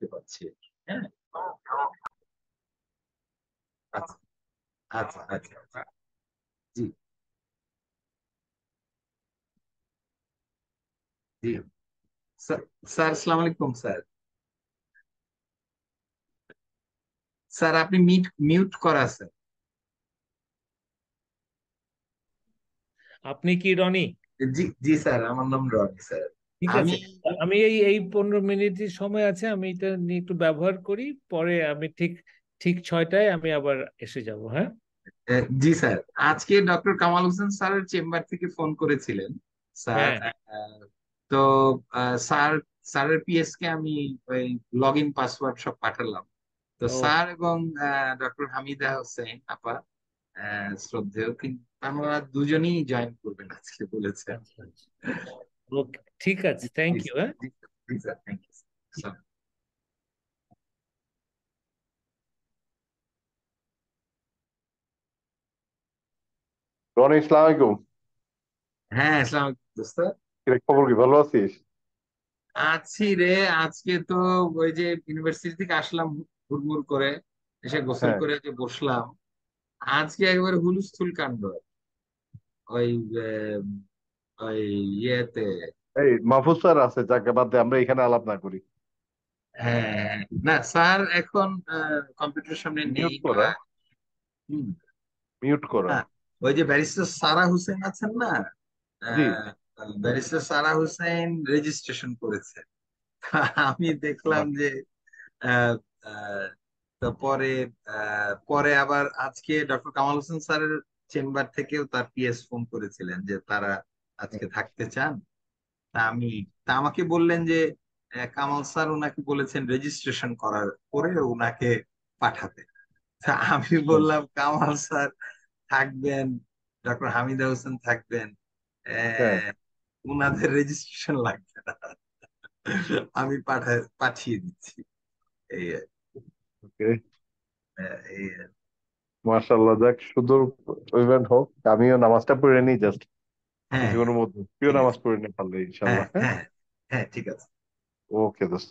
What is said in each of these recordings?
দেখতে পাচ্ছি হ্যাঁ? আচ্ছা আচ্ছা আচ্ছা আচ্ছা। জি। জি। স্যার স্যার আসসালামু আলাইকুম স্যার। স্যার আপনি মিট মিউট করা স্যার। আপনি কি রনি? জি জি স্যার আমার নাম রনি স্যার। ঠিক আছে। আমি এই এই পনেরো মিনিটের সময় আছে আমি এটা নিয়ে একটু ব্যবহার করি পরে আমি ঠিক ঠিক ছয়টায় আমি আবার এসে যাব হ্যাঁ? জি স্যার। আজকে ডক্টর কামাল হোসেন স্যারের চেম্বার থেকে ফোন করেছিলেন। স্যার হ্যাঁ। তো স্যার স্যারের পিএস কে আমি ওই লগ ইন পাসওয়ার্ড সব পাঠালাম। তো স্যার এবং ডক্টর হামিদা হোসেন আপা আহ, শ্রদ্ধেয় কিন্তু আমরা দুজনেই জয়েন করবেন আজকে বলেছেন। আচ্ছা আচ্ছা। ওকে ঠিক আছে থ্যাংক ইউ হ্যাঁ? থ্যাংক ইউ রনি ইসলাম আলাইকুম। হ্যাঁ দোস্ত। খবর কি ভালো আছিস? আছি রে আজকে তো ওই যে ইউনিভার্সিটি থেকে আসলাম হুড়মুড় করে এসে গোসল হ্যাঁ। করে যে বসলাম। আজকে একবারে হুলস্থুল কাণ্ড। ওই ওই ইয়েতে। এই মাহফুজ স্যার আছে যাকে বাদ দে আমরা এখানে আলাপ না করি। হ্যাঁ না স্যার এখন কম্পিউটার সামনে নেই। মিউট করা হুম, মিউট করা। ওই যে ব্যারিস্টার সারা হোসেন আছেন না? জি। ব্যারিস্টার সারা হোসেন রেজিস্ট্রেশন করেছে। আমি দেখলাম যে পরে পরে আবার আজকে ডক্টর কামাল হোসেন স্যারের চেম্বার থেকেও তার পিএস ফোন করেছিলেন যে তারা আজকে থাকতে চান? তা আমি তা আমাকে বললেন যে কামাল স্যার ওনাকে বলেছেন রেজিস্ট্রেশন করার করে ওনাকে পাঠাতে। তা আমি বললাম কামাল স্যার থাকবেন ডক্টর হামিদা হোসেন থাকবেন হ্যাঁ। ওনাদের রেজিস্ট্রেশন লাগবে না। আমি পাঠায় পাঠিয়ে দিচ্ছি। এই আর মার্শাল্লাহ যাক সুন্দর ইভেন্ট হোক। আমিও নামাজটা পড়ে নিই জাস্ট হ্যাঁ জীবনের মধ্যে প্রিয় নামাজ পড়ে নিয়ে পারলে হ্যাঁ ইনশাল্লাহ হ্যাঁ? হ্যাঁ হ্যাঁ ঠিক আছে। ওকে দোস্ত।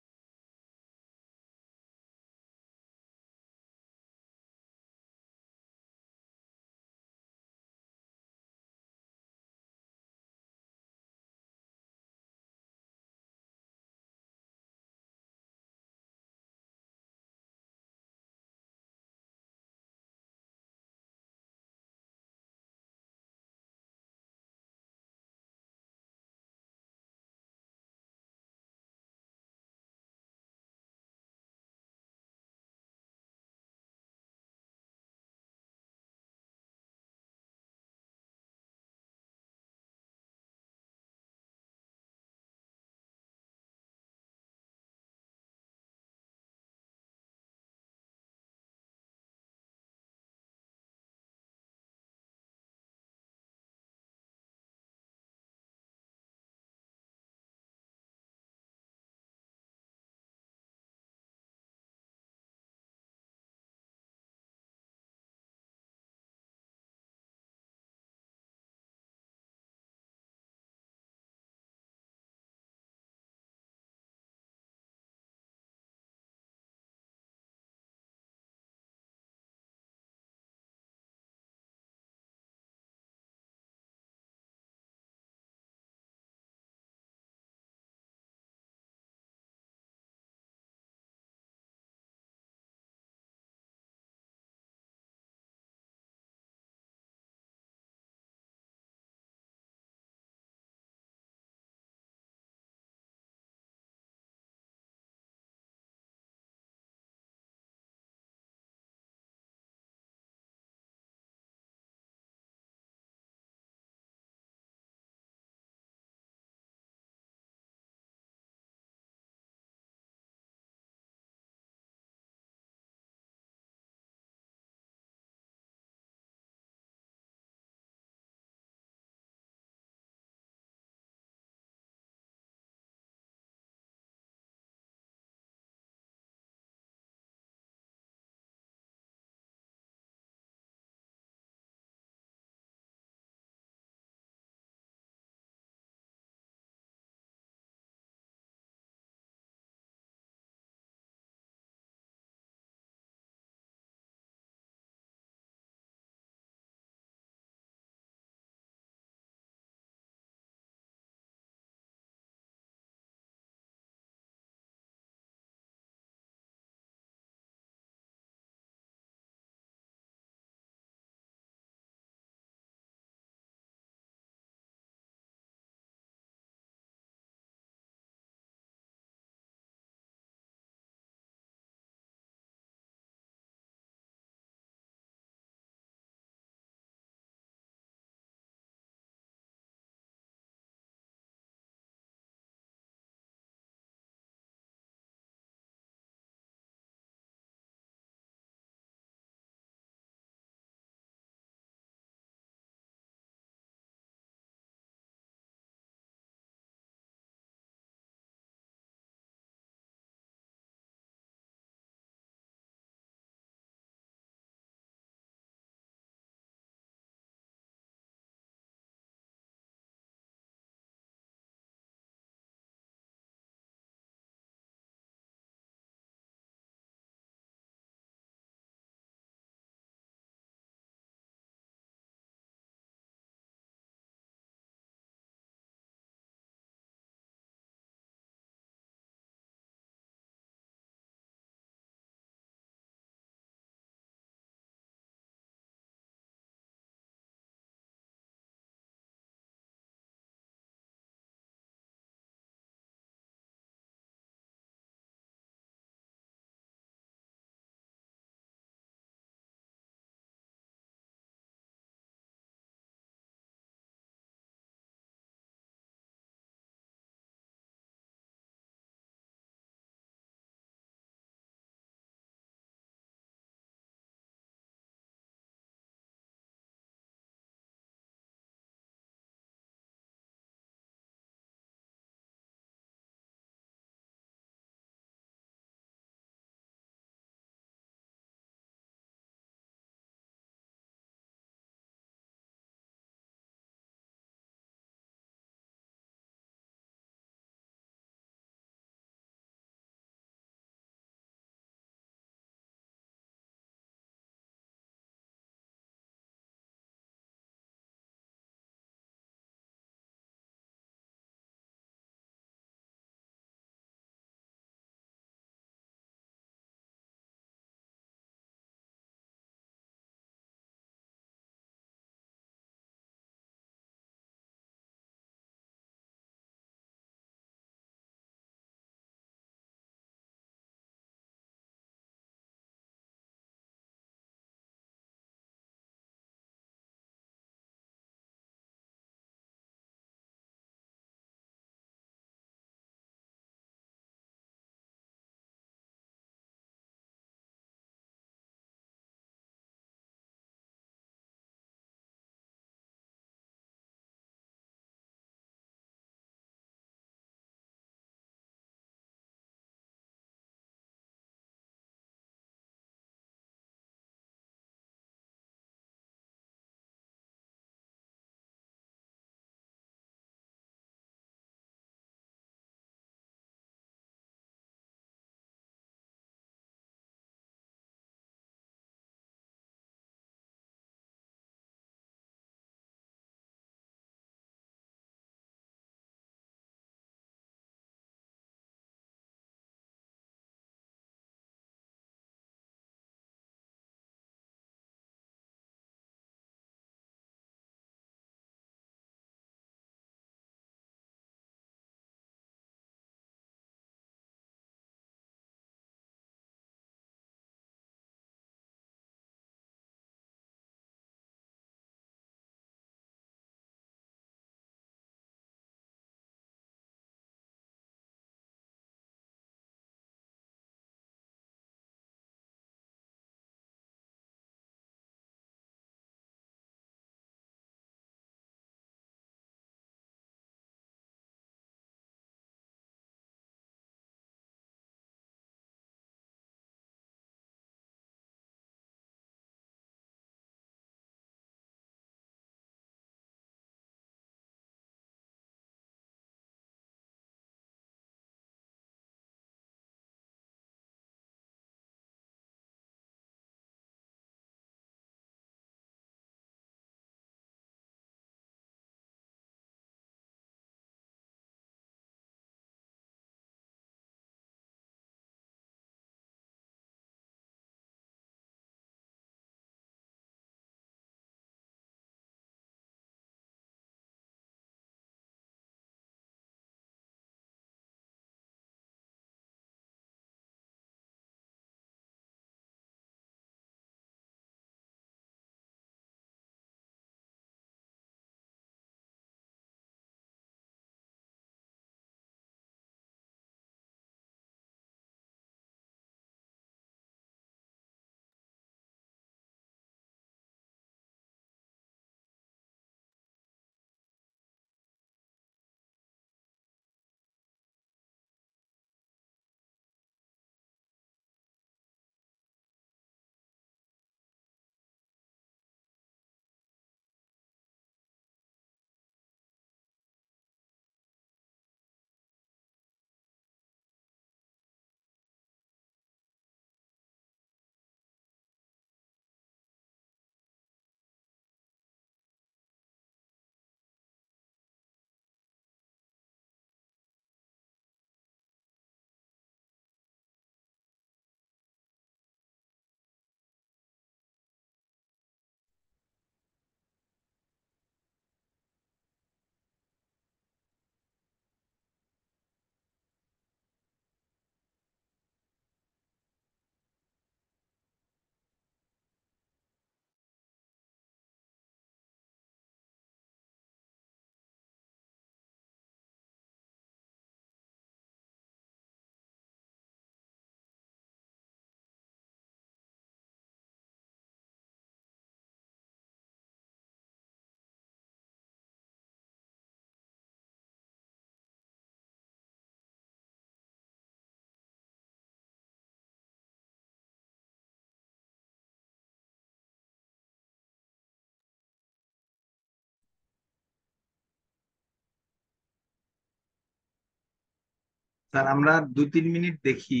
স্যার আমরা দুই তিন মিনিট দেখি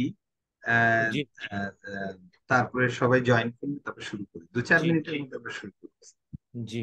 তারপরে সবাই জয়েন করি তারপরে শুরু করি। দু চার মিনিটের মধ্যে আমরা শুরু করি। জি।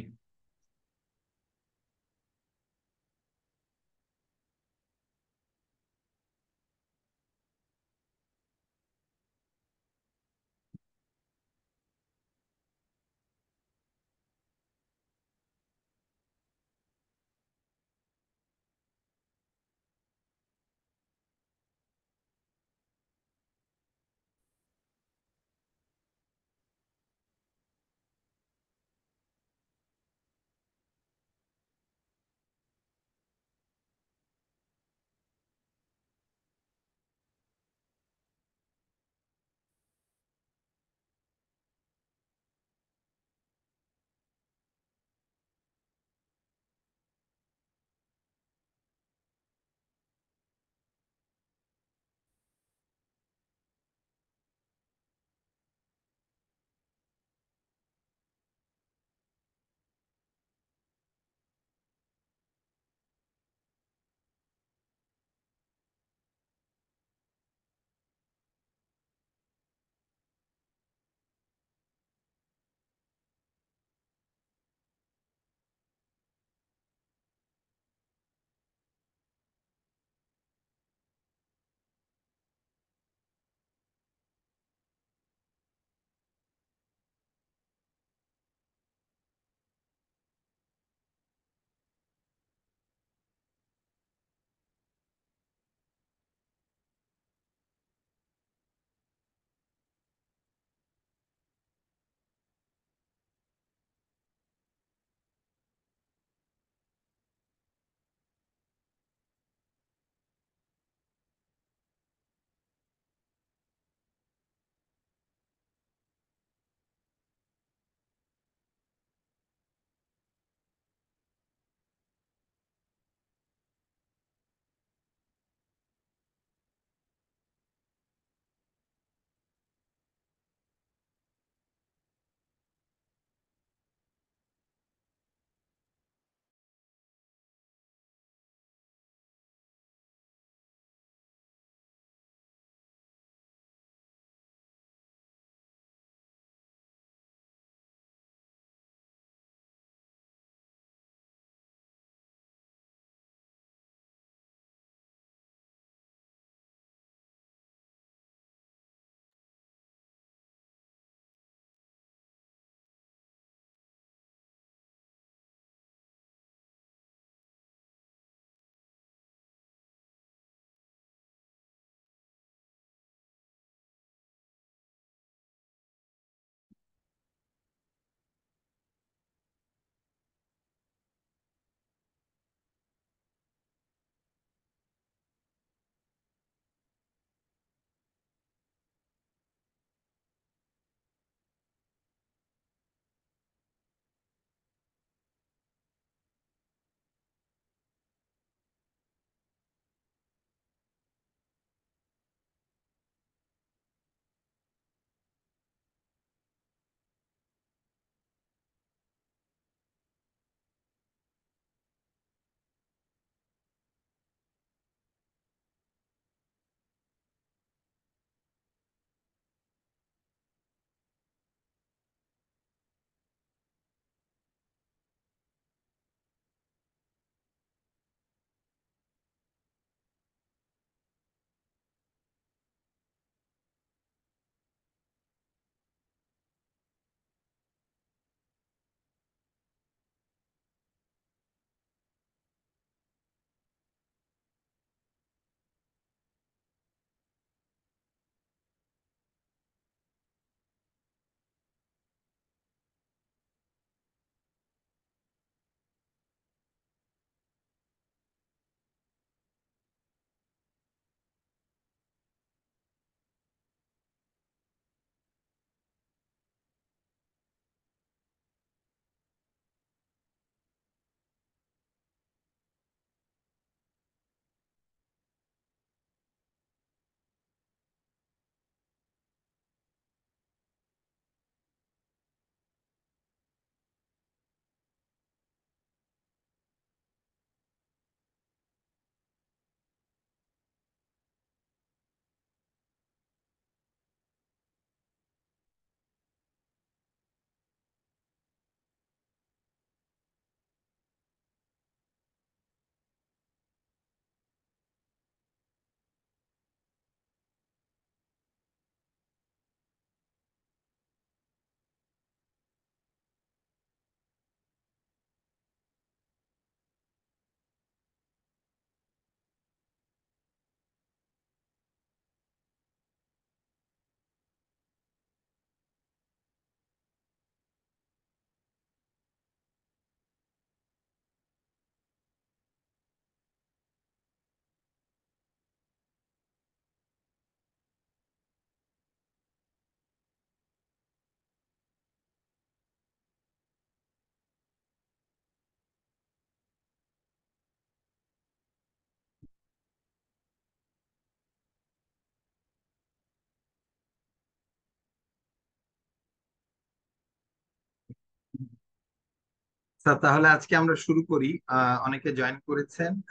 তাহলে আজকে আমরা শুরু করি। অনেকে জয়েন করেছেন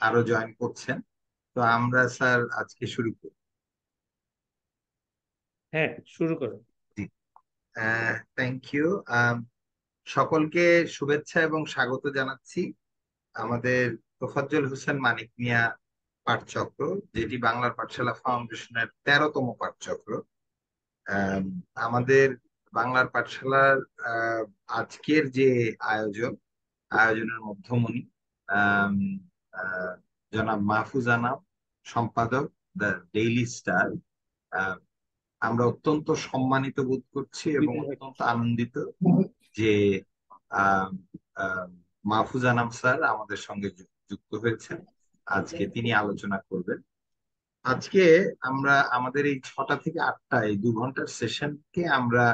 আরও জয়েন করছেন। তো আমরা স্যার আজকে শুরু করি। হ্যাঁ শুরু করো। থ্যাংক ইউ সকলকে শুভেচ্ছা এবং স্বাগত জানাচ্ছি আমাদের তোফাজ্জল হোসেন মানিক মিয়া পাঠচক্র যেটি বাংলার পাঠশালা ফাউন্ডেশনের তেরোতম পাঠচক্র। আম, আমাদের বাংলার পাঠশালার আহ, আজকের যে আয়োজন আয়োজনের মধ্যমণি জনাব মাহফুজ আনাম সম্পাদক দ্য ডেইলি স্টার আমরা অত্যন্ত সম্মানিত বোধ করছি এবং অত্যন্ত আনন্দিত যে মাহফুজ আনাম স্যার আমাদের সঙ্গে যুক্ত হয়েছেন। আজকে তিনি আলোচনা করবেন। আজকে আমরা আমাদের এই ছটা থেকে আটটা এই দু ঘণ্টার সেশনকে আমরা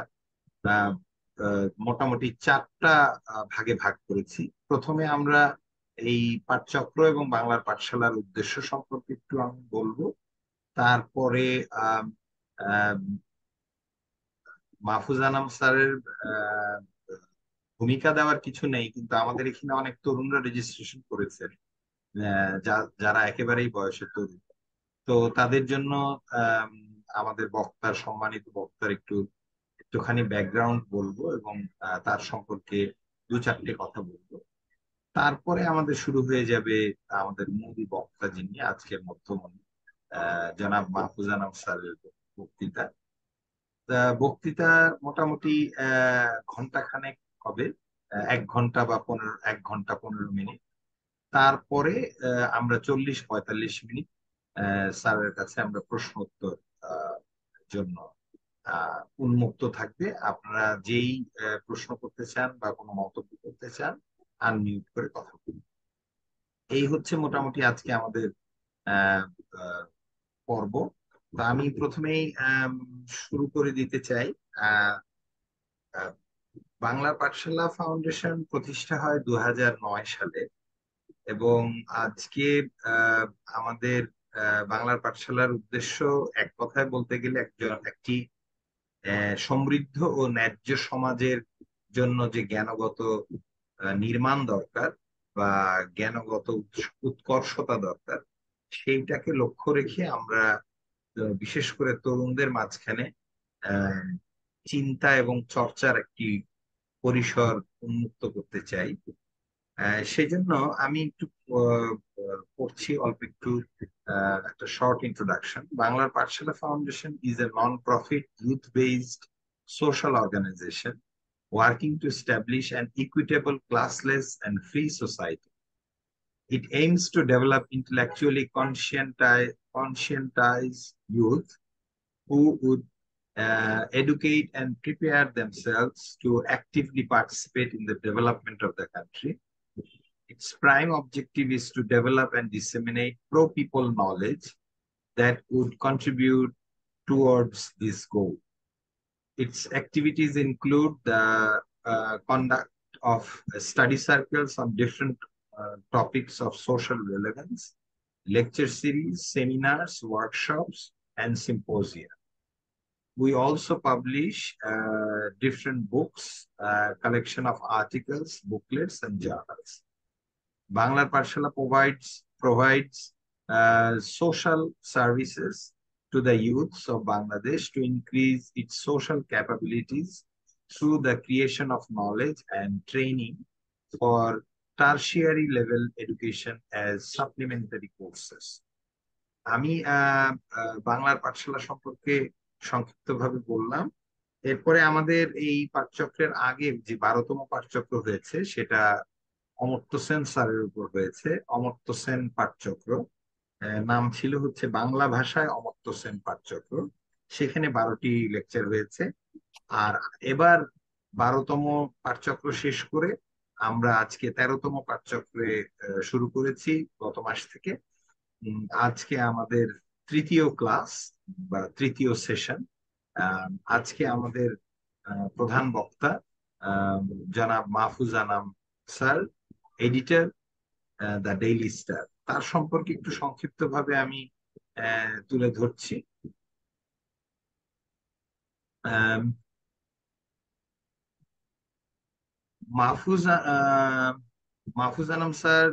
মোটামুটি চারটা ভাগে ভাগ করেছি। প্রথমে আমরা এই পাঠচক্র এবং বাংলার পাঠশালার উদ্দেশ্য সম্পর্কে একটু আমি বলব। তারপরে মাহফুজ আনাম স্যারের ভূমিকা দেওয়ার কিছু নেই কিন্তু আমাদের এখানে অনেক তরুণরা রেজিস্ট্রেশন করেছেন যারা একেবারেই বয়সে তরুণ। তো তাদের জন্য আম, আমাদের বক্তার সম্মানিত বক্তার একটু একটুখানি ব্যাকগ্রাউন্ড বলব এবং তার সম্পর্কে দু চারটে কথা বলব। তারপরে আমাদের শুরু হয়ে যাবে আমাদের মূল বক্তা যিনি, আজকের মধ্যমণি জনাব মাহফুজ আনাম স্যারের বক্তৃতা। বক্তৃতা মোটামুটি ঘণ্টা খানেক হবে এক ঘণ্টা বা পনেরো, এক ঘণ্টা পনেরো মিনিট। তারপরে আমরা চল্লিশ পঁয়তাল্লিশ মিনিট স্যারের কাছে আমরা প্রশ্ন উত্তর জন্য উন্মুক্ত থাকবে। আপনারা যেই প্রশ্ন করতে চান বা কোনো মন্তব্য করতে চান আনমিউট করে কথা বলুন। এই হচ্ছে মোটামুটি আজকে আমাদের পর্ব। তো আমি প্রথমেই শুরু করে দিতে চাই। বাংলা পাঠশালা ফাউন্ডেশন প্রতিষ্ঠা হয় দু হাজার নয় সালে এবং আজকে আমাদের বাংলার পাঠশালার উদ্দেশ্য এক কথায় বলতে গেলে একজন, একটি সমৃদ্ধ ও ন্যায্য সমাজের জন্য যে জ্ঞানগত নির্মাণ দরকার বা জ্ঞানগত উৎকর্ষতা দরকার, সেইটাকে লক্ষ্য রেখে আমরা বিশেষ করে তরুণদের মাঝখানে চিন্তা এবং চর্চার একটি পরিসর উন্মুক্ত করতে চাই। আহ, সেজন্য আমি একটু আহ, আহ, পড়ছি অল্প একটু আহ, একটা শর্ট ইন্ট্রোডাকশন বাংলার Pathshala foundation is a non profit youth based social organization working to establish an equitable, classless, and free society. It aims to develop intellectually conscientized, conscientized youth who would uh, educate and prepare themselves to actively participate in the development of the country. its prime objective is to develop and disseminate pro people knowledge that would contribute towards this goal. Its activities include the uh, conduct of study circles on different uh, topics of social relevance, lecture series, seminars, workshops, and symposia. We also publish uh, different books, uh, collection of articles, booklets, and journals. Banglar Pathshala provides provides social services to the youth of Bangladesh to increase its social capabilities through the creation of knowledge and training for tertiary level education as supplementary courses আমি বাংলার পাঠশালা সম্পর্কে সংক্ষিপ্তভাবে বললাম। এরপরে আমাদের এই পাঠচক্রের আগে যে বারোতম পাঠচক্র হয়েছে, সেটা অমর্ত্য সেন স্যারের উপর হয়েছে, অমর্ত্য সেন পাঠচক্র। নাম ছিল হচ্ছে বাংলা ভাষায় অমর্ত্য সেন পাঠচক্র। সেখানে বারোটি লেকচার হয়েছে। আর এবার বারোতম পাঠচক্র শেষ করে আমরা আজকে তেরোতম পাঠচক্রে শুরু করেছি গত মাস থেকে। আজকে আমাদের তৃতীয় ক্লাস বা তৃতীয় সেশন। আজকে আমাদের প্রধান বক্তা জনাব Mahfuz Anam sir. Editor the Daily Star তার সম্পর্কে একটু সংক্ষিপ্তভাবে আমি আহ, তুলে ধরছি। আম, মাহফুজ আহ, মাহফুজ আনাম স্যার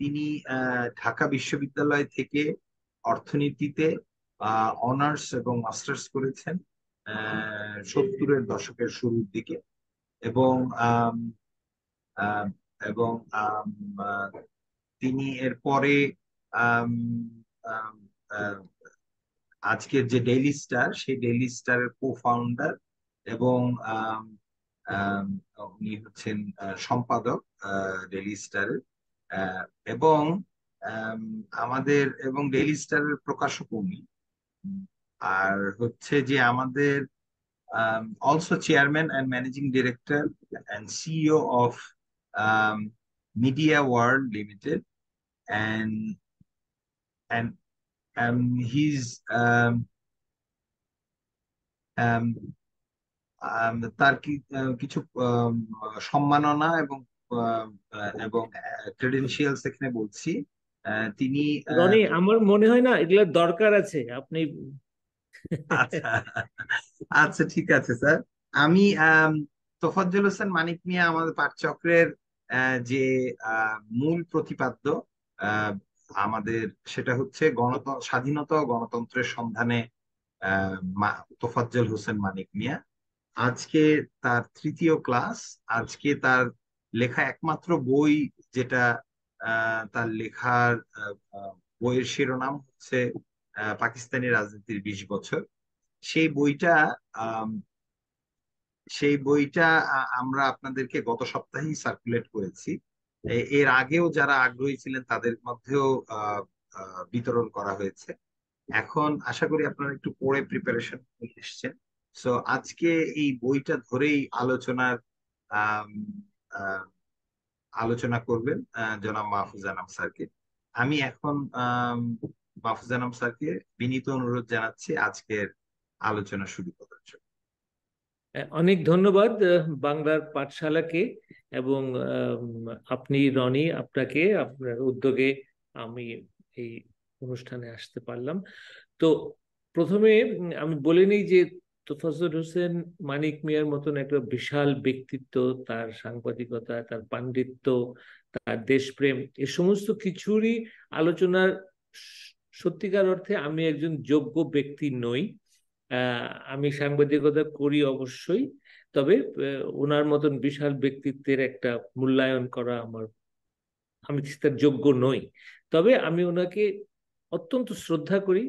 তিনি আহ, ঢাকা বিশ্ববিদ্যালয় থেকে অর্থনীতিতে অনার্স এবং মাস্টার্স করেছেন আহ, সত্তরের দশকের শুরুর দিকে। এবং আম, এবং তিনি এরপরে আজকের যে ডেইলি স্টার সেই ডেইলি স্টারের কো ফাউন্ডার এবং উনি হচ্ছেন সম্পাদক ডেইলি স্টারের এবং আম, আমাদের এবং ডেইলি স্টারের প্রকাশক উনি। আর হচ্ছে যে আমাদের also chairman and managing director and CEO of Media World Limited and and and um, he's um, um, um, তার কি কিছু um, সম্মাননা এবং এবং ক্রেডেনশিয়ালস এখানে বলছি। তিনি রনি আমার মনে হয় না এগুলোর দরকার আছে। আপনি আচ্ছা। আচ্ছা ঠিক আছে স্যার। আমি তোফাজ্জল হোসেন মানিক মিয়া আমাদের পাঠচক্রের যে মূল প্রতিপাদ্য আমাদের সেটা হচ্ছে গণতন্ত্র স্বাধীনতা ও গণতন্ত্রের সন্ধানে তোফাজ্জল হোসেন মানিক মিয়া। আজকে তার তৃতীয় ক্লাস, আজকে তার লেখা একমাত্র বই যেটা তার লেখার বইয়ের শিরোনাম হচ্ছে পাকিস্তানি রাজনীতির বিশ বছর। সেই বইটা সেই বইটা আমরা আপনাদেরকে গত সপ্তাহেই সার্কুলেট করেছি। এর আগেও যারা আগ্রহী ছিলেন তাদের মধ্যেও বিতরণ করা হয়েছে। এখন আশা করি আপনারা একটু পড়ে প্রিপারেশন এসছেন। সো আজকে এই বইটা ধরেই আলোচনার আলোচনা করবেন জনাব মাহফুজ আনাম স্যারকে। আমি এখন মাহফুজ আনাম স্যারকে বিনীত অনুরোধ জানাচ্ছি আজকের আলোচনা শুরু করার অনেক ধন্যবাদ বাংলার পাঠশালাকে এবং আপনি রনি আপনাকে, আপনার উদ্যোগে আমি এই অনুষ্ঠানে আসতে পারলাম। তো প্রথমে আমি বলে নিই যে তোফাজ্জল হোসেন মানিক মিয়ার মতন একটা বিশাল ব্যক্তিত্ব, তার সাংবাদিকতা, তার পাণ্ডিত্য, তার দেশপ্রেম, এ সমস্ত কিছুরই আলোচনার সত্যিকার অর্থে আমি একজন যোগ্য ব্যক্তি নই। আমি সাংবাদিকতা করি অবশ্যই, তবে ওনার মতন বিশাল ব্যক্তিত্বের একটা মূল্যায়ন করা আমার, আমি তার যোগ্য নই। তবে আমি ওনাকে অত্যন্ত শ্রদ্ধা করি,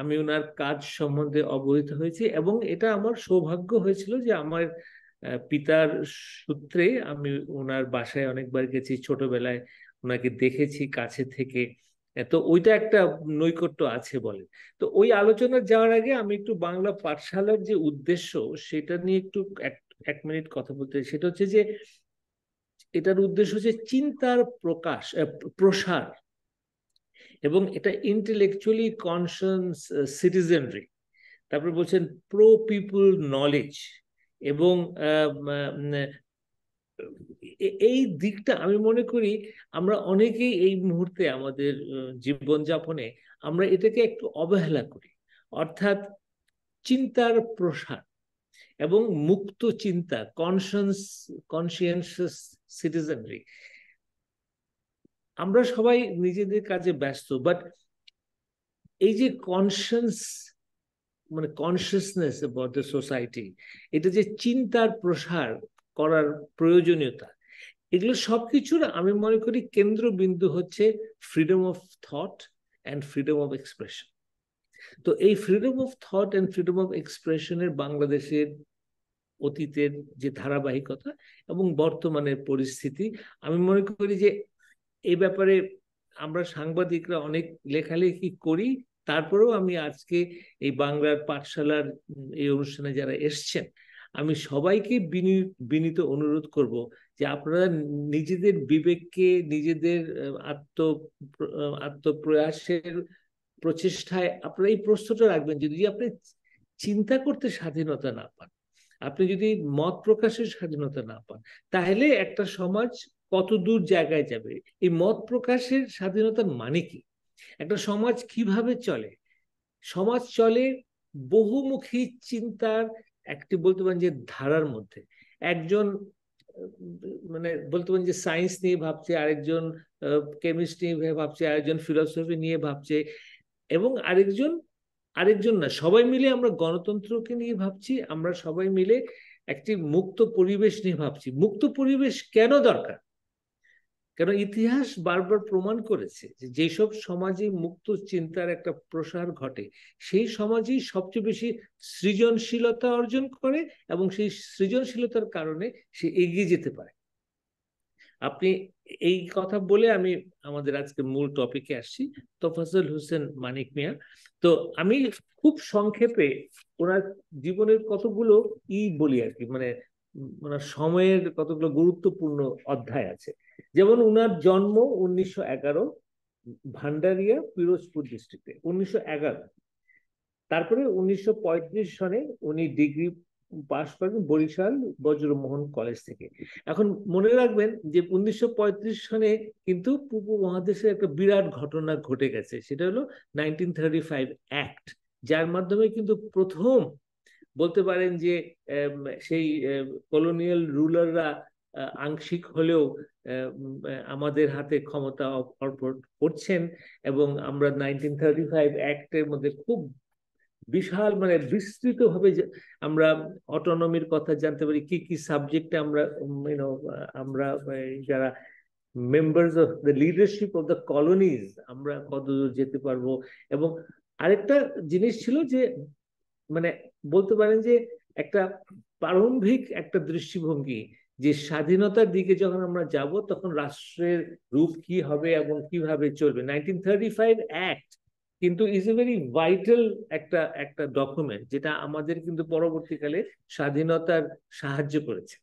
আমি ওনার কাজ সম্বন্ধে অবহিত হয়েছি এবং এটা আমার সৌভাগ্য হয়েছিল যে আমার পিতার সূত্রে আমি ওনার বাসায় অনেকবার গেছি, ছোটবেলায় ওনাকে দেখেছি, কাছে থেকে তো ওইটা একটা নৈকট্য আছে বলে। তো ওই আলোচনা যাওয়ার আগে আমি একটু বাংলা পাঠশালার যে উদ্দেশ্য, সেটা নিয়ে একটু এক মিনিট কথা বলতে। সেটা হচ্ছে যে, এটার উদ্দেশ্য হচ্ছে চিন্তার প্রকাশ প্রসার। এবং এটা ইন্টেলেকচুয়ালি কনসাস সিটিজেনরি তারপর বলছেন প্রো পিপল নলেজ এবং এই দিকটা আমি মনে করি আমরা অনেকেই এই মুহূর্তে আমাদের জীবনযাপনে আমরা এটাকে একটু অবহেলা করি। অর্থাৎ চিন্তার প্রসার এবং মুক্ত চিন্তা কনসিয়াস কনসিয়েন্সিয়াস সিটিজেনরি আমরা সবাই নিজেদের কাজে ব্যস্ত। বাট এই যে কনসিয়াস মানে কনসিয়াসনেস অ্যাবাউট দ্য সোসাইটি এটা যে চিন্তার প্রসার করার প্রয়োজনীয়তা। এগুলো সবকিছুর আমি মনে করি কেন্দ্রবিন্দু হচ্ছে freedom of thought and freedom of expression তো এই freedom of thought and freedom of এক্সপ্রেশনের বাংলাদেশের অতীতের যে ধারাবাহিকতা এবং বর্তমানের পরিস্থিতি, আমি মনে করি যে এই ব্যাপারে আমরা সাংবাদিকরা অনেক লেখালেখি করি, তারপরেও আমি আজকে এই বাংলার পাঠশালার এই অনুষ্ঠানে যারা এসছেন আমি সবাইকে বিনি- বিনীত অনুরোধ করব যে আপনারা নিজেদের বিবেককে, নিজেদের আত্ম আত্মপ্রয়াসের প্রচেষ্টায় আপনারা এই প্রশ্নটা রাখবেন যদি আপনি চিন্তা করতে স্বাধীনতা না পান, আপনি যদি মত প্রকাশের স্বাধীনতা না পান, তাহলে একটা সমাজ কত দূর জায়গায় যাবে? এই মত প্রকাশের স্বাধীনতার মানে কি? একটা সমাজ কীভাবে চলে? সমাজ চলে বহুমুখী চিন্তার একটি বলতে পারেন যে ধারার মধ্যে। একজন মানে বলতে পারেন যে সায়েন্স নিয়ে ভাবছে, আরেকজন কেমিস্ট্রি নিয়ে ভাবছে, আরেকজন ফিলসফি নিয়ে ভাবছে এবং আরেকজন আরেকজন না, সবাই মিলে আমরা গণতন্ত্রকে নিয়ে ভাবছি, আমরা সবাই মিলে একটি মুক্ত পরিবেশ নিয়ে ভাবছি। মুক্ত পরিবেশ কেন দরকার? কেন ইতিহাস বারবার প্রমাণ করেছে যে যেসব সমাজে মুক্ত চিন্তার একটা প্রসার ঘটে, সেই সমাজেই সবচেয়ে বেশি সৃজনশীলতা অর্জন করে এবং সেই সৃজনশীলতার কারণে সে এগিয়ে যেতে পারে। আপনি এই কথা বলে আমি আমাদের আজকে মূল টপিকে আসছি তোফাজল হোসেন মানিক মিয়া। তো আমি খুব সংক্ষেপে ওনার জীবনের কতগুলো ই বলি আর কি মানে ওনার সময়ের কতগুলো গুরুত্বপূর্ণ অধ্যায় আছে। যেমন উনার জন্ম উনিশশো এগারো ভান্ডারিয়া পিরোজপুর ডিস্ট্রিক্টে উনিশশো এগারো। তারপরে উনিশশো সনে উনি ডিগ্রি পাশ করেন বরিশাল বজ্রমোহন কলেজ থেকে। এখন মনে রাখবেন যে উনিশশো পঁয়ত্রিশ সনে কিন্তু পূর্ব মহাদেশের একটা বিরাট ঘটনা ঘটে গেছে, সেটা হলো নাইনটিন থার্টি ফাইভ অ্যাক্ট যার মাধ্যমে কিন্তু প্রথম বলতে পারেন যে সেই কলোনিয়াল রুলাররা আংশিক হলেও আমাদের হাতে ক্ষমতা অর্পণ করছেন এবং আমরা নাইনটিন থার্টি ফাইভ অ্যাক্টের মধ্যে খুব বিশাল মানে বিস্তৃত ভাবে আমরা অটোনমির কথা জানতে পারি, কি কি সাবজেক্টে আমরা ইউনো আমরা যারা members of the leadership of the colonies আমরা কতদূর যেতে পারব? এবং আরেকটা জিনিস ছিল যে মানে বলতে পারেন যে একটা প্রারম্ভিক একটা দৃষ্টিভঙ্গি যে স্বাধীনতার দিকে যখন আমরা যাব, তখন রাষ্ট্রের রূপ কি হবে এবং কীভাবে চলবে? নাইনটিন থার্টি ফাইভ অ্যাক্ট কিন্তু ইজ এ ভেরি ভাইটাল একটা একটা ডকুমেন্ট যেটা আমাদের কিন্তু পরবর্তীকালে স্বাধীনতার সাহায্য করেছে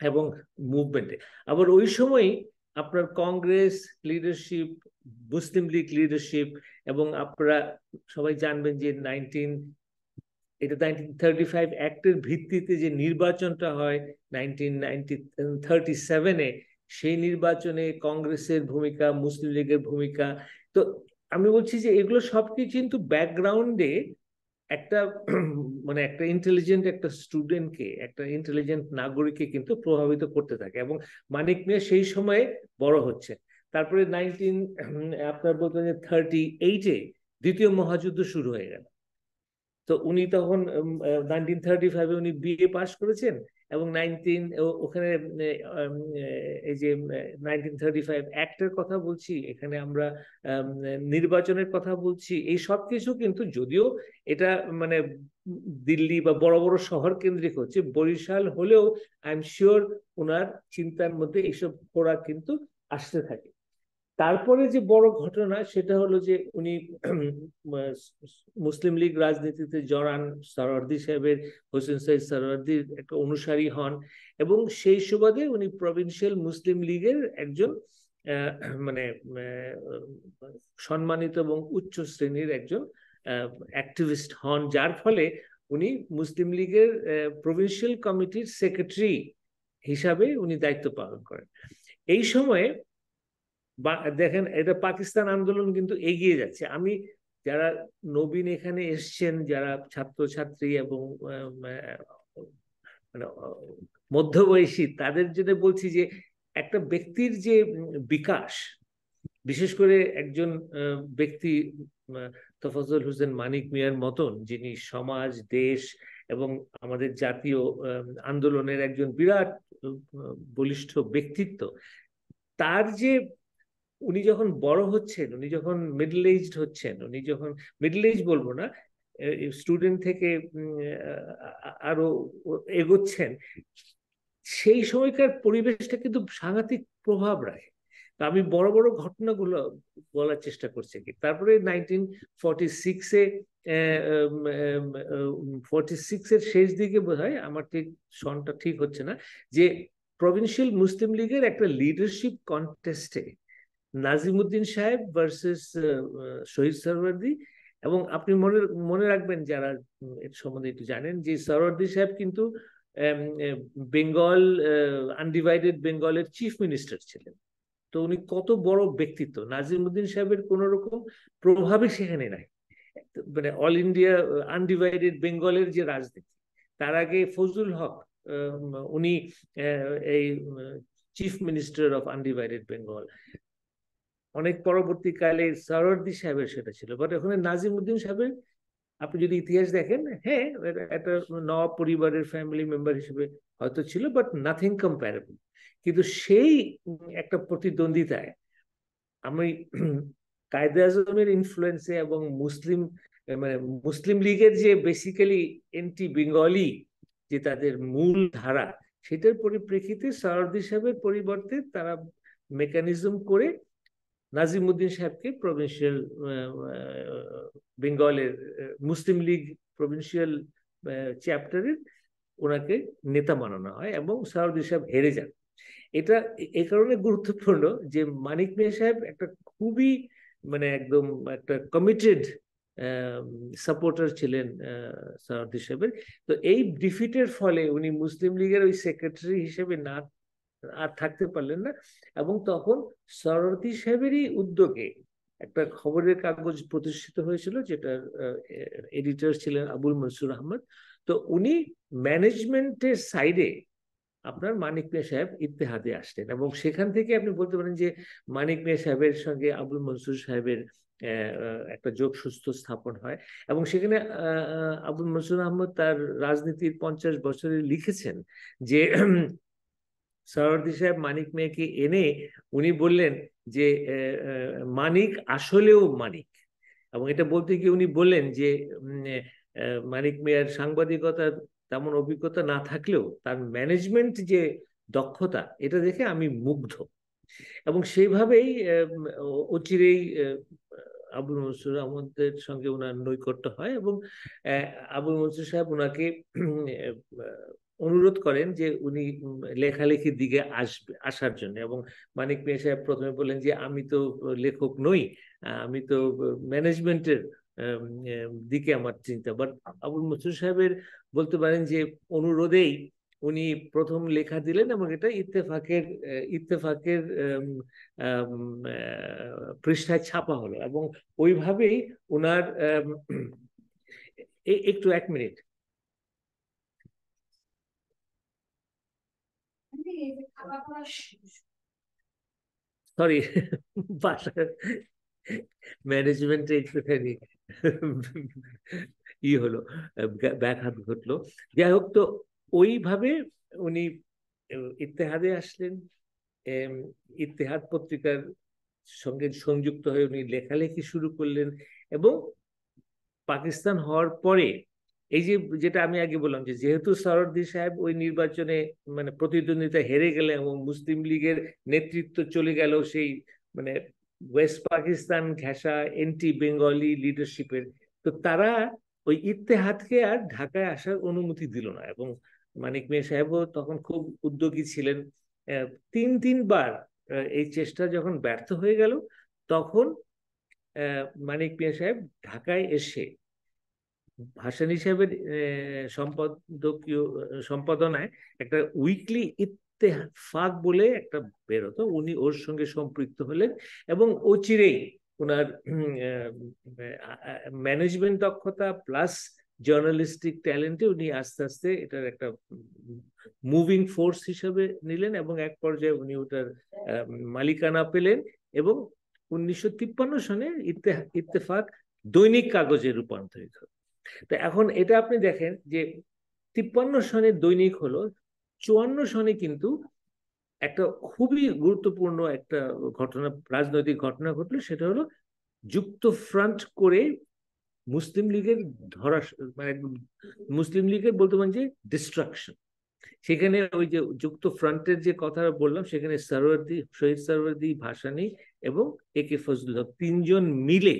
এবং মুভমেন্টে আবার ওই সময় আপনার কংগ্রেস লিডারশিপ মুসলিম লীগ লিডারশিপ এবং আপনারা সবাই জানবেন যে নাইনটিন এটা নাইনটিন থার্টি ফাইভ অ্যাক্টের ভিত্তিতে যে নির্বাচনটা হয় নাইনটিন নাইনটি থার্টি সেভেনে সেই নির্বাচনে কংগ্রেসের ভূমিকা, মুসলিম লীগের ভূমিকা, তো আমি বলছি যে এগুলো সবকিছু কিন্তু ব্যাকগ্রাউন্ডে একটা মানে একটা ইন্টেলিজেন্ট একটা স্টুডেন্টকে একটা ইন্টেলিজেন্ট নাগরিককে কিন্তু প্রভাবিত করতে থাকে এবং মানিক মিয়া সেই সময়ে বড় হচ্ছে। তারপরে নাইনটিন আপনার বলতেন যে থার্টি এইটে দ্বিতীয় মহাযুদ্ধ শুরু হয়ে গেল। তো উনি তখন নাইনটিন থার্টি ফাইভে উনি বিএ পাশ করেছেন এবং নাইনটিন ওখানে এই যে নাইনটিন থার্টি ফাইভ অ্যাক্টের কথা বলছি, এখানে আমরা নির্বাচনের কথা বলছি, এই সব কিছু কিন্তু যদিও এটা মানে দিল্লি বা বড় বড় শহর কেন্দ্রিক হচ্ছে, বরিশাল হলেও আই এম শিওর ওনার চিন্তার মধ্যে এইসব খোরা কিন্তু আসতে থাকে। তারপরে যে বড় ঘটনা সেটা হলো যে উনি মুসলিম লীগ রাজনীতিতে জড়ান সরওয়ার্দি সাহেবের, হোসেন সাইদ সরওয়ার্দির একটা অনুসারী হন এবং সেই সুবাদে উনি প্রভিন্সিয়াল মুসলিম লীগের একজন মানে সম্মানিত এবং উচ্চ শ্রেণির একজন অ্যাক্টিভিস্ট হন, যার ফলে উনি মুসলিম লীগের প্রভিন্সিয়াল কমিটির সেক্রেটারি হিসাবে উনি দায়িত্ব পালন করেন। এই সময়ে দেখেন, এটা পাকিস্তান আন্দোলন কিন্তু এগিয়ে যাচ্ছে। আমি, যারা নবীন এখানে এসছেন, যারা ছাত্র ছাত্রী এবং মানে মধ্যবয়সী, তাদের জন্য বলছি যে, একটা ব্যক্তির যে, বিকাশ, বিশেষ করে একজন ব্যক্তি তফাজল হোসেন মানিক মিয়ার মতন, যিনি সমাজ, দেশ এবং আমাদের জাতীয় আন্দোলনের একজন বিরাট বলিষ্ঠ ব্যক্তিত্ব, তার যে উনি যখন বড় হচ্ছেন, উনি যখন মিডল এজড হচ্ছেন, উনি যখন মিডল এজ বলব না স্টুডেন্ট থেকে আরও এগোচ্ছেন, সেই সময়কার পরিবেশটা কিন্তু সাংঘাতিক প্রভাব রাখে। আমি বড় বড় ঘটনাগুলো বলার চেষ্টা করছি কি তারপরে নাইনটিন ফর্টি সিক্সে ফর্টি সিক্সের শেষ দিকে বোধ হয় আমার ঠিক সনটা ঠিক হচ্ছে না, যে প্রভিন্সিয়াল মুসলিম লীগের একটা লিডারশিপ কন্টেস্টে নাজিমুদ্দিন সাহেব ভার্সেস শহীদ সরওয়ার্দি। এবং আপনি মনে মনে রাখবেন যারা এর সম্বন্ধে একটু জানেন যে সরওয়ার্দি সাহেব কিন্তু বেঙ্গল আনডিভাইডেড বেঙ্গলের চিফ মিনিস্টার ছিলেন। তো উনি কত বড় ব্যক্তিত্ব। নাজিমুদ্দিন সাহেবের কোন রকম প্রভাবই সেখানে নাই। মানে অল ইন্ডিয়া আনডিভাইডেড বেঙ্গলের যে রাজনীতি, তার আগে ফজলুল হক উনি এই chief minister of undivided Bengal অনেক পরবর্তীকালে সরওয়ার্দি সাহেবের সেটা ছিল। বাট ওখানে নাজিম উদ্দিন সাহেবের আপনি যদি ইতিহাস দেখেন হ্যাঁ একটা নবাব পরিবারের ফ্যামিলি মেম্বার হিসেবে হয়তো ছিল বাট নাথিং কম্প্যারেবল কিন্তু সেই একটা প্রতিদ্বন্দ্বিতায় আমি কায়দে আজমের ইনফ্লুয়েন্সে এবং মুসলিম মানে মুসলিম লীগের যে বেসিক্যালি এন্টি বেঙ্গলি যে তাদের মূল ধারা, সেটার পরিপ্রেক্ষিতে সারদি সাহেবের পরিবর্তে তারা মেকানিজম করে নাজিমুদ্দিন সাহেবকে প্রভিন্সিয়াল বেঙ্গলের মুসলিম লীগ প্রভিন্সিয়াল চ্যাপ্টারের ওনাকে নেতা মানানো হয় এবং সারদি সাহেব হেরে যান। এটা এ কারণে গুরুত্বপূর্ণ যে মানিক মিয়া সাহেব একটা খুবই মানে একদম একটা কমিটেড সাপোর্টার ছিলেন সারদি সাহেবের। তো এই ডিফিটের ফলে উনি মুসলিম লীগের ওই সেক্রেটারি হিসেবে না আর থাকতে পারলেন না। এবং তখন সরদি সাহেবেরই উদ্যোগে একটা খবরের কাগজ প্রতিষ্ঠিত হয়েছিল, যেটার এডিটর ছিলেন আবুল মনসুর আহমদ। তো উনি ম্যানেজমেন্টের সাইডে আপনার মানিক মিয়া সাহেব ইত্তেহাদে আসলেন। এবং সেখান থেকে আপনি বলতে পারেন যে মানিক মিয়া সাহেবের সঙ্গে আবুল মনসুর সাহেবের একটা যোগ সুস্থ স্থাপন হয়। এবং সেখানে আবুল মনসুর আহমদ তার রাজনীতির পঞ্চাশ বছরে লিখেছেন যে সরওয়ার্দি সাহেব মানিক মেয়েকে এনে উনি বললেন যে মানিক আসলেও মানিক। এবং এটা বলতে গিয়ে উনি বললেন যে মানিক মেয়ের সাংবাদিকতার তেমন অভিজ্ঞতা না থাকলেও তার ম্যানেজমেন্ট যে দক্ষতা, এটা দেখে আমি মুগ্ধ। এবং সেইভাবেই অচিরেই আবুল মনসুর আহমদের সঙ্গে ওনার নৈকট্য হয় এবং আবুল মনসুর সাহেব ওনাকে অনুরোধ করেন যে উনি লেখালেখির দিকে আসবে, আসার জন্য। এবং মানিক মিয়া সাহেব প্রথমে বললেন যে, আমি তো লেখক নই আমি তো ম্যানেজমেন্টের দিকে আমার চিন্তা। বাট আবুল মসুর সাহেবের বলতে পারেন যে, অনুরোধেই উনি প্রথম লেখা দিলেন এবং এটা ইত্তেফাকের ইত্তেফাকের পৃষ্ঠায় ছাপা হলো। এবং ওইভাবেই ওনার একটু এক মিনিট। সরি বাসার ম্যানেজমেন্টে একটুখানি ই হলো ব্যাঘাত ঘটলো। যাই হোক, তো ওইভাবে উনি ইতিহাদে আসলেন। ইতিহাদ পত্রিকার সঙ্গে সংযুক্ত হয়ে উনি লেখালেখি শুরু করলেন এবং পাকিস্তান হওয়ার পরে এই যে যেটা আমি আগে বললাম যে যেহেতু সরদি সাহেব ওই নির্বাচনে মানে প্রতিদ্বন্দ্বিতা হেরে গেলেন এবং মুসলিম লীগের নেতৃত্ব চলে গেল সেই মানে ওয়েস্ট পাকিস্তান ঘেঁষা এন্টি বেঙ্গলি লিডারশিপের তো তারা ওই ইত্তেহাদকে আর ঢাকায় আসার অনুমতি দিল না এবং মানিক মিয়া সাহেবও তখন খুব উদ্যোগী ছিলেন। তিন তিনবার এই চেষ্টা যখন ব্যর্থ হয়ে গেল, তখন মানিক মিয়া সাহেব ঢাকায় এসে ভাসানী সাহেবের সম্পাদকীয়, সম্পাদনায় একটা উইকলি ইত্তেফাক বলে একটা বেরোতো। উনি ওর সঙ্গে সম্পৃক্ত হলেন এবং ও অচিরেই ওনার ম্যানেজমেন্ট দক্ষতা প্লাস জার্নালিস্টিক ট্যালেন্টে উনি আস্তে আস্তে এটার একটা মুভিং ফোর্স হিসেবে নিলেন এবং এক পর্যায়ে উনি ওটার মালিকানা পেলেন এবং উনিশশো তিপ্পান্ন সনে ইত্তেফাক দৈনিক কাগজে রূপান্তরিত তো এখন এটা আপনি দেখেন যে তিপ্পান্ন সনের দৈনিক হলো, চুয়ান্ন সনে কিন্তু একটা খুবই গুরুত্বপূর্ণ একটা ঘটনা, রাজনৈতিক ঘটনা ঘটলো, সেটা হলো যুক্ত ফ্রন্ট করে মুসলিম লীগের ধরা মানে মুসলিম লীগের বলতে পারেন যে ডিস্ট্রাকশন সেখানে ওই যে যুক্ত ফ্রন্টের যে কথা বললাম, সেখানে সরওয়ার্দি শহীদ সরওয়ার্দি ভাসানি এবং এ কে ফজলুল্লাহ তিনজন মিলে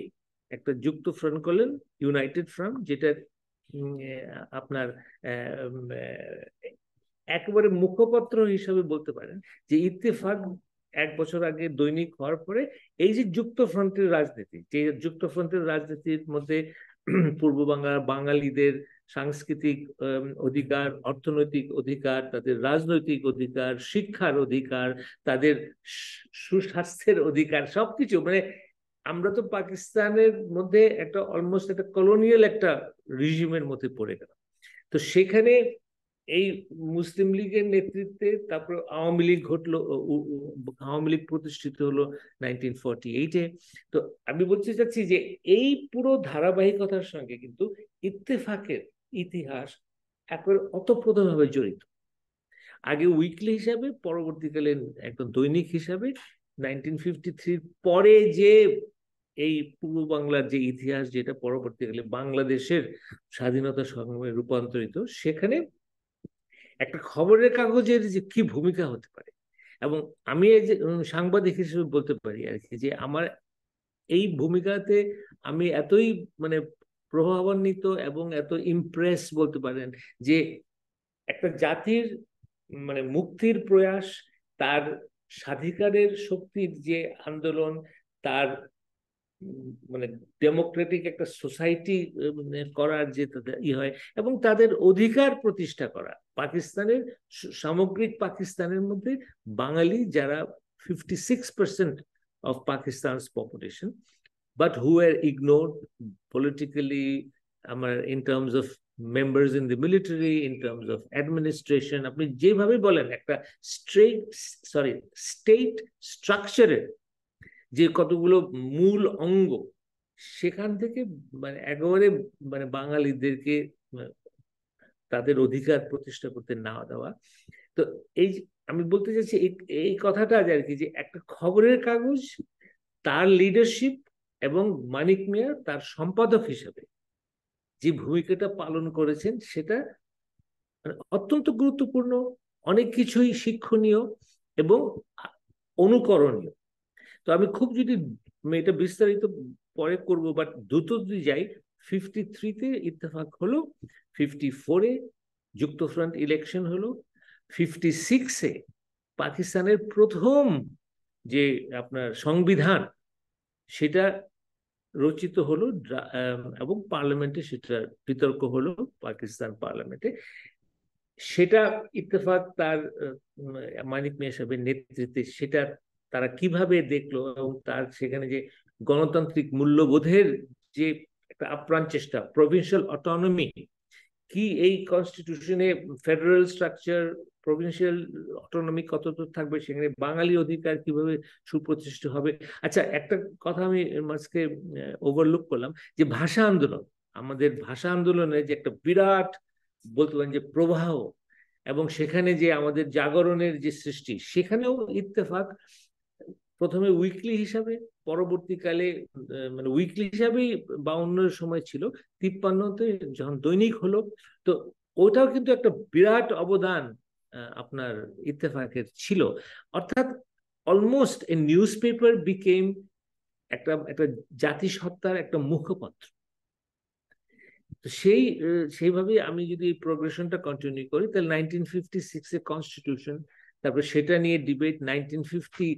একটা যুক্ত ফ্রন্ট করলেন ইউনাইটেড ফ্রন্ট যেটা আপনার একেবারে মুখপত্র হিসাবে বলতে পারেন যে ইত্তেফাক এক বছর আগে দৈনিক হওয়ার পরে এই যে যুক্ত ফ্রন্টের রাজনীতি, যে যুক্ত ফ্রন্টের রাজনীতির মধ্যে পূর্ব বাংলার বাঙালিদের সাংস্কৃতিক অধিকার, অর্থনৈতিক অধিকার, তাদের রাজনৈতিক অধিকার, শিক্ষার অধিকার, তাদের সুস্বাস্থ্যের অধিকার সবকিছু মানে আমরা তো পাকিস্তানের মধ্যে একটা অলমোস্ট একটা কলোনিয়াল একটা রিজিমের মধ্যে পড়ে গেলাম। তো সেখানে এই মুসলিম লীগের নেতৃত্বে তারপর আওয়ামী লীগ ঘটলো আওয়ামী লীগ প্রতিষ্ঠিত হলো নাইনটিন ফর্টি এইটে তো আমি বলতে চাচ্ছি যে এই পুরো ধারাবাহিকতার সঙ্গে কিন্তু ইত্তেফাকের ইতিহাস একেবারে অতপ্রতভাবে জড়িত। আগে উইকলি হিসাবে, পরবর্তীকালে একদম দৈনিক হিসাবে নাইনটিন ফিফটি থ্রির পরে যে এই পূর্ব বাংলার যে ইতিহাস যেটা পরবর্তীকালে বাংলাদেশের স্বাধীনতা সংগ্রামে রূপান্তরিত, সেখানে একটা খবরের কাগজের যে কি ভূমিকা হতে পারে। এবং আমি এই যে সাংবাদিক হিসেবে বলতে পারি আর কি যে, আমার এই ভূমিকাতে আমি এতই মানে প্রভাবান্বিত এবং এত ইমপ্রেস বলতে পারেন যে, একটা জাতির মানে মুক্তির প্রয়াস, তার স্বাধিকারের শক্তির যে আন্দোলন, তার মানে ডেমোক্রেটিক একটা সোসাইটি মানে করার যে ই হয় এবং তাদের অধিকার প্রতিষ্ঠা করা। পাকিস্তানের সামগ্রিক পাকিস্তানের মধ্যে বাঙালি যারা fifty six percent of Pakistan's population but who are ignore politically আমার in terms of members in the military in terms of administration আপনি যেভাবে বলেন একটা স্ট্রেট সরি স্টেট স্ট্রাকচারের যে কতগুলো মূল অঙ্গ, সেখান থেকে মানে একেবারে মানে বাঙালিদেরকে তাদের অধিকার প্রতিষ্ঠা করতে না দেওয়া। তো এই আমি বলতে চাইছি, এই কথাটা আর কি, যে একটা খবরের কাগজ তার লিডারশিপ এবং মানিক মিয়া তার সম্পাদক হিসেবে যে ভূমিকাটা পালন করেছেন, সেটা মানে অত্যন্ত গুরুত্বপূর্ণ, অনেক কিছুই শিক্ষণীয় এবং অনুকরণীয়। তো আমি খুব যদি এটা বিস্তারিত পরে করব বাট দ্রুত যদি যাই ফিফটি থ্রিতে ইত্তেফাক হলো ফিফটি ফোরে যুক্তফ্রন্ট ইলেকশন হলো ফিফটি সিক্সে পাকিস্তানের প্রথম যে আপনার সংবিধান, সেটা রচিত হলো এবং পার্লামেন্টে সেটা বিতর্ক হলো, পাকিস্তান পার্লামেন্টে। সেটা ইত্তেফাক তার মানিক মিয়া সাহেবের নেতৃত্বে সেটা তারা কীভাবে দেখল এবং তার সেখানে যে গণতান্ত্রিক মূল্যবোধের যে একটা আপ্রাণ চেষ্টা প্রভিন্সিয়াল অটোনমি কি এই কনস্টিটিউশনে ফেডারেল স্ট্রাকচার প্রভিন্সিয়াল অটোনমি কতদূর থাকবে, সেখানে বাঙালি অধিকার কীভাবে সুপ্রতিষ্ঠিত হবে? আচ্ছা একটা কথা আমি মাঝকে ওভারলুক করলাম যে ভাষা আন্দোলন, আমাদের ভাষা আন্দোলনে যে একটা বিরাট বলতে পারেন যে প্রবাহ এবং সেখানে যে আমাদের জাগরণের যে সৃষ্টি, সেখানেও ইত্তেফাক প্রথমে উইকলি হিসাবে, পরবর্তীকালে মানে উইকলি হিসাবেই বাউন্নের সময় ছিল। তিপ্পান্নতে যখন দৈনিক হলো, তো ওটাও কিন্তু একটা বিরাট অবদান আপনার ইত্তেফাকের ছিল। অর্থাৎ almost a newspaper became একটা একটা জাতিসত্তার একটা মুখপত্র। তো সেই সেইভাবে আমি যদি প্রোগ্রেশনটা কন্টিনিউ করি, তাহলে নাইনটিন ফিফটি সিক্স কনস্টিটিউশন তারপর সেটা নিয়ে ডিবেট নাইনটিন ফিফটি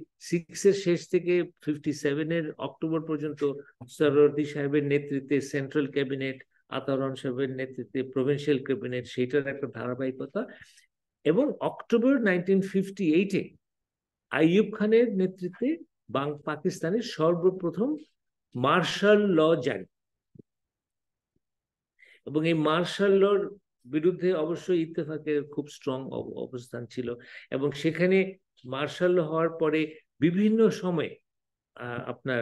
শেষ থেকে ফিফটি সেভেনের অক্টোবর পর্যন্ত সরওয়ার্দি সাহেবের নেতৃত্বে সেন্ট্রাল ক্যাবিনেট আতারন সাহেবের নেতৃত্বে প্রভিন্সিয়াল ক্যাবিনেট সেটার একটা ধারাবাহিকতা। এবং অক্টোবর নাইনটিন ফিফটি এইটে আইয়ুব খানের নেতৃত্বে বাং পাকিস্তানের সর্বপ্রথম মার্শাল ল জারি। এবং এই মার্শাল লর বিরুদ্ধে অবশ্যই ইত্তেফাকের খুব স্ট্রং অবস্থান ছিল। এবং সেখানে মার্শাল হওয়ার পরে বিভিন্ন সময়ে আপনার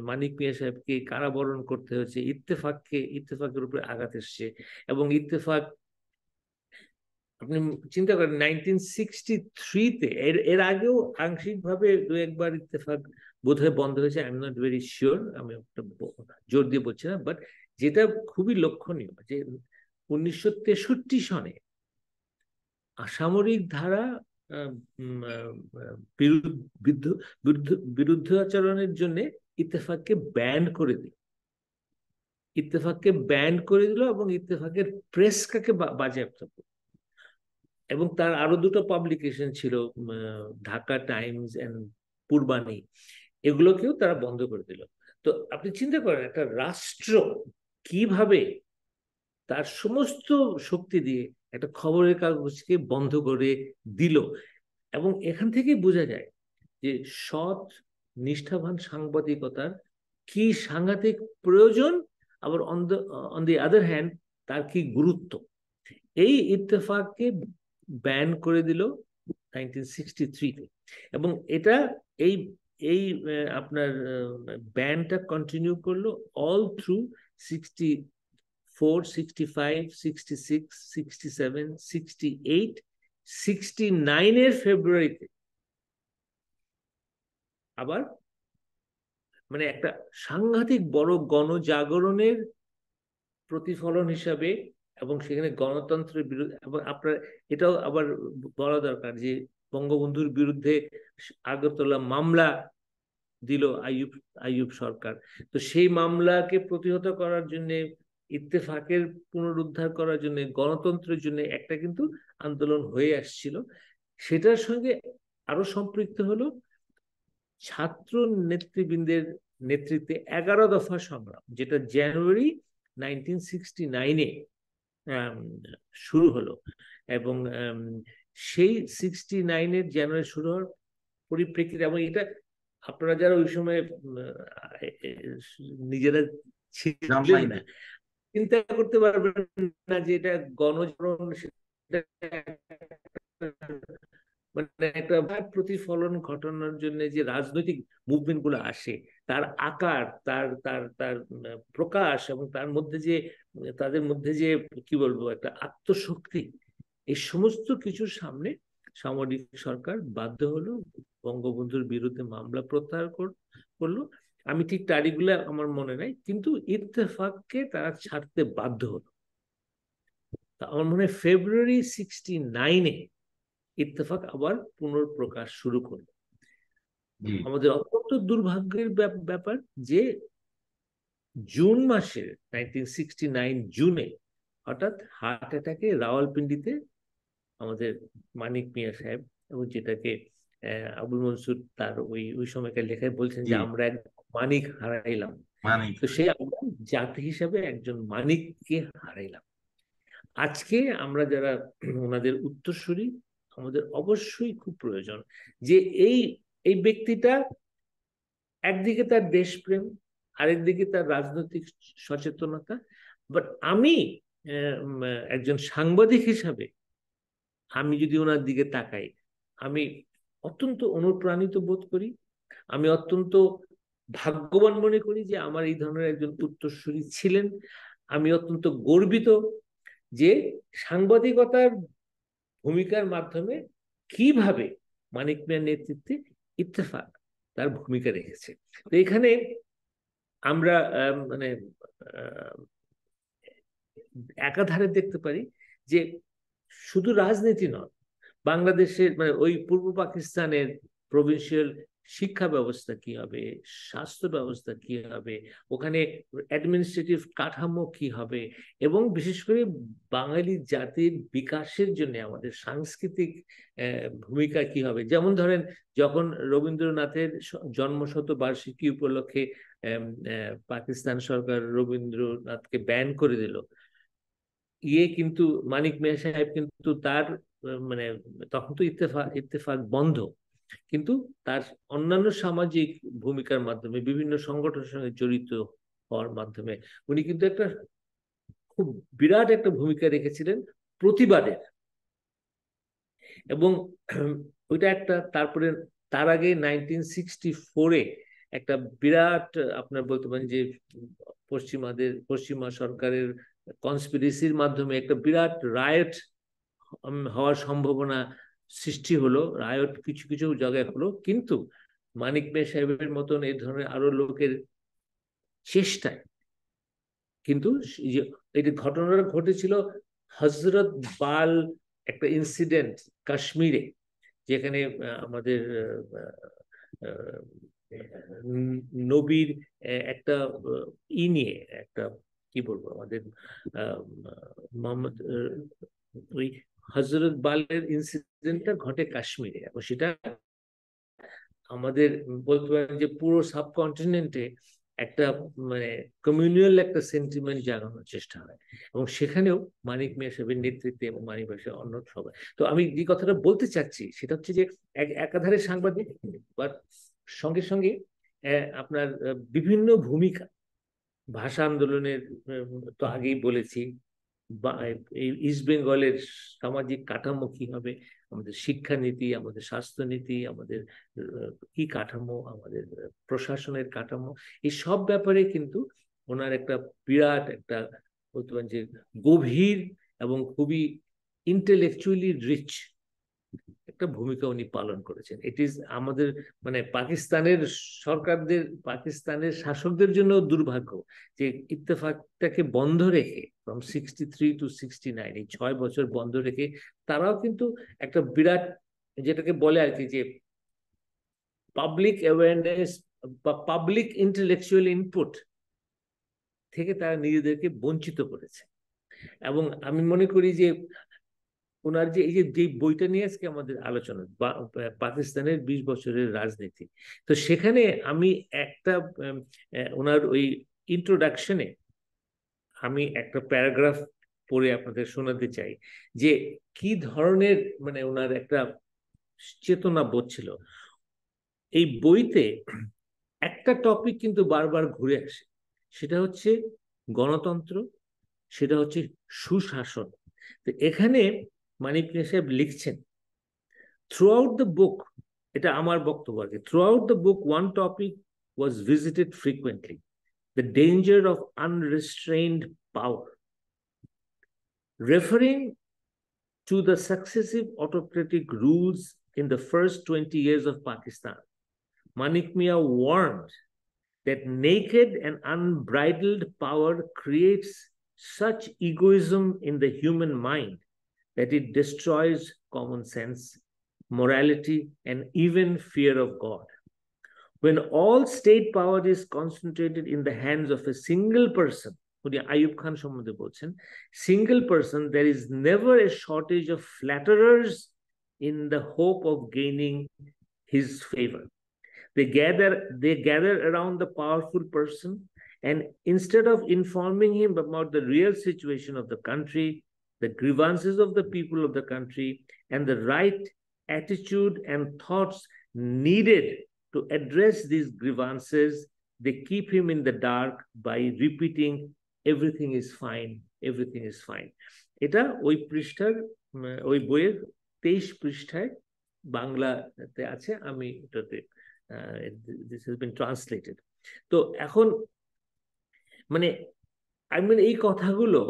মানিক মিয়া সাহেবকে কারাবরণ করতে হয়েছে। ইত্তেফাককে, ইত্তেফাকের উপরে আঘাত এসছে। এবং ইত্তেফাক, আপনি চিন্তা করেন নাইনটিন সিক্সটি থ্রিতে এর এর আগেও আংশিকভাবে দু একবার ইত্তেফাক বোধহয় বন্ধ হয়েছে। I am not very sure আমি জোর দিয়ে বলছি না বাট যেটা খুবই লক্ষণীয় যে উনিশশো তেষট্টি সনে সামরিক ধারা বিরুদ্ধ আচরণের জন্য ইত্তেফাককে ব্যান করে দিল। ইত্তেফাককে ব্যান করে দিল এবং ইত্তেফাকের প্রেস কাকে বাজেয়াপ্ত এবং তার আরও দুটো পাবলিকেশন ছিল ঢাকা টাইমস এন্ড পূর্বাণী এগুলোকেও তারা বন্ধ করে দিল। তো আপনি চিন্তা করেন, একটা রাষ্ট্র কীভাবে তার সমস্ত শক্তি দিয়ে একটা খবরের কাগজকে বন্ধ করে দিল। এবং এখান থেকেই বোঝা যায় যে সৎ, নিষ্ঠাবান সাংবাদিকতার কি সাংঘাতিক প্রয়োজন, আবার অন দি আদার হ্যান্ড তার কি গুরুত্ব? এই ইত্তেফাককে ব্যান করে দিল নাইনটিন সিক্সটি এবং এটা, এই এই আপনার ব্যানটা কন্টিনিউ করল all through sixty four sixty five sixty six sixty seven sixty eight sixty নাইনের ফেব্রুয়ারিতে আবার মানে একটা সাংঘাতিক বড় গণজাগরণের প্রতিফলন হিসাবে এবং সেখানে গণতন্ত্রের বিরুদ্ধে এবং আপনার এটাও আবার বলা দরকার যে বঙ্গবন্ধুর বিরুদ্ধে আগরতলা মামলা দিল আইয়ুব আইয়ুব সরকার। তো সেই মামলাকে প্রতিহত করার জন্য ইত্তেফাকের পুনরুদ্ধার করার জন্য গণতন্ত্রের জন্য একটা কিন্তু আন্দোলন হয়ে আসছিল। সেটার সঙ্গে আরও সম্পৃক্ত হলো ছাত্র নেতৃবৃন্দের নেতৃত্বে এগারো দফা সংগ্রাম যেটা জানুয়ারি নাইনটিন সিক্সটি নাইনে শুরু হলো। এবং সেই সিক্সটি নাইনের জানুয়ারি শুরু হওয়ার পরিপ্রেক্ষিতে এবং এটা আপনারা যারা ওই সময় নিজেরা ছিলেন না চিন্তা করতে পারবেন না যে এটা গণজাগরণ মানে একটা প্রতিফলন ঘটানোর জন্য যে রাজনৈতিক মুভমেন্টগুলো আসে, তার আকার, তার তার তার প্রকাশ এবং তার মধ্যে যে, তাদের মধ্যে যে, কি বলব, একটা আত্মশক্তি, এই সমস্ত কিছুর সামনে সামরিক সরকার বাধ্য হলো, বঙ্গবন্ধুর বিরুদ্ধে মামলা প্রত্যাহার করল আমি ঠিক তারিখগুলো আমার মনে নাই কিন্তু ইত্তেফাককে তারা ছাড়তে বাধ্য হলো। আমার মনে হয় ফেব্রুয়ারি সিক্সটি নাইনে ইত্তেফাক আবার পুনর্প্রকাশ শুরু করল। আমাদের অত্যন্ত দুর্ভাগ্যের ব্যাপার যে জুন মাসের নাইনটিন সিক্সটি নাইন জুনে হঠাৎ হার্ট অ্যাটাকে রাওয়ালপিন্ডিতে আমাদের মানিক মিয়া সাহেব এবং যেটাকে আবুল মনসুর তার ওই ওই সময়কার লেখায় বলছেন যে আমরা এক মানিক হারাইলাম। তো সেই আমরা জাতি হিসাবে একজন মানিককে হারাইলাম। আজকে আমরা যারা ওনাদের উত্তরসূরি আমাদের অবশ্যই খুব প্রয়োজন যে এই এই ব্যক্তিটা একদিকে তার দেশপ্রেম আরেকদিকে তার রাজনৈতিক সচেতনতা। বাট আমি একজন সাংবাদিক হিসাবে আমি যদি ওনার দিকে তাকাই আমি অত্যন্ত অনুপ্রাণিত বোধ করি। আমি অত্যন্ত ভাগ্যবান মনে করি যে আমার এই ধরনের একজন উত্তরসূরি ছিলেন। আমি অত্যন্ত গর্বিত যে সাংবাদিকতার ভূমিকার মাধ্যমে কীভাবে মানিক মিয়ার নেতৃত্বে ইত্তেফাক তার ভূমিকা রেখেছে। তো এখানে আমরা মানে একাধারে দেখতে পারি যে শুধু রাজনীতি নয়, বাংলাদেশের মানে ওই পূর্ব পাকিস্তানের প্রভিন্সিয়াল শিক্ষা ব্যবস্থা কি হবে? স্বাস্থ্য ব্যবস্থা কি হবে? ওখানে অ্যাডমিনিস্ট্রেটিভ কাঠামো কি হবে? এবং বিশেষ করে বাঙালি জাতির বিকাশের জন্য আমাদের সাংস্কৃতিক ভূমিকা কি হবে? যেমন ধরেন, যখন রবীন্দ্রনাথের জন্মশত বার্ষিকী উপলক্ষে পাকিস্তান সরকার রবীন্দ্রনাথকে ব্যান করে দিল ইয়ে কিন্তু মানিক মিয়া সাহেব কিন্তু তার মানে তখন তো ইত্তেফাক ইত্তেফাক বন্ধ। কিন্তু তার অন্যান্য সামাজিক ভূমিকার মাধ্যমে, বিভিন্ন সংগঠনের সঙ্গে জড়িত হওয়ার মাধ্যমে উনি কিন্তু একটা খুব বিরাট একটা ভূমিকা রেখেছিলেন প্রতিবাদের। এবং ওইটা একটা তারপরে তার আগে নাইনটিন সিক্সটি ফোরে একটা বিরাট আপনার বলতে পারেন যে পশ্চিমাদের, পশ্চিমা সরকারের কনস্পিরেসির মাধ্যমে একটা বিরাট রায়ট হওয়ার সম্ভাবনা সৃষ্টি হলো রায়ট কিছু কিছু জায়গায় হলো, কিন্তু মানিক মে সাহেবের মতন এই ধরনের আরও লোকের চেষ্টায় কিন্তু এই ঘটনাটা ঘটেছিল হজরত বাল একটা ইনসিডেন্ট কাশ্মীরে, যেখানে আমাদের নবীর একটা ই নিয়ে একটা, কি বলব, আমাদের মোহাম্মদ ওই হজরত বালের ইনসিডেন্টটা ঘটে কাশ্মীরে। এবং সেটা আমাদের বলতে পারেন যে পুরো সাবকন্টিনেন্টে একটা মানে কমিউনিয়াল একটা সেন্টিমেন্ট জাগানোর চেষ্টা হয়। এবং সেখানেও মানিক মিয়া সাহেবের নেতৃত্বে এবং মানিক মিয়া অন্য সবাই। তো আমি যে কথাটা বলতে চাচ্ছি, সেটা হচ্ছে যে একাধারে সাংবাদিক বাট সঙ্গে সঙ্গে আপনার বিভিন্ন ভূমিকা, ভাষা আন্দোলনের তো আগেই বলেছি। ইস্ট বেঙ্গলের সামাজিক কাঠামো কি হবে? আমাদের শিক্ষানীতি, আমাদের স্বাস্থ্যনীতি, আমাদের কি কাঠামো, আমাদের প্রশাসনের কাঠামো, এই সব ব্যাপারে কিন্তু ওনার একটা বিরাট একটা বলতে যে গভীর এবং খুবই ইন্টেলেকচুয়ালি রিচ একটা ভূমিকা উনি পালন করেছেন। ইট ইজ আমাদের মানে পাকিস্তানের সরকারদের, পাকিস্তানের শাসকদের জন্য দুর্ভাগ্য যে ইত্তেফাকটাকে বন্ধ রেখে from sixty three to sixty nine এই ছয় বছর বন্ধ রেখে তারাও কিন্তু একটা বিরাট, যেটাকে বলে আর কি যে পাবলিক অ্যাওয়ারনেস বা পাবলিক ইন্টেলেকচুয়াল ইনপুট থেকে তারা নিজেদেরকে বঞ্চিত করেছে। এবং আমি মনে করি যে ওনার যে, এই যে বইটা নিয়ে আজকে আমাদের আলোচনা পাকিস্তানের বিশ বছরের রাজনীতি। তো সেখানে আমি একটা ওনার ওই ইন্ট্রোডাকশনে আমি একটা প্যারাগ্রাফ পড়ে আপনাদের শোনাতে চাই যে, কি ধরনের মানে ওনার একটা চেতনা বোধ ছিল। এই বইতে একটা টপিক কিন্তু বারবার ঘুরে আসে। সেটা হচ্ছে গণতন্ত্র, সেটা হচ্ছে সুশাসন। তো এখানে মানিক সাহেব লিখছেন থ্রু আউট দ্য বুক এটা আমার বক্তব্য আর কি throughout the book one topic was visited frequently the danger of unrestrained power referring to the successive autocratic rules in the first 20 years of Pakistan, Manik Mia warned that naked and unbridled power creates such egoism in the human mind that it destroys common sense, morality, and even fear of God. When all state power is concentrated in the hands of a single person, Ayub Khan single person, there is never a shortage of flatterers in the hope of gaining his favor. They gather, they gather around the powerful person, and instead of informing him about the real situation of the country, the grievances of the people of the country, and the right attitude and thoughts needed to address these grievances, they keep him in the dark by repeating, everything is fine, everything is fine. এটা ওই পৃষ্ঠার ওই বইয়ের তেইশ পৃষ্ঠায় বাংলাতে আছে আমি এটাতে দিস হ্যাজ বিন ট্রান্সলেটেড তো এখন মানে আই মিন এই কথাগুলো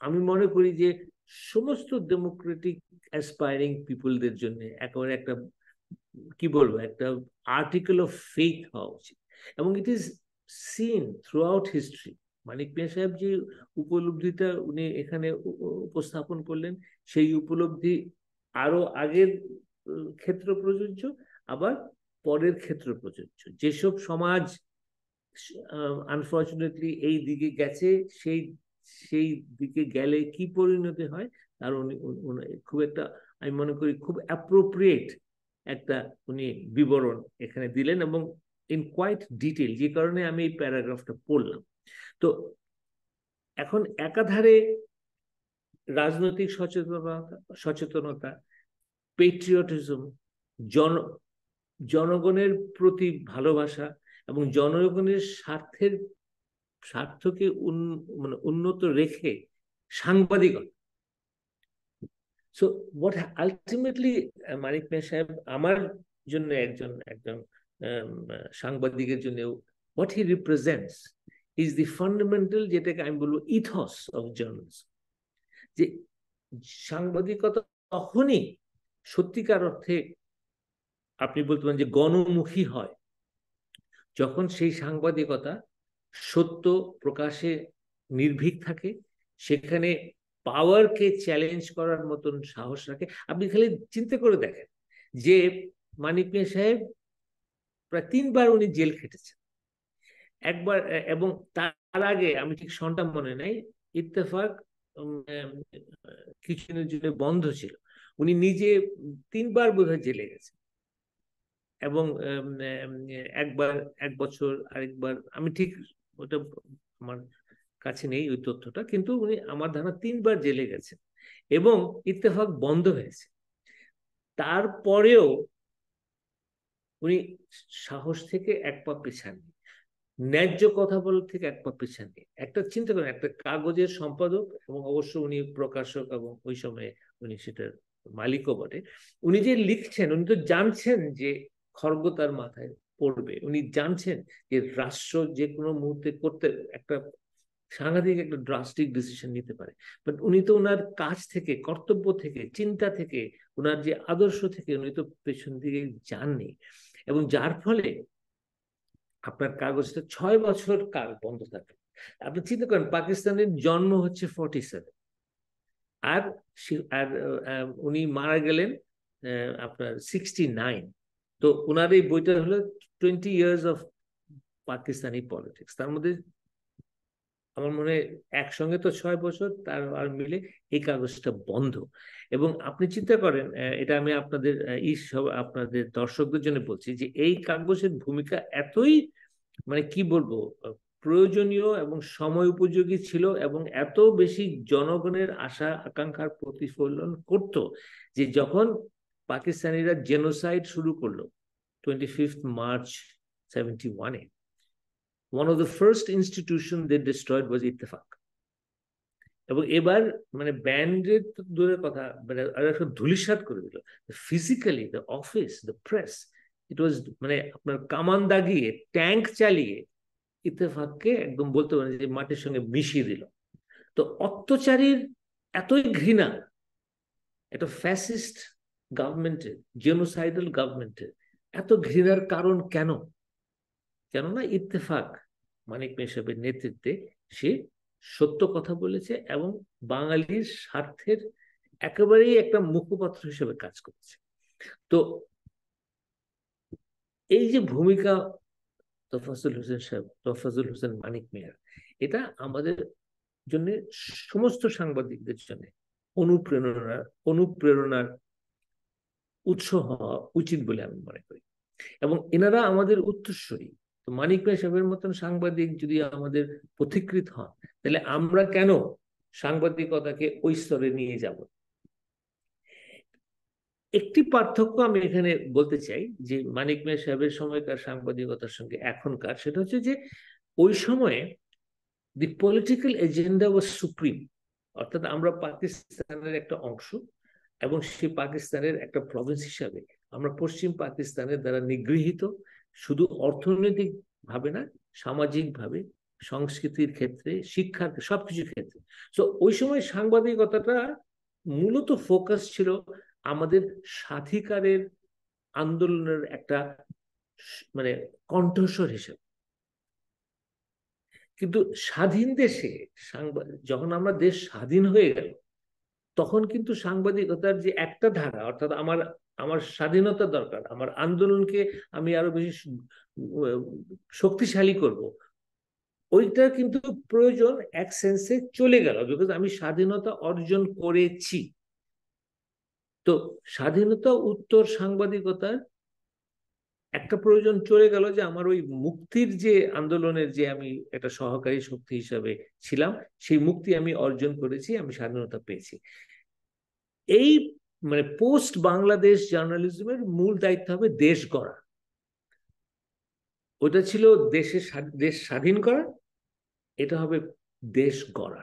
আমি মনে করি যে সমস্ত ডেমোক্রেটিক অ্যাসপায়ারিং পিপলদের জন্য একেবারে একটা, কি বলব, একটা আর্টিকেল অফ ফেথ হওয়া উচিত। এবং it is seen throughout history Manik Mia sahib যে উপলব্ধিটা উনি এখানে উপস্থাপন করলেন, সেই উপলব্ধি আরও আগের ক্ষেত্র প্রযোজ্য, আবার পরের ক্ষেত্র প্রযোজ্য। যেসব সমাজ আনফর্চুনেটলি এই দিকে গেছে, সেই সেই দিকে গেলে কি পরিণতি হয়? তার উনি খুব একটা, আমি মনে করি খুব অ্যাপ্রোপ্রিয়েট একটা উনি বিবরণ এখানে দিলেন এবং ইন কোয়াইট ডিটেল যে কারণে আমি এই প্যারাগ্রাফটা পড়লাম। তো এখন একাধারে রাজনৈতিক সচেতনতা সচেতনতা পেট্রিয়টিজম জন, জনগণের প্রতি ভালোবাসা এবং জনগণের স্বার্থের স্বার্থকে উন মানে উন্নত রেখে সাংবাদিকতা। So what ultimately Manik Mia sahib আমার জন্য একজন একজন সাংবাদিকের জন্য what he represents is the fundamental যেটাকে আমি বলব ইথস অফ জার্নালিজম যে সাংবাদিকতা তখনই সত্যিকার অর্থে আপনি বলতে পারেন যে গণমুখী হয়, যখন সেই সাংবাদিকতা সত্য প্রকাশে নির্ভীক থাকে, সেখানে পাওয়ারকে চ্যালেঞ্জ করার মতন সাহস রাখে। আপনি খালি চিন্তা করে দেখেন যে মানিক মিয়া সাহেব প্রায় তিনবার উনি জেল খেটেছেন। একবার, এবং তার আগে আমি ঠিক সনটা মনে নাই, ইত্তেফাক কিছুদিনের জন্য বন্ধ ছিল। উনি নিজে তিনবার বোধহয় জেলে গেছেন। এবং একবার, এক বছর আরেকবার, আমি ঠিক ওটা আমার কাছে নেই ওই তথ্যটা, কিন্তু উনি আমার ধারণা তিনবার জেলে গেছেন এবং ইত্তেফাক বন্ধ হয়েছে। তারপরেও উনি সাহস থেকে এক পা পেছাননি, ন্যায্য কথা বলার থেকে এক পা পিছনে একটা চিন্তা করেন, একটা কাগজের সম্পাদক এবং অবশ্য উনি প্রকাশক এবং ওই সময়ে উনি সেটার মালিকও বটে, উনি যে লিখছেন, উনি তো জানছেন যে খর্গ তার মাথায় পড়বে। উনি জানছেন যে রাষ্ট্র যে কোনো মুহূর্তে করতে একটা সাংঘাতিক একটা ড্রাস্টিক ডিসিশন নিতে পারে। বাট উনি তো ওনার কাজ থেকে, কর্তব্য থেকে, চিন্তা থেকে ওনার যে আদর্শ থেকে উনি তো পেছন দিকে যাননি। এবং যার ফলে আপনার কাগজটা ছয় বছর কাল বন্ধ থাকে। আপনি চিন্তা করেন, পাকিস্তানের জন্ম হচ্ছে ফর্টি সেভেন আর উনি মারা গেলেন আপনার সিক্সটি নাইন তো ওনার এই বইটা হলো twenty years of Pakistani politics তার মধ্যে আমার মনে হয় একসঙ্গে তো ছয় বছর, তার আর মিলে এই কাগজটা বন্ধ। এবং আপনি চিন্তা করেন এটা আমি আপনাদের এই সব আপনাদের দর্শকদের জন্য বলছি যে এই কাগজের ভূমিকা এতই মানে কি বলব, প্রয়োজনীয় এবং সময় উপযোগী ছিল এবং এত বেশি জনগণের আশা আকাঙ্ক্ষার প্রতিফলন করত যে যখন পাকিস্তানিরা জেনোসাইড শুরু করল টোয়েন্টি ফিফথ মার্চ সেভেন্টি ওয়ানে one of the first institution they destroyed was Ittefaq এবং এবার মানে ব্যান্ডের দূরের কথা মানে একটা ধুলিসাত করে দিল। Physically the office the press it was মানে আপনার কামান দাগিয়ে ট্যাঙ্ক চালিয়ে ইত্তেফাককে একদম বলতে পারেন যে মাটির সঙ্গে মিশিয়ে দিল। তো অত্যাচারীর এতই ঘৃণা, একটা ফ্যাসিস্ট গভর্নমেন্টের জেনোসাইডাল গভর্নমেন্টের এত ঘৃণার কারণ কেন? কেননা ইত্তেফাক মানিক মেশাবের নেতৃত্বে সে সত্য কথা বলেছে এবং বাঙালির স্বার্থের একেবারেই একটা মুখপাত্র হিসেবে কাজ করেছে। তো এই যে ভূমিকা তফাজুল হোসেন সাহেব তফাজুল হোসেন মানিক মেয়ার এটা আমাদের জন্য সমস্ত সাংবাদিকদের জন্য অনুপ্রেরণার অনুপ্রেরণার উৎস হওয়া উচিত বলে আমি মনে করি। এবং এনারা আমাদের উত্তরস্বরী তো মানিক ভাই সাহেবের মতন সাংবাদিক যদি আমাদের পথিকৃত হন, তাহলে আমরা কেন সাংবাদিকতাকে ওই স্তরে নিয়ে যাব? একটি পার্থক্য আমি এখানে বলতে চাই যে মানিক মেয়ে সাহেবের সময়কার সাংবাদিকতার সঙ্গে এখনকার, সেটা হচ্ছে যে ওই সময়ে the political agenda was supreme অর্থাৎ আমরা পাকিস্তানের একটা অংশ এবং সে পাকিস্তানের একটা প্রভিন্স হিসাবে আমরা পশ্চিম পাকিস্তানের দ্বারা নিগৃহীত, শুধু অর্থনৈতিক ভাবে না সামাজিক ভাবে সংস্কৃতির ক্ষেত্রে, শিক্ষার সবকিছুর ক্ষেত্রে। তো ওই সময় সাংবাদিকতাটা মূলত ফোকাস ছিল আমাদের স্বাধিকারের আন্দোলনের একটা মানে কণ্ঠস্বর হিসেবে। কিন্তু স্বাধীন দেশে যখন আমরা দেশ স্বাধীন হয়ে গেল তখন কিন্তু সাংবাদিকতার যে একটা ধারা, অর্থাৎ আমার আমার স্বাধীনতা দরকার, আমার আন্দোলনকে আমি আরও বেশি শক্তিশালী করব, ওইটা কিন্তু প্রয়োজন এক সেন্সে চলে গেল বিকজ আমি স্বাধীনতা অর্জন করেছি। তো স্বাধীনতা উত্তর সাংবাদিকতার একটা প্রয়োজন চলে গেল যে আমার ওই মুক্তির যে আন্দোলনের যে আমি একটা সহকারী শক্তি হিসাবে ছিলাম, সেই মুক্তি আমি অর্জন করেছি, আমি স্বাধীনতা পেয়েছি। এই মানে পোস্ট বাংলাদেশ জার্নালিজমের মূল দায়িত্ব হবে দেশ গড়া। ওটা ছিল দেশের দেশ স্বাধীন করা, এটা হবে দেশ গড়া।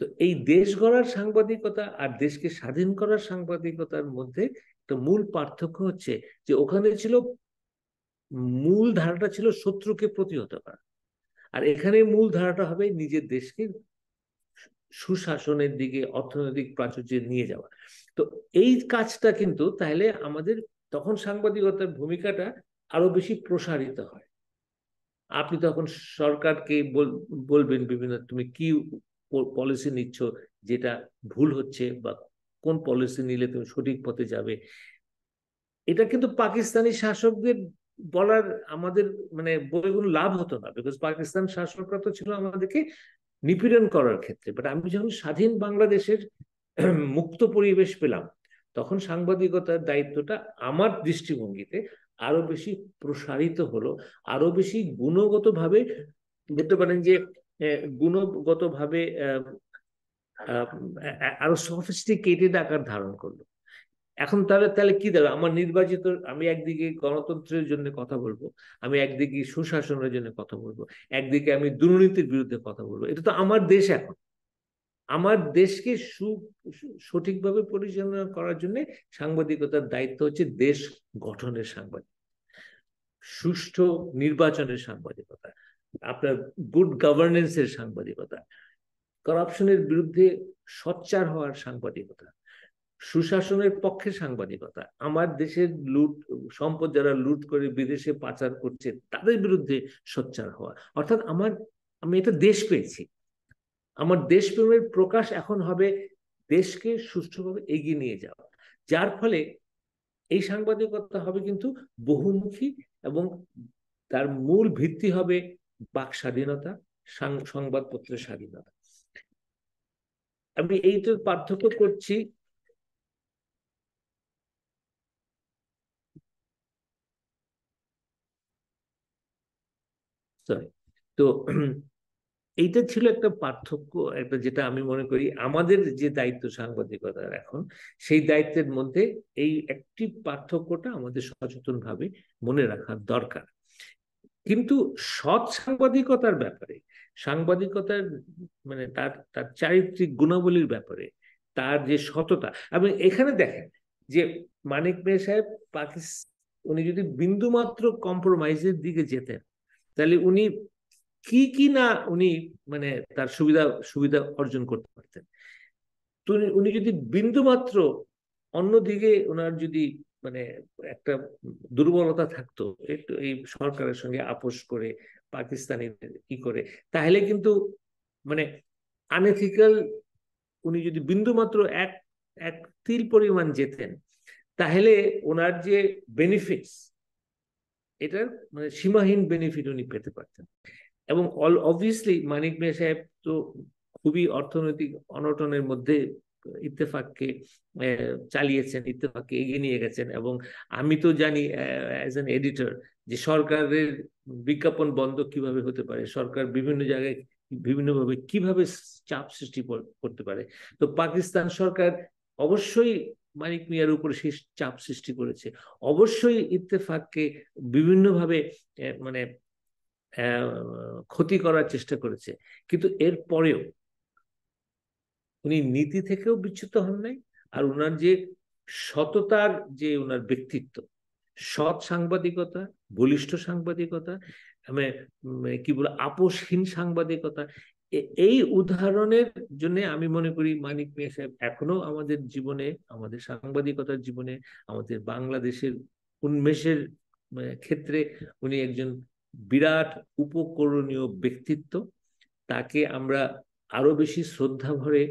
তো এই দেশ গড়ার সাংবাদিকতা আর দেশকে স্বাধীন করার সাংবাদিকতার মধ্যে একটা মূল পার্থক্য হচ্ছে যে ওখানে ছিল মূল ধারাটা ছিল শত্রুকে প্রতিহত করা। আর এখানে মূল ধারাটা হবে নিজের দেশকে সুশাসনের দিকে, অর্থনৈতিক প্রাচুর্যে নিয়ে যাওয়া। তো এই কাজটা কিন্তু তাহলে আমাদের তখন সাংবাদিকতার ভূমিকাটা আরও বেশি প্রসারিত হয়। আপনি তখন সরকারকে বলবেন বিভিন্ন, তুমি কি পলিসি নিচ্ছ যেটা ভুল হচ্ছে বা কোন পলিসি নিলে তুমি সঠিক পথে যাবে? এটা কিন্তু পাকিস্তানি শাসকদের বলার আমাদের মানে বলে কোনো লাভ হতো না বিকজ পাকিস্তান শাসকরা তো ছিল আমাদেরকে নিপীড়ন করার ক্ষেত্রে। বাট আমি যখন স্বাধীন বাংলাদেশের মুক্ত পরিবেশ পেলাম, তখন সাংবাদিকতার দায়িত্বটা আমার দৃষ্টিভঙ্গিতে আরও বেশি প্রসারিত হলো, আরও বেশি গুণগতভাবে বলতে পারেন যে গুণগতভাবে আরও সফিস্টিকেটেড আকার ধারণ করল। এখন তাহলে তাহলে কি দেবে আমার নির্বাচিত, আমি একদিকে গণতন্ত্রের জন্য কথা বলব, আমি একদিকে সুশাসনের জন্য কথা বলব, একদিকে আমি দুর্নীতির বিরুদ্ধে কথা বলব। এটা তো আমার দেশ এখন। আমার দেশকে সু সঠিকভাবে পরিচালনা করার জন্য সাংবাদিকতার দায়িত্ব হচ্ছে দেশ গঠনের সাংবাদিক। সুষ্ঠু নির্বাচনের সাংবাদিকতা, আপনার গুড গভর্নেন্সের সাংবাদিকতা করাপশনের বিরুদ্ধে সচ্চার হওয়ার সাংবাদিকতা। সুশাসনের পক্ষে সাংবাদিকতা। আমার দেশের লুট, সম্পদ যারা লুট করে বিদেশে পাচার করছে, তাদের বিরুদ্ধে সোচ্চার হওয়া। অর্থাৎ আমার, আমি এটা দেশ পেয়েছি। আমার দেশপ্রেমের প্রকাশ এখন হবে দেশকে সুষ্ঠুভাবে এগিয়ে নিয়ে যাওয়া। যার ফলে এই সাংবাদিকতা হবে কিন্তু বহুমুখী এবং তার মূল ভিত্তি হবে বাক স্বাধীনতা সংবাদপত্রের স্বাধীনতা। আমি এই তো পার্থক্য করছি। সরি তো এইটা ছিল একটা পার্থক্য, একটা যেটা আমি মনে করি আমাদের যে দায়িত্ব সাংবাদিকতার এখন, সেই দায়িত্বের মধ্যে এই একটি পার্থক্যটা আমাদের সচেতন ভাবে মনে রাখার দরকার। কিন্তু সৎ সাংবাদিকতার ব্যাপারে, সাংবাদিকতার মানে তার তার চারিত্রিক গুণাবলীর ব্যাপারে, তার যে সততা এবং এখানে দেখেন যে মানিক মে সাহেব পাকিস্তান, উনি যদি বিন্দুমাত্র কম্প্রোমাইজের দিকে যেতেন তাহলে উনি কি কি না উনি মানে তার সুবিধা সুবিধা অর্জন করতে পারতেন? উনি যদি বিন্দুমাত্র অন্যদিকে ওনার যদি মানে একটা দুর্বলতা থাকতো, একটু এই সরকারের সঙ্গে আপোষ করে, পাকিস্তানি কি করে, তাহলে কিন্তু মানে আনএথিক্যাল উনি যদি বিন্দুমাত্র এক এক তিল পরিমাণ যেতেন তাহলে ওনার যে বেনিফিটস এটার মানে সীমাহীন বেনিফিট উনি পেতে পারতেন। এবং অল অবভিয়াসলি মানিক মে সাহেব তো খুবই অর্থনৈতিক অনটনের মধ্যে ইত্তেফাককে চালিয়েছেন, ইত্তেফাককে এগিয়ে নিয়ে গেছেন এবং আমি তো জানি অ্যাজ এন এডিটর যে সরকারের বিজ্ঞাপন বন্ধ কীভাবে হতে পারে, সরকার বিভিন্ন জায়গায় বিভিন্নভাবে কীভাবে চাপ সৃষ্টি করতে পারে। তো পাকিস্তান সরকার অবশ্যই মানিক মিয়ার উপরে সেই চাপ সৃষ্টি করেছে। অবশ্যই ইত্তেফাককে বিভিন্নভাবে মানে ক্ষতি করার চেষ্টা করেছে। কিন্তু এর পরেও উনি নীতি থেকেও বিচ্যুত হন নাই আর ওনার যে সততার যে ওনার ব্যক্তিত্ব, সৎ সাংবাদিকতা, বলিষ্ঠ সাংবাদিকতা কি বলে, আপোষহীন সাংবাদিকতা এই উদাহরণের জন্য আমি মনে করি মানিক মিয়া সাহেব এখনও আমাদের জীবনে, আমাদের সাংবাদিকতার জীবনে, আমাদের বাংলাদেশের উন্মেষের ক্ষেত্রে উনি একজন বিরাট উপকরণীয় ব্যক্তিত্ব। তাকে আমরা আরও বেশি শ্রদ্ধা ভরে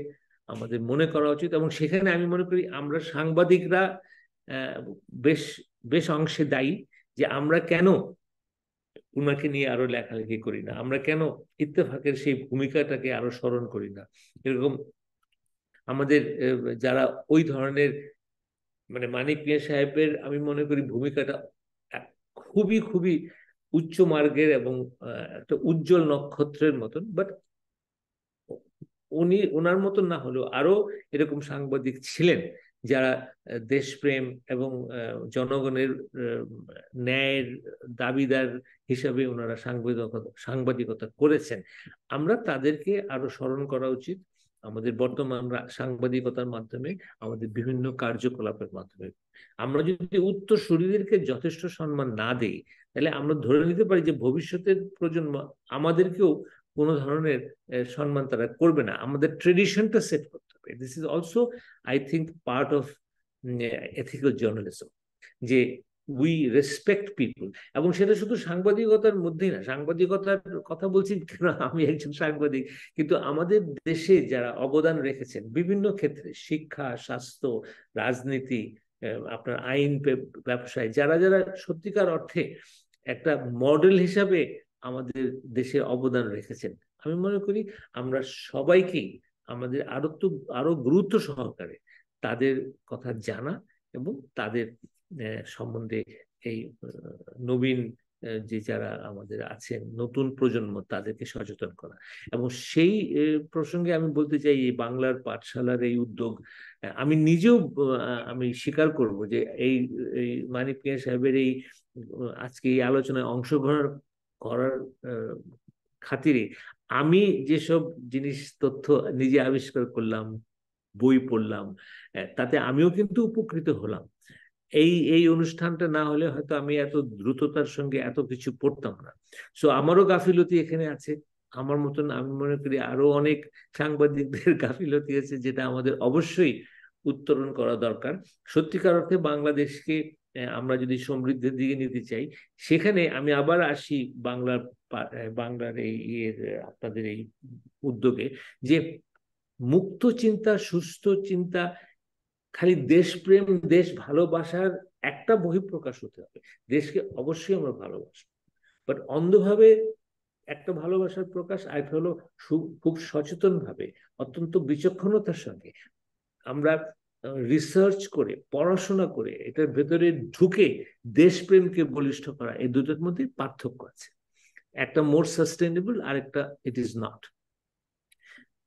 আমাদের মনে করা উচিত এবং সেখানে আমি মনে করি আমরা সাংবাদিকরা বেশ বেশ অংশে দায়ী যে আমরা কেন উনাকে নিয়ে আরও লেখালেখি করি না। আমরা কেন ইত্তেফাকের সেই ভূমিকাটাকে আরও স্মরণ করি না? এরকম আমাদের যারা ওই ধরনের মানে মানিক মিয়া সাহেবের আমি মনে করি ভূমিকাটা খুবই খুবই উচ্চ মার্গের এবং একটা উজ্জ্বল নক্ষত্রের মতন, বাট উনি ওনার মতন না হলেও আরও এরকম সাংবাদিক ছিলেন। যারা দেশপ্রেম এবং জনগণের ন্যায়ের দাবিদার হিসাবে ওনারা সাংবাদিকতা সাংবাদিকতা করেছেন। আমরা তাদেরকে আরও স্মরণ করা উচিত। আমাদের বর্তমান সাংবাদিকতার মাধ্যমে, আমাদের বিভিন্ন কার্যকলাপের মাধ্যমে। আমরা যদি উত্তর শরীরকে যথেষ্ট সম্মান না দেই, তাহলে আমরা ধরে নিতে পারি যে ভবিষ্যতের প্রজন্ম আমাদেরকেও কোনো ধরনের সম্মান তারা করবে না। আমাদের ট্রেডিশনটা সেট করতে হবে। This is also I think part of ethical journalism যে উই রেসপেক্ট পিপুল এবং সেটা শুধু সাংবাদিকতার মধ্যেই না, সাংবাদিকতার কথা বলছি কেন? আমি একজন সাংবাদিক। কিন্তু আমাদের দেশে যারা অবদান রেখেছেন, বিভিন্ন ক্ষেত্রে শিক্ষা, স্বাস্থ্য, রাজনীতি আপনার আইন, ব্যবসায়, যারা যারা সত্যিকার অর্থে একটা মডেল হিসাবে আমাদের দেশে অবদান রেখেছেন। আমি মনে করি আমরা সবাইকেই আমাদের আরও তো আরও গুরুত্ব সহকারে তাদের কথা জানা এবং তাদের সম্বন্ধে এই নবীন যে যারা আমাদের আছেন, নতুন প্রজন্ম তাদেরকে সচেতন করা। এবং সেই প্রসঙ্গে আমি বলতে চাই, এই বাংলার পাঠশালার এই উদ্যোগ আমি নিজেও আমি স্বীকার করব যে এই মানিক সাহেবের এই, আজকে এই আলোচনায় অংশগ্রহণ করার খাতিরে আমি যেসব জিনিস তথ্য নিজে আবিষ্কার করলাম, বই পড়লাম তাতে আমিও কিন্তু উপকৃত হলাম। এই এই অনুষ্ঠানটা না হলে হয়তো আমি এত দ্রুততার সঙ্গে এত কিছু পড়তাম না। সো আমারও গাফিলতি এখানে আছে। আমার মতন আমি মনে করি আরও অনেক সাংবাদিকদের গাফিলতি আছে, যেটা আমাদের অবশ্যই উত্তরণ করা দরকার। সত্যিকার অর্থে বাংলাদেশকে আমরা যদি সমৃদ্ধির দিকে নিতে চাই, সেখানে আমি আবার আসি বাংলার বাংলার এই ইয়ের, আপনাদের এই উদ্যোগে যে মুক্ত চিন্তা, সুস্থ চিন্তা, খালি দেশপ্রেম, দেশ ভালোবাসার একটা বহিঃপ্রকাশ হতে হবে। দেশকে অবশ্যই আমরা ভালোবাসি বাট অন্ধভাবে একটা ভালোবাসার প্রকাশ আরেকটা হলো খুব সচেতন ভাবে অত্যন্ত বিচক্ষণতার সঙ্গে। আমরা রিসার্চ করে, পড়াশোনা করে, এটার ভেতরে ঢুকে দেশপ্রেমকে বলিষ্ঠ করা, এই দুটোর মধ্যে পার্থক্য আছে। একটা মোর সাস্টেনেবল আর একটা ইট ইজ নট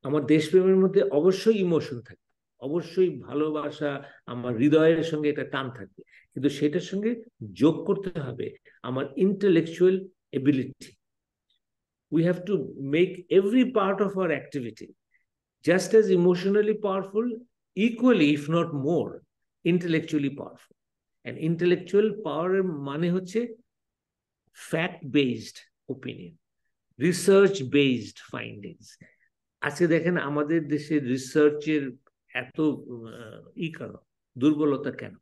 আমার দেশপ্রেমের মধ্যে অবশ্যই ইমোশন থাকবে, অবশ্যই ভালোবাসা, আমার হৃদয়ের সঙ্গে এটা টান থাকবে, কিন্তু সেটার সঙ্গে যোগ করতে হবে আমার intellectual ability we have to make every part of our activity just as emotionally powerful equally if not more intellectually powerful and intellectual পাওয়ারের মানে হচ্ছে fact based opinion research based findings আজকে দেখেন আমাদের দেশের রিসার্চের এত ই কেন? দুর্বলতা কেন?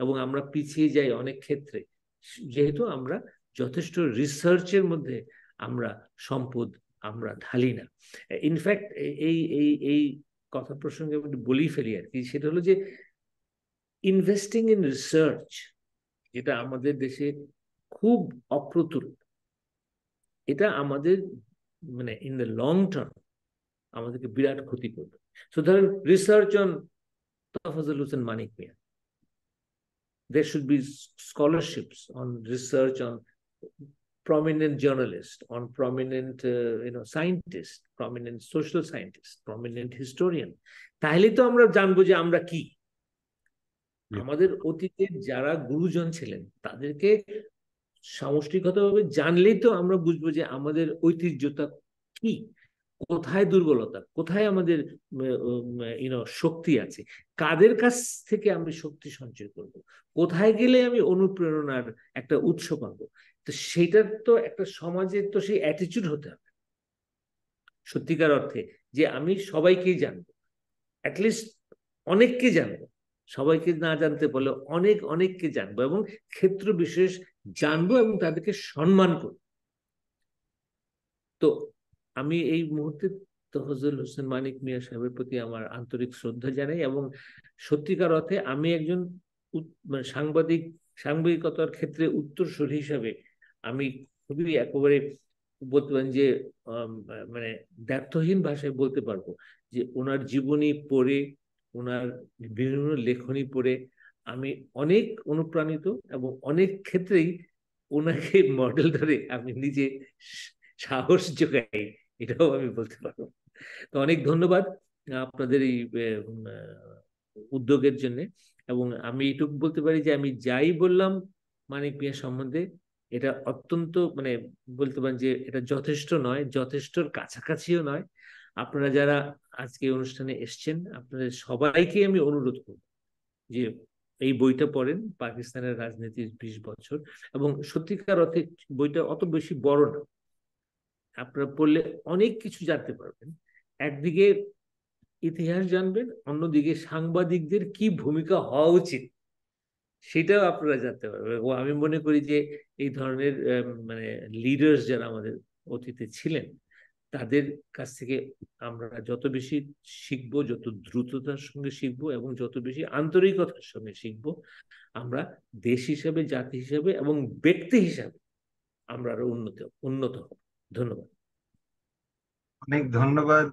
এবং আমরা পিছিয়ে যাই অনেক ক্ষেত্রে। যেহেতু আমরা যথেষ্ট রিসার্চের মধ্যে আমরা সম্পদ আমরা ঢালি না। ইনফ্যাক্ট এই এই এই কথা প্রসঙ্গে আমি বলি ফেলি আর কি, সেটা হলো যে ইনভেস্টিং ইন রিসার্চ যেটা আমাদের দেশে খুব অপ্রতুল এটা আমাদের মানে ইন দ্য লং টার্ম আমাদেরকে বিরাট ক্ষতি করবে So then research on Tafazul Hussain Manik Mia. There should be scholarships on research on prominent journalists, on prominent uh, you know scientists, prominent social scientists, prominent historian. তাহলে তো আমরা জানব যে আমরা কি? আমাদের অতীতের যারা গুরুজন ছিলেন তাদেরকে সামষ্টিকতাভাবে জানলেই তো আমরা বুঝব যে আমাদের ঐতিহ্যতা কি? কোথায় দুর্বলতা? কোথায় আমাদের ইউনো শক্তি আছে? কাদের কাছ থেকে আমি শক্তি সঞ্চয় করব? কোথায় গেলে আমি অনুপ্রেরণার একটা উৎস পাবো? তো সেটার তো একটা সমাজের তো সেই অ্যাটিচিউড হতে হবে। সত্যিকার অর্থে যে আমি সবাইকেই জানব অ্যাটলিস্ট অনেককে জানব, সবাইকে না জানতে পারলে অনেক অনেককে জানব এবং ক্ষেত্র বিশেষ জানব এবং তাদেরকে সম্মান করব। তো আমি এই মুহূর্তে তহজুল হোসেন মানিক মিয়া সাহেবের প্রতি আমার আন্তরিক শ্রদ্ধা জানাই এবং সত্যিকার অর্থে আমি একজন মানে সাংবাদিক, সাংবাদিকতার ক্ষেত্রে উত্তরসূরি হিসাবে আমি খুবই একেবারে বলতে পারেন যে মানে ব্যর্থহীন ভাষায় বলতে পারব যে, ওনার জীবনী পড়ে, ওনার বিভিন্ন লেখনী পড়ে আমি অনেক অনুপ্রাণিত এবং অনেক ক্ষেত্রেই ওনাকে মডেল ধরে আমি নিজে সাহস যোগাই, এটাও আমি বলতে পারব। তো অনেক ধন্যবাদ আপনাদের এই উদ্যোগের জন্য এবং আমি এটুকু বলতে পারি যে, আমি যাই বললাম মানিক মিয়া সম্বন্ধে এটা অত্যন্ত মানে বলতে পারেন যে এটা যথেষ্ট নয়, যথেষ্টর কাছাকাছিও নয়। আপনারা যারা আজকে অনুষ্ঠানে এসছেন, আপনাদের সবাইকে আমি অনুরোধ করব যে এই বইটা পড়েন, পাকিস্তানের রাজনীতির বিশ বছর। এবং সত্যিকার অর্থে বইটা অত বেশি বড় না। আপনারা পড়লে অনেক কিছু জানতে পারবেন। একদিকে ইতিহাস জানবেন, অন্যদিকে সাংবাদিকদের কি ভূমিকা হওয়া উচিত? সেটাও আপনারা জানতে পারবেন। ও আমি মনে করি যে এই ধরনের মানে লিডার্স যারা আমাদের অতীতে ছিলেন, তাদের কাছ থেকে আমরা যত বেশি শিখব, যত দ্রুততার সঙ্গে শিখব এবং যত বেশি আন্তরিকতার সঙ্গে শিখব, আমরা দেশ হিসাবে, জাতি হিসাবে এবং ব্যক্তি হিসাবে আমরা আরও উন্নত উন্নত হব। ধন্যবাদ। অনেক ধন্যবাদ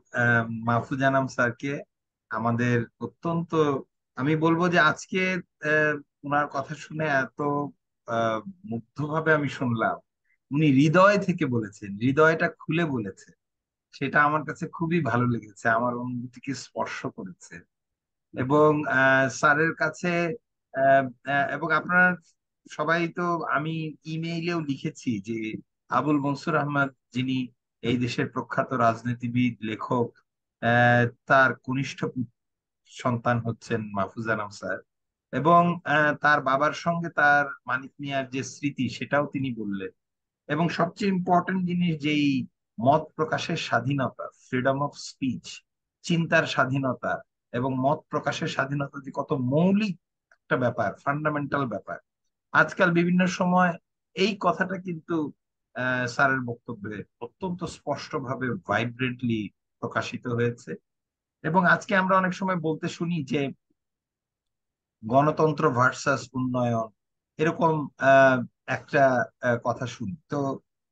মাহফুজানাম স্যারকে। আমাদের অত্যন্ত, আমি বলব যে আজকে ওনার কথা শুনে এত মুগ্ধভাবে আমি শুনলাম। উনি হৃদয় থেকে বলেছেন, হৃদয়টা খুলে বলেছেন সেটা আমার কাছে খুবই ভালো লেগেছে, আমার অনুভূতিকে স্পর্শ করেছে। এবং স্যারের কাছে এবং আপনার সবাই তো আমি ইমেইলেও লিখেছি যে আবুল মনসুর আহমদ যিনি এই দেশের প্রখ্যাত রাজনীতিবিদ, লেখক তার কনিষ্ঠ সন্তান হচ্ছেন মাহফুজ আনাম স্যার। এবং তার বাবার সঙ্গে তার মানিক মিয়ার যে স্মৃতি সেটাও তিনি বললেন। এবং সবচেয়ে ইম্পর্টেন্ট জিনিস যেই মত প্রকাশের স্বাধীনতা ফ্রিডম অফ স্পিচ চিন্তার স্বাধীনতা এবং মত প্রকাশের স্বাধীনতা যে কত মৌলিক একটা ব্যাপার ফান্ডামেন্টাল ব্যাপার। আজকাল বিভিন্ন সময় এই কথাটা কিন্তু স্যারের বক্তব্যে অত্যন্ত স্পষ্টভাবে ভাইব্রেন্টলি প্রকাশিত হয়েছে। এবং আজকে আমরা অনেক সময় বলতে শুনি যে গণতন্ত্র ভার্সাস উন্নয়ন, এরকম একটা কথা শুনি। তো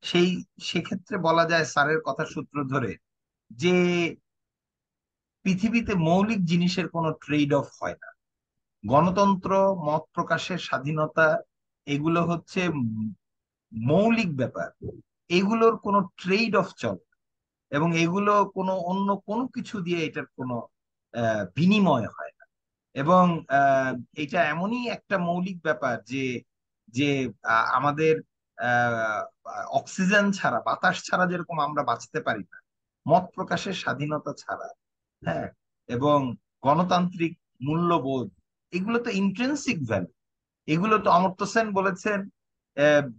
সেই, সেক্ষেত্রে বলা যায় স্যারের কথা সূত্র ধরে যে পৃথিবীতে মৌলিক জিনিসের কোনো ট্রেড অফ হয় না। গণতন্ত্র, মত প্রকাশের স্বাধীনতা, এগুলো হচ্ছে মৌলিক ব্যাপার। এগুলোর কোনো ট্রেড অফ চলে এবং এগুলো কোনো, অন্য কোনো কিছু দিয়ে এটার কোনো বিনিময় হয় এবং এটা এমনই একটা মৌলিক ব্যাপার যে যে আমাদের অক্সিজেন ছাড়া, বাতাস ছাড়া যেরকম আমরা বাঁচতে পারি না, মত প্রকাশের স্বাধীনতা ছাড়া হ্যাঁ এবং গণতান্ত্রিক মূল্যবোধ, এগুলো তো ইন্ট্রেন্সিক ভ্যালু এগুলো তো অমর্ত্য সেন বলেছেন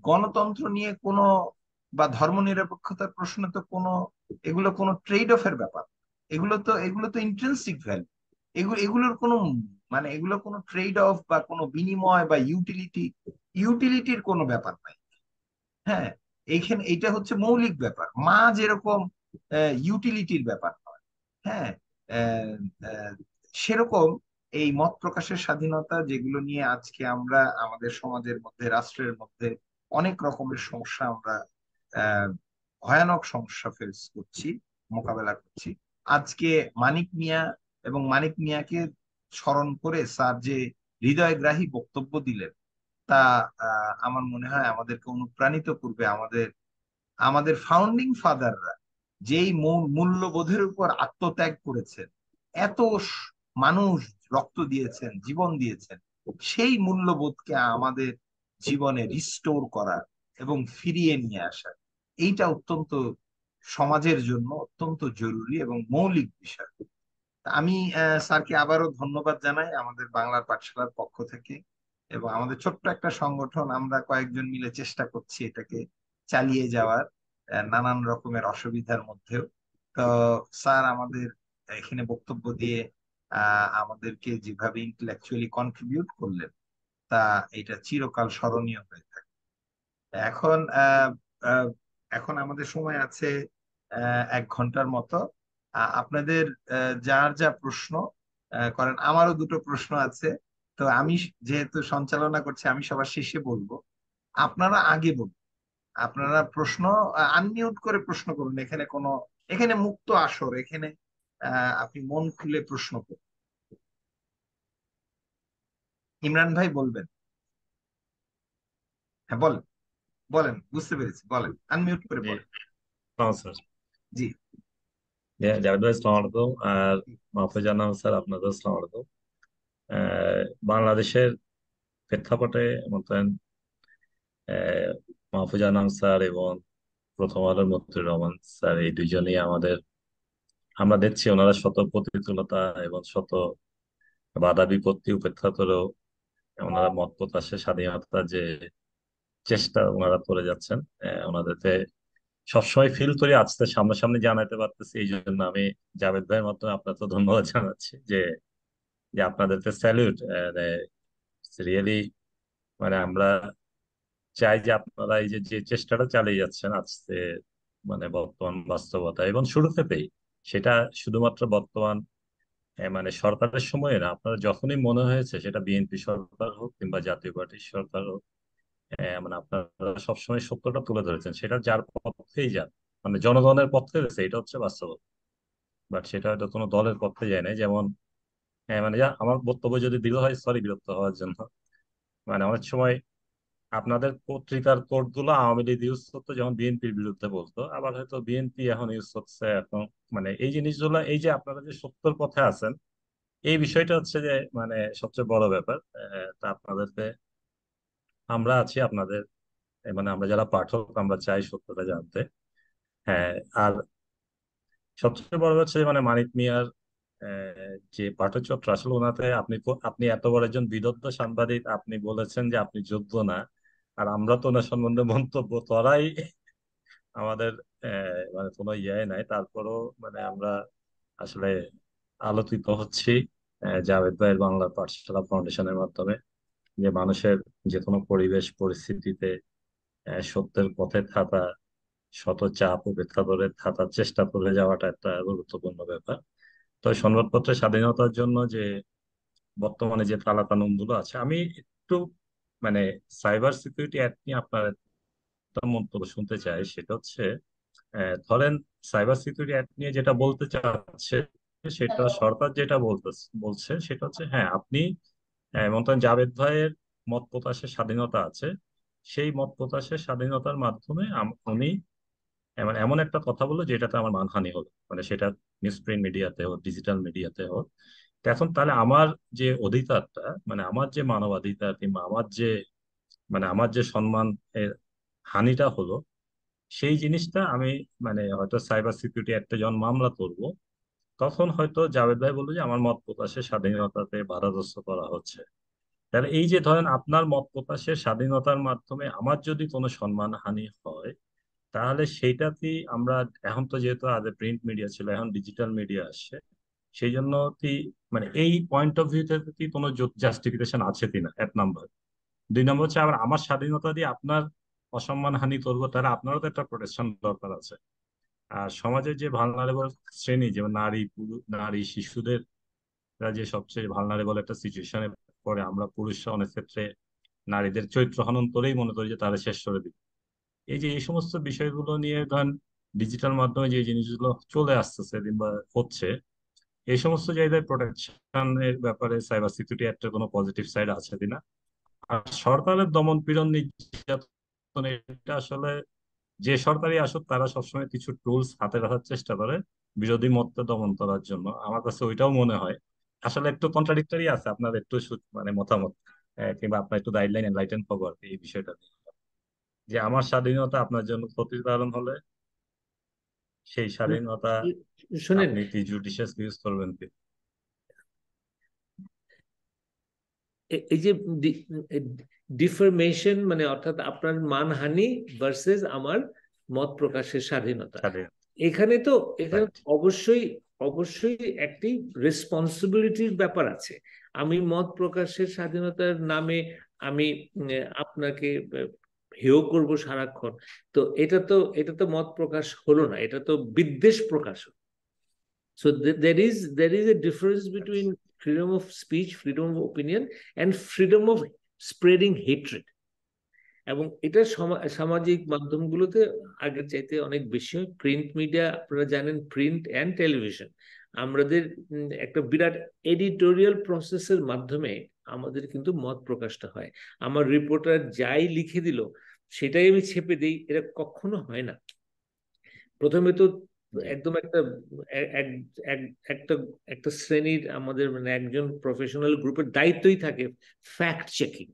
গণতন্ত্র নিয়ে কোনো বা ধর্মনিরপেক্ষতার প্রশ্নে তো কোনো, এগুলো কোনো ট্রেড অফ এর ব্যাপার, এগুলো তো এগুলো তো ইন্ট্রেন্সিক ভ্যালু এগুলো এগুলোর কোনো মানে এগুলো কোনো ট্রেড অফ বা কোনো বিনিময় বা ইউটিলিটি ইউটিলিটির কোনো ব্যাপার নাই। হ্যাঁ এইখানে এইটা হচ্ছে মৌলিক ব্যাপার। মা যেরকম ইউটিলিটির ব্যাপার নয় হ্যাঁ সেরকম এই মত প্রকাশের স্বাধীনতা যেগুলো নিয়ে আজকে আমরা আমাদের সমাজের মধ্যে, রাষ্ট্রের মধ্যে অনেক রকমের সমস্যা আমরা ভয়ানক সমস্যা ফেস করছি, মোকাবেলা করছি। আজকে মানিক মিয়া এবং মানিক মিয়াকে স্মরণ করে স্যার যে হৃদয়গ্রাহী বক্তব্য দিলেন, তা আমার মনে হয় আমাদেরকে অনুপ্রাণিত করবে। আমাদের আমাদের ফাউন্ডিং ফাদাররা যেই মূল্যবোধের উপর আত্মত্যাগ করেছেন, এত মানুষ রক্ত দিয়েছেন, জীবন দিয়েছেন, সেই মূল্যবোধকে আমাদের জীবনে রিস্টোর করা এবং ফিরিয়ে নিয়ে আসা এইটা অত্যন্ত সমাজের জন্য অত্যন্ত জরুরি এবং মৌলিক বিষয়। আমি স্যারকে আবারও ধন্যবাদ জানাই আমাদের বাংলার পাঠশালার পক্ষ থেকে এবং আমাদের ছোট্ট একটা সংগঠন, আমরা কয়েকজন মিলে চেষ্টা করছি এটাকে চালিয়ে যাওয়ার নানান রকমের অসুবিধার মধ্যেও। তো স্যার আমাদের এখানে বক্তব্য দিয়ে আমাদেরকে যেভাবে ইন্টেলেকচুয়ালি কন্ট্রিবিউট করলেন, তা এটা চিরকাল স্মরণীয় হয়ে থাকে এখন এখন আমাদের সময় আছে এক ঘণ্টার মতো। আপনাদের যার যা প্রশ্ন করেন আমারও দুটো প্রশ্ন আছে। তো আমি যেহেতু সঞ্চালনা করছি আমি সবার শেষে বলব। আপনারা আগে বলুন। আপনারা প্রশ্ন আনমিউট করে প্রশ্ন করুন। এখানে কোনো এখানে মুক্ত আসর এখানে আপনি মন খুলে প্রশ্ন করুন। ইমরান ভাই বলবেন। হ্যাঁ বলেন। বলেন বুঝতে পেরেছি বলেন। আনমিউট করে বলেন। হ্যাঁ জি, আর স্যার আপনাদের আসসালামু আলাইকুম বাংলাদেশের প্রেক্ষাপটে মতন আহ, মাহফুজ আনাম স্যার এবং প্রথম আলোর মতিউর রহমান স্যার এই দুজনেই আমাদের আমরা দেখছি ওনারা শত প্রতিকূলতা এবং শত বাধা বিপত্তি উপেক্ষা করেও ওনারা মত প্রকাশের স্বাধীনতা যে চেষ্টা ওনারা করে যাচ্ছেন আহ, ওনাদেরকে সবসময় ফিল করি আজকে সামনাসামনি জানাতে পারতেছি, এই জন্য আমি জাভেদ ভাইয়ের মাধ্যমে আপনাকে ধন্যবাদ জানাচ্ছি যে যে আপনাদেরকে স্যালিউট রিয়েলি মানে আমরা চাই যে আপনারা এই যে যে চেষ্টাটা চালিয়ে যাচ্ছেন আজকে মানে বর্তমান বাস্তবতা এবং শুরু থেকেই সেটা শুধুমাত্র বর্তমান মানে সরকারের সময়ে না, আপনারা যখনই মনে হয়েছে সেটা বিএনপি সরকার হোক কিংবা জাতীয় পার্টির সরকার হোক মানে আপনারা সবসময় সত্যটা তুলে ধরেছেন। সেটা যার পক্ষেই যান মানে জনগণের পক্ষে রয়েছে, এটা হচ্ছে বাস্তবতা। বাট সেটা হয়তো কোনো দলের পক্ষে যায় না যেমন মানে যা, আমার বক্তব্য যদি দৃঢ় হয় সরি বিরক্ত হওয়ার জন্য। মানে অনেক সময় আপনাদের পত্রিকার কোডগুলো আওয়ামী লীগ ইউজ করতো যখন বিএনপির বিরুদ্ধে বলতো। আবার হয়তো বিএনপি এখন ইউজ করছে, এখন মানে এই জিনিসগুলো, এই যে আপনারা যে সত্যর পথে আছেন, এই বিষয়টা হচ্ছে যে মানে সবচেয়ে বড় ব্যাপার। তা আপনাদেরকে আমরা আছি আপনাদের মানে আমরা যারা পাঠক, আমরা চাই সত্যটা জানতে। হ্যাঁ আর সবচেয়ে বড় হচ্ছে মানে মানিক মিয়ার যে পাঠচক্র আসলে ওনাতে আপনি আপনি এত বড় একজন বিদগ্ধ সাংবাদিক, আপনি বলেছেন যে আপনি যোগ্য না। আর আমরা তো ওনার সম্বন্ধে মন্তব্য করাই। আমাদের মানে কোনো ইয়ে নাই। তারপরও মানে আমরা আসলে আলোচিত হচ্ছি জাভেদ ভাইয়ের বাংলা পাঠশালা ফাউন্ডেশনের মাধ্যমে। যে মানুষের যে কোনো পরিবেশ পরিস্থিতিতে সত্যের পথে থাকা, শত চাপ উপেক্ষা করে থাকার চেষ্টা করে যাওয়াটা একটা গুরুত্বপূর্ণ ব্যাপার। তো সংবাদপত্রের স্বাধীনতার জন্য যে বর্তমানে যে কালাকানুনগুলো আছে, আমি একটু মানে সাইবার সিকিউরিটি অ্যাক্ট নিয়ে আপনার মন্তব্য শুনতে চাই। সেটা হচ্ছে ধরেন সাইবার সিকিউরিটি অ্যাক্ট নিয়ে যেটা বলতে চাচ্ছে, সেটা সরকার যেটা বলতে বলছে, সেটা হচ্ছে হ্যাঁ আপনি মমতাজ জাভেদ ভাইয়ের মত প্রকাশের স্বাধীনতা আছে। সেই মত প্রকাশের স্বাধীনতার মাধ্যমে উনি এমন এমন একটা কথা বলল যেটাতে আমার মানহানি হলো। মানে সেটা নিউজ প্রিন্ট মিডিয়াতে হোক ডিজিটাল মিডিয়াতে হোক। এখন তাহলে আমার যে অধিকারটা মানে আমার যে মানবাধিকার কিংবা আমার যে মানে আমার যে সম্মান হানিটা হলো, সেই জিনিসটা আমি মানে হয়তো সাইবার সিকিউরিটি একটা যখন মামলা করব তখন হয়তো জাভেদ ভাই বলল যে, আমার মত প্রকাশের স্বাধীনতাতে বাধাগ্রস্ত করা হচ্ছে। তাহলে এই যে ধরেন আপনার মত প্রকাশের স্বাধীনতার মাধ্যমে আমার যদি কোনো সম্মান হানি হয়, তাহলে সেইটাতেই আমরা এখন তো যেহেতু আগে প্রিন্ট মিডিয়া ছিল, এখন ডিজিটাল মিডিয়া আসছে, সেই জন্য মানে এই পয়েন্ট অফ ভিউ থেকে কি কোনো জাস্টিফিকেশন আছে কিনা? এক নম্বর দুই নম্বর হচ্ছে, আবার আমার স্বাধীনতা দিয়ে আপনার অসম্মান হানি করব তাহলে আপনারও তো একটা প্রোটেকশন দরকার আছে। আর সমাজের যে ভালনারেবল শ্রেণি, যেমন নারী নারী, শিশুদের যে সবচেয়ে ভালনারেবল একটা সিচুয়েশনে পড়ে, আমরা পুরুষরা অনেক ক্ষেত্রে নারীদের চরিত্র হনন করেই মনে করি যে তারা শেষ করে দিই এই যে এই সমস্ত বিষয়গুলো নিয়ে ধরেন ডিজিটাল মাধ্যমে যে জিনিসগুলো চলে আসতেছে কিংবা হচ্ছে, এই সমস্ত জায়গায় প্রোটেকশনের ব্যাপারে সাইবার সিকিউরিটি একটা কোনো পজিটিভ সাইড আছে কিনা? আর সরকারের দমন পীড়ন নির্যাতন এটা আসলে যে সরকারি আসুক তারা সবসময় কিছু টুলস হাতে রাখার চেষ্টা করে বিরোধী মতকে দমন করার জন্য। আমার কাছে ওইটাও মনে হয়। আসলে একটু কন্ট্রাডিক্টরি আছে আপনার একটু মানে মতামত কিংবা আপনার একটু গাইডলাইন এনলাইটেন খবর এই বিষয়টা যে আমার স্বাধীনতা আপনার জন্য ক্ষতির কারণ হলে সেই স্বাধীনতা শোনেন। আপনি জুডিশিয়াস ইউজ করবেন কি? এই যে ডিফরমেশন মানে অর্থাৎ আপনার মানহানি ভার্সেস আমার মত প্রকাশের স্বাধীনতা। এখানে তো এখানে অবশ্যই অবশ্যই একটি রেসপন্সিবিলিটির ব্যাপার আছে। আমি মত প্রকাশের স্বাধীনতার নামে আমি আপনাকে হেয় করব সারাক্ষণ। তো এটা তো এটা তো মত প্রকাশ হলো না এটা তো বিদ্বেষ প্রকাশ হলো। So th- there is a difference a freedom of speech freedom speech, freedom of opinion, and spreading hatred. এবং এটা সমা- সামাজিক মাধ্যমগুলোতে আগের চাইতে অনেক বেশি হয়। প্রিন্ট মিডিয়া আপনারা জানেন প্রিন্ট অ্যান্ড টেলিভিশন আমাদের একটা বিরাট এডিটোরিয়াল প্রসেসের মাধ্যমে আমাদের কিন্তু মত প্রকাশটা হয়। আমার রিপোর্টার যাই লিখে দিল, সেটাই আমি ছেপে দিই, এটা কখনো হয় না। প্রথমে তো একদম একটা এক- এক- একটা একটা শ্রেণির আমাদের মানে একজন প্রফেশনাল গ্রুপের দায়িত্বই থাকে ফ্যাক্ট চেকিং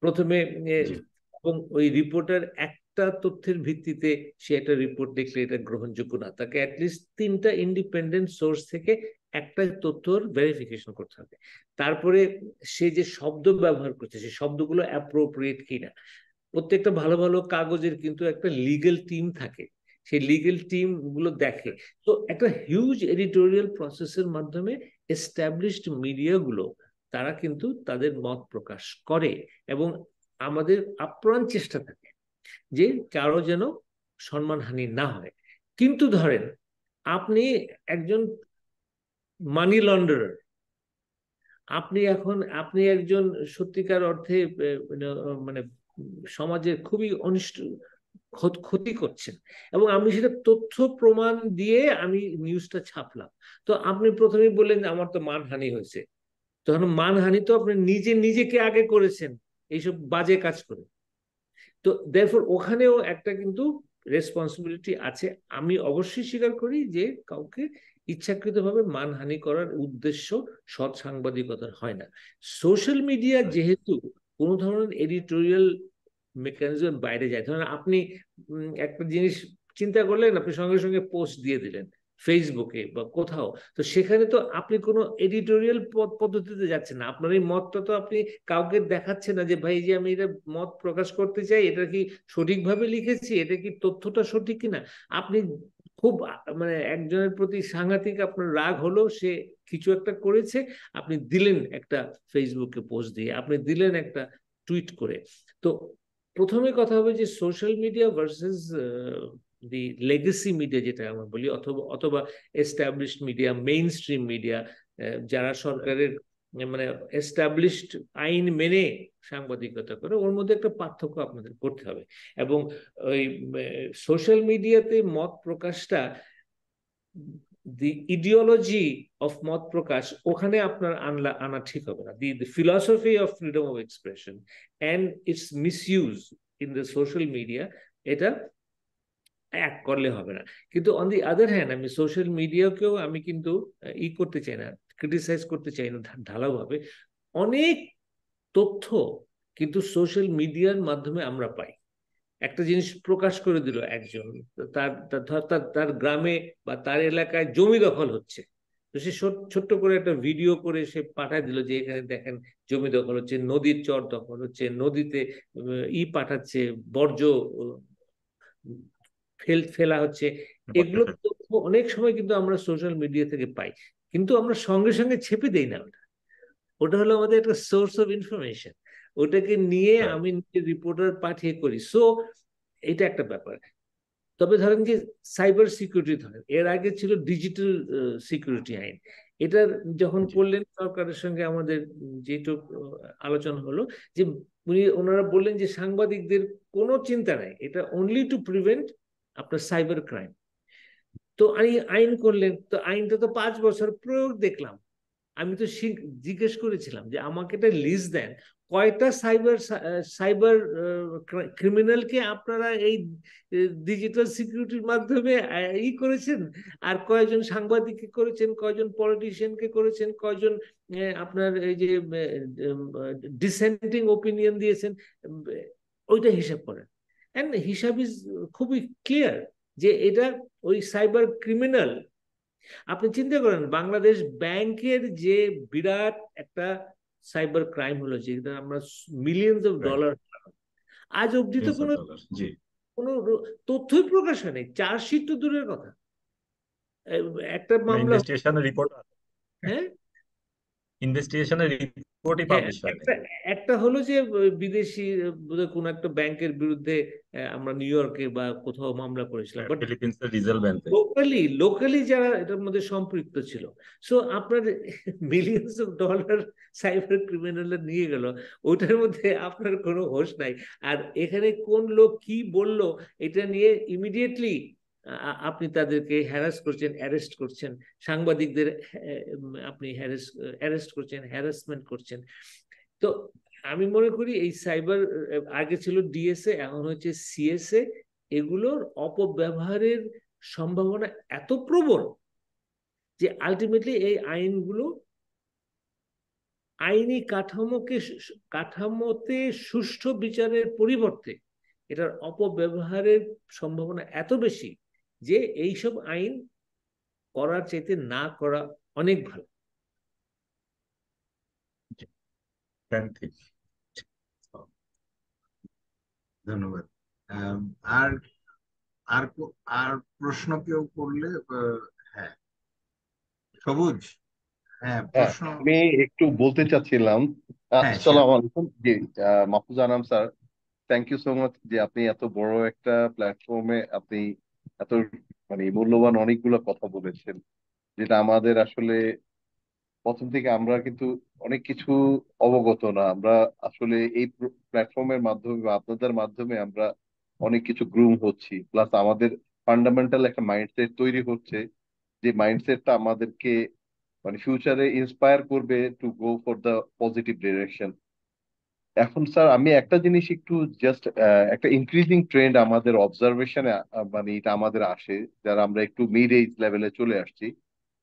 প্রথমে এবং ওই রিপোর্টার একটা তথ্যের ভিত্তিতে সে একটা রিপোর্ট দেখলে এটা গ্রহণযোগ্য না। তাকে অ্যাটলিস্ট তিনটা ইন্ডিপেন্ডেন্ট সোর্স থেকে একটা তথ্যর ভেরিফিকেশন করতে হবে। তারপরে সে যে শব্দ ব্যবহার করছে সেই শব্দগুলো অ্যাপ্রোপ্রিয়েট কিনা। প্রত্যেকটা ভালো ভালো কাগজের কিন্তু একটা লিগেল টিম থাকে। সেই লিগেল টিমগুলো দেখে। তো একটা হিউজ এডিটোরিয়াল প্রসেসের মাধ্যমে এস্টাবলিশড মিডিয়াগুলো তারা কিন্তু তাদের মত প্রকাশ করে এবং আমাদের আপ্রাণ চেষ্টা থাকে যে কারও যেন সম্মানহানি না হয়। কিন্তু ধরেন, আপনি একজন মানি লন্ডারার আপনি এখন, আপনি একজন সত্যিকার অর্থে মানে সমাজের খুবই অনিষ্ট ক্ষত- করছেন এবং আমি সেটা তথ্য প্রমাণ দিয়ে আমি নিউজটা ছাপলাম। তো আপনি প্রথমেই বললেন যে আমার তো মানহানি হয়েছে। তখন মানহানি তো আপনি নিজে নিজেকে আগে করেছেন এইসব বাজে কাজ করে। তো দেরফর ওখানেও একটা কিন্তু রেসপন্সিবিলিটি আছে। আমি অবশ্যই স্বীকার করি যে কাউকে ইচ্ছাকৃতভাবে মানহানি করার উদ্দেশ্য সৎ সাংবাদিকতার হয় না। সোশ্যাল মিডিয়া যেহেতু কোনো ধরনের এডিটোরিয়াল মেকানিজম বাইরে যায়। ধরেন আপনি একটা জিনিস চিন্তা করলেন, আপনি সঙ্গে সঙ্গে পোস্ট দিয়ে দিলেন ফেসবুকে বা কোথাও। তো সেখানে তো আপনি কোনো এডিটোরিয়াল পদ্ধতিতে যাচ্ছেন না। আপনার এই মতটা তো আপনি কাউকে দেখাচ্ছেন না যে, ভাই যে আমি এটা মত প্রকাশ করতে চাই, এটা কি সঠিকভাবে লিখেছি? এটা কি তথ্যটা সঠিক কিনা? আপনি খুব মানে একজনের প্রতি সাংঘাতিক আপনার রাগ হলো, সে কিছু একটা করেছে, আপনি দিলেন একটা ফেসবুকে পোস্ট দিয়ে, আপনি দিলেন একটা টুইট করে। তো প্রথমে কথা হবে যে social media versus the legacy media যেটা আমরা বলি, অথবা অথবা established media mainstream media যারা সরকারের মানে এস্টাবলিশড আইন মেনে সাংবাদিকতা করে, ওর মধ্যে একটা পার্থক্য আপনাদের করতে হবে। এবং ওই সোশ্যাল মিডিয়াতে মত প্রকাশটা দি ইডিওলজি অফ মত প্রকাশ ওখানে আপনার আনলা, আনা ঠিক হবে না। The philosophy of freedom of expression and its misuse in the social media এটা এক করলে হবে না। কিন্তু অন দি আদার হ্যান্ড আমি সোশ্যাল মিডিয়াকেও আমি কিন্তু ই করতে চাই না ক্রিটিসাইজ করতে চাই না ঢালাওভাবে। অনেক তথ্য কিন্তু সোশ্যাল মিডিয়ার মাধ্যমে আমরা পাই। একটা জিনিস প্রকাশ করে দিল একজন। তার তার তার গ্রামে বা তার এলাকায় জমি দখল হচ্ছে। তো সে ছোট্ট করে একটা ভিডিও করে সে পাঠায় দিল যে এখানে দেখেন জমি দখল হচ্ছে নদীর চর দখল হচ্ছে নদীতে ই পাঠাচ্ছে বর্জ্য ফেল ফেলা হচ্ছে। এগুলো তথ্য অনেক সময় কিন্তু আমরা সোশ্যাল মিডিয়া থেকে পাই। কিন্তু আমরা সঙ্গে সঙ্গে ছেপে দেই না ওটা। ওটা হলো আমাদের একটা সোর্স অফ ইনফরমেশন। ওটাকে নিয়ে আমি নিজে রিপোর্টার পাঠিয়ে করি। সো এটা একটা ব্যাপার। তবে ধরেন যে সাইবার সিকিউরিটি ধরেন এর আগে ছিল ডিজিটাল সিকিউরিটি আইন। এটা যখন করলেন সরকারের সঙ্গে আমাদের যেটুক আলোচনা হলো যে উনি ওনারা বললেন যে সাংবাদিকদের কোনো চিন্তা নাই এটা অনলি টু প্রিভেন্ট আপনার সাইবার ক্রাইম তো আমি আইন করলেন তো আইনটা তো পাঁচ বছর প্রয়োগ দেখলাম। আমি তো জিজ্ঞেস করেছিলাম যে আমাকে এটা লিস্ট দেন কয়টা সাইবার সাইবার ক্রিমিনালকে আপনারা এই ডিজিটাল সিকিউরিটির মাধ্যমে ই করেছেন? আর কয়জন সাংবাদিককে করেছেন? কয়জন পলিটিশিয়ানকে করেছেন? কয়জন আপনার এই যে ডিসেন্টিং ওপিনিয়ন দিয়েছেন? ওইটা হিসাব করেন। অ্যান্ড হিসাব ইজ খুবই ক্লিয়ার যে এটা ওই সাইবার ক্রিমিনাল। আপনি চিন্তা করেন, বাংলাদেশ ব্যাংকের যে বিরাট একটা সাইবার ক্রাইম হলো যেটা আমরা মিলিয়ন্স অফ ডলার আজ অব্দি তো কোনো কোনো তথ্যই প্রকাশ হয় নাই। চার্জশিট তো দূরের কথা। একটা মামলা রিপোর্ট হ্যাঁ? ইনভেস্টিগেশনের রিপোর্টই পাবলিশ হয় একটা হলো যে বিদেশি কোন একটা ব্যাংকের বিরুদ্ধে আমরা নিউ ইয়র্কে বা কোথাও মামলা করেছিলাম বাট ফিলিপিন্সের রিজার্ভ ব্যাংক। লোকালি লোকালি যারা এটার মধ্যে সম্পৃক্ত ছিল। সো আপনার millions of dollar cyber criminal নিয়ে গেল ওটার মধ্যে আপনার কোনো হোশ নাই। আর এখানে কোন লোক কি বলল এটা নিয়ে ইমিডিয়েটলি আপনি তাদেরকে হ্যারাস করছেন অ্যারেস্ট করছেন, সাংবাদিকদের আপনি হ্যারেস অ্যারেস্ট করছেন হ্যারাসমেন্ট করছেন। তো আমি মনে করি এই সাইবার আগে ছিল ডিএসএ এখন হচ্ছে সিএসএ এগুলোর অপব্যবহারের সম্ভাবনা এত প্রবল যে আলটিমেটলি এই আইনগুলো আইনি কাঠামোকে কাঠামোতে সুষ্ঠু বিচারের পরিবর্তে এটার অপব্যবহারের সম্ভাবনা এত বেশি যে এইসব আইন করার চাইতে না করা অনেক ভালো। ধন্যবাদ। আর আর আর প্রশ্ন কেউ করলে হ্যাঁ। সবুজ? হ্যাঁ প্রশ্ন। আমি একটু বলতে চাচ্ছিলাম। আসসালামু আলাইকুম। জি Mahfuz Anam sir thank you so much যে আপনি এত বড় একটা প্ল্যাটফর্মে আপনি এত মানে মূল্যবান অনেকগুলো কথা বলেছেন, যেটা আমাদের আসলে প্রথম থেকে আমরা কিন্তু অনেক কিছু অবগত না। আমরা আসলে এই প্ল্যাটফর্মের মাধ্যমে বা আপনাদের মাধ্যমে আমরা অনেক কিছু গ্রুম হচ্ছি। প্লাস আমাদের ফান্ডামেন্টাল একটা মাইন্ডসেট তৈরি হচ্ছে, যে মাইন্ডসেটটা আমাদেরকে মানে ফিউচারে ইন্সপায়ার করবে to go for the positive direction এখন স্যার, আমি একটা জিনিস একটু জাস্ট একটা ইনক্রিজিং ট্রেন্ড আমাদের অবজারভেশনে মানে এটা আমাদের আসে, যারা আমরা একটু মিড এজ লেভেলে চলে আসছি।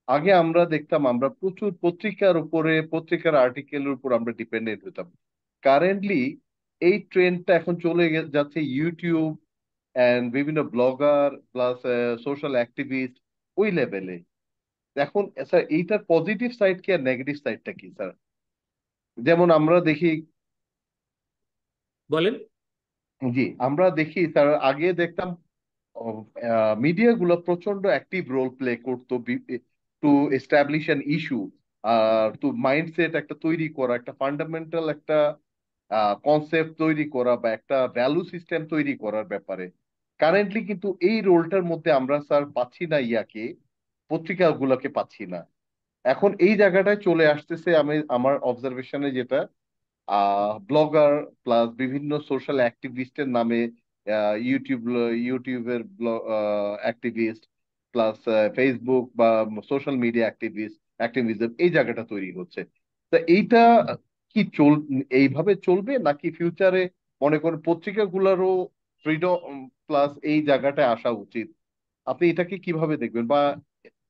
আগে আমরা দেখতাম আমরা প্রচুর পত্রিকার উপরে, পত্রিকার আর্টিকেলের উপর আমরা ডিপেন্ডেন্ট হতাম। কারেন্টলি এই ট্রেন্ডটা এখন চলে যাচ্ছে ইউটিউব অ্যান্ড বিভিন্ন ব্লগার প্লাস সোশ্যাল অ্যাক্টিভিস্ট ওই লেভেলে এখন স্যার এইটার পজিটিভ সাইড কি আর নেগেটিভ সাইডটা কি স্যার যেমন আমরা দেখি বলেন। জি, আমরা দেখি তার আগে দেখতাম মিডিয়া গুলো প্রচণ্ড অ্যাক্টিভ রোল প্লে করতো টু এস্টাবলিশ অ্যান ইস্যু আর টু মাইন্ডসেট একটা তৈরি করা, একটা ফান্ডামেন্টাল একটা কনসেপ্ট তৈরি করা বা একটা ভ্যালু সিস্টেম তৈরি করার ব্যাপারে। কারেন্টলি কিন্তু এই রোলটার মধ্যে আমরা স্যার পাচ্ছি না ইয়াকে, পত্রিকাগুলোকে পাচ্ছি না। এখন এই জায়গাটায় চলে আসতেছে আমি, আমার অবজারভেশনে যেটা ব্লগার প্লাস বিভিন্ন সোশ্যাল অ্যাক্টিভিস্টের নামে ইউটিউব, ইউটিউবের অ্যাক্টিভিস্ট প্লাস ফেসবুক বা সোশ্যাল মিডিয়া অ্যাক্টিভিস্ট, অ্যাক্টিভিজম এই জায়গাটা তৈরি হচ্ছে। তা এইটা কি চল, এইভাবে চলবে নাকি ফিউচারে মনে করেন পত্রিকাগুলোরও ফ্রিডম প্লাস এই জায়গাটায় আসা উচিত? আপনি এটাকে কীভাবে দেখবেন? বা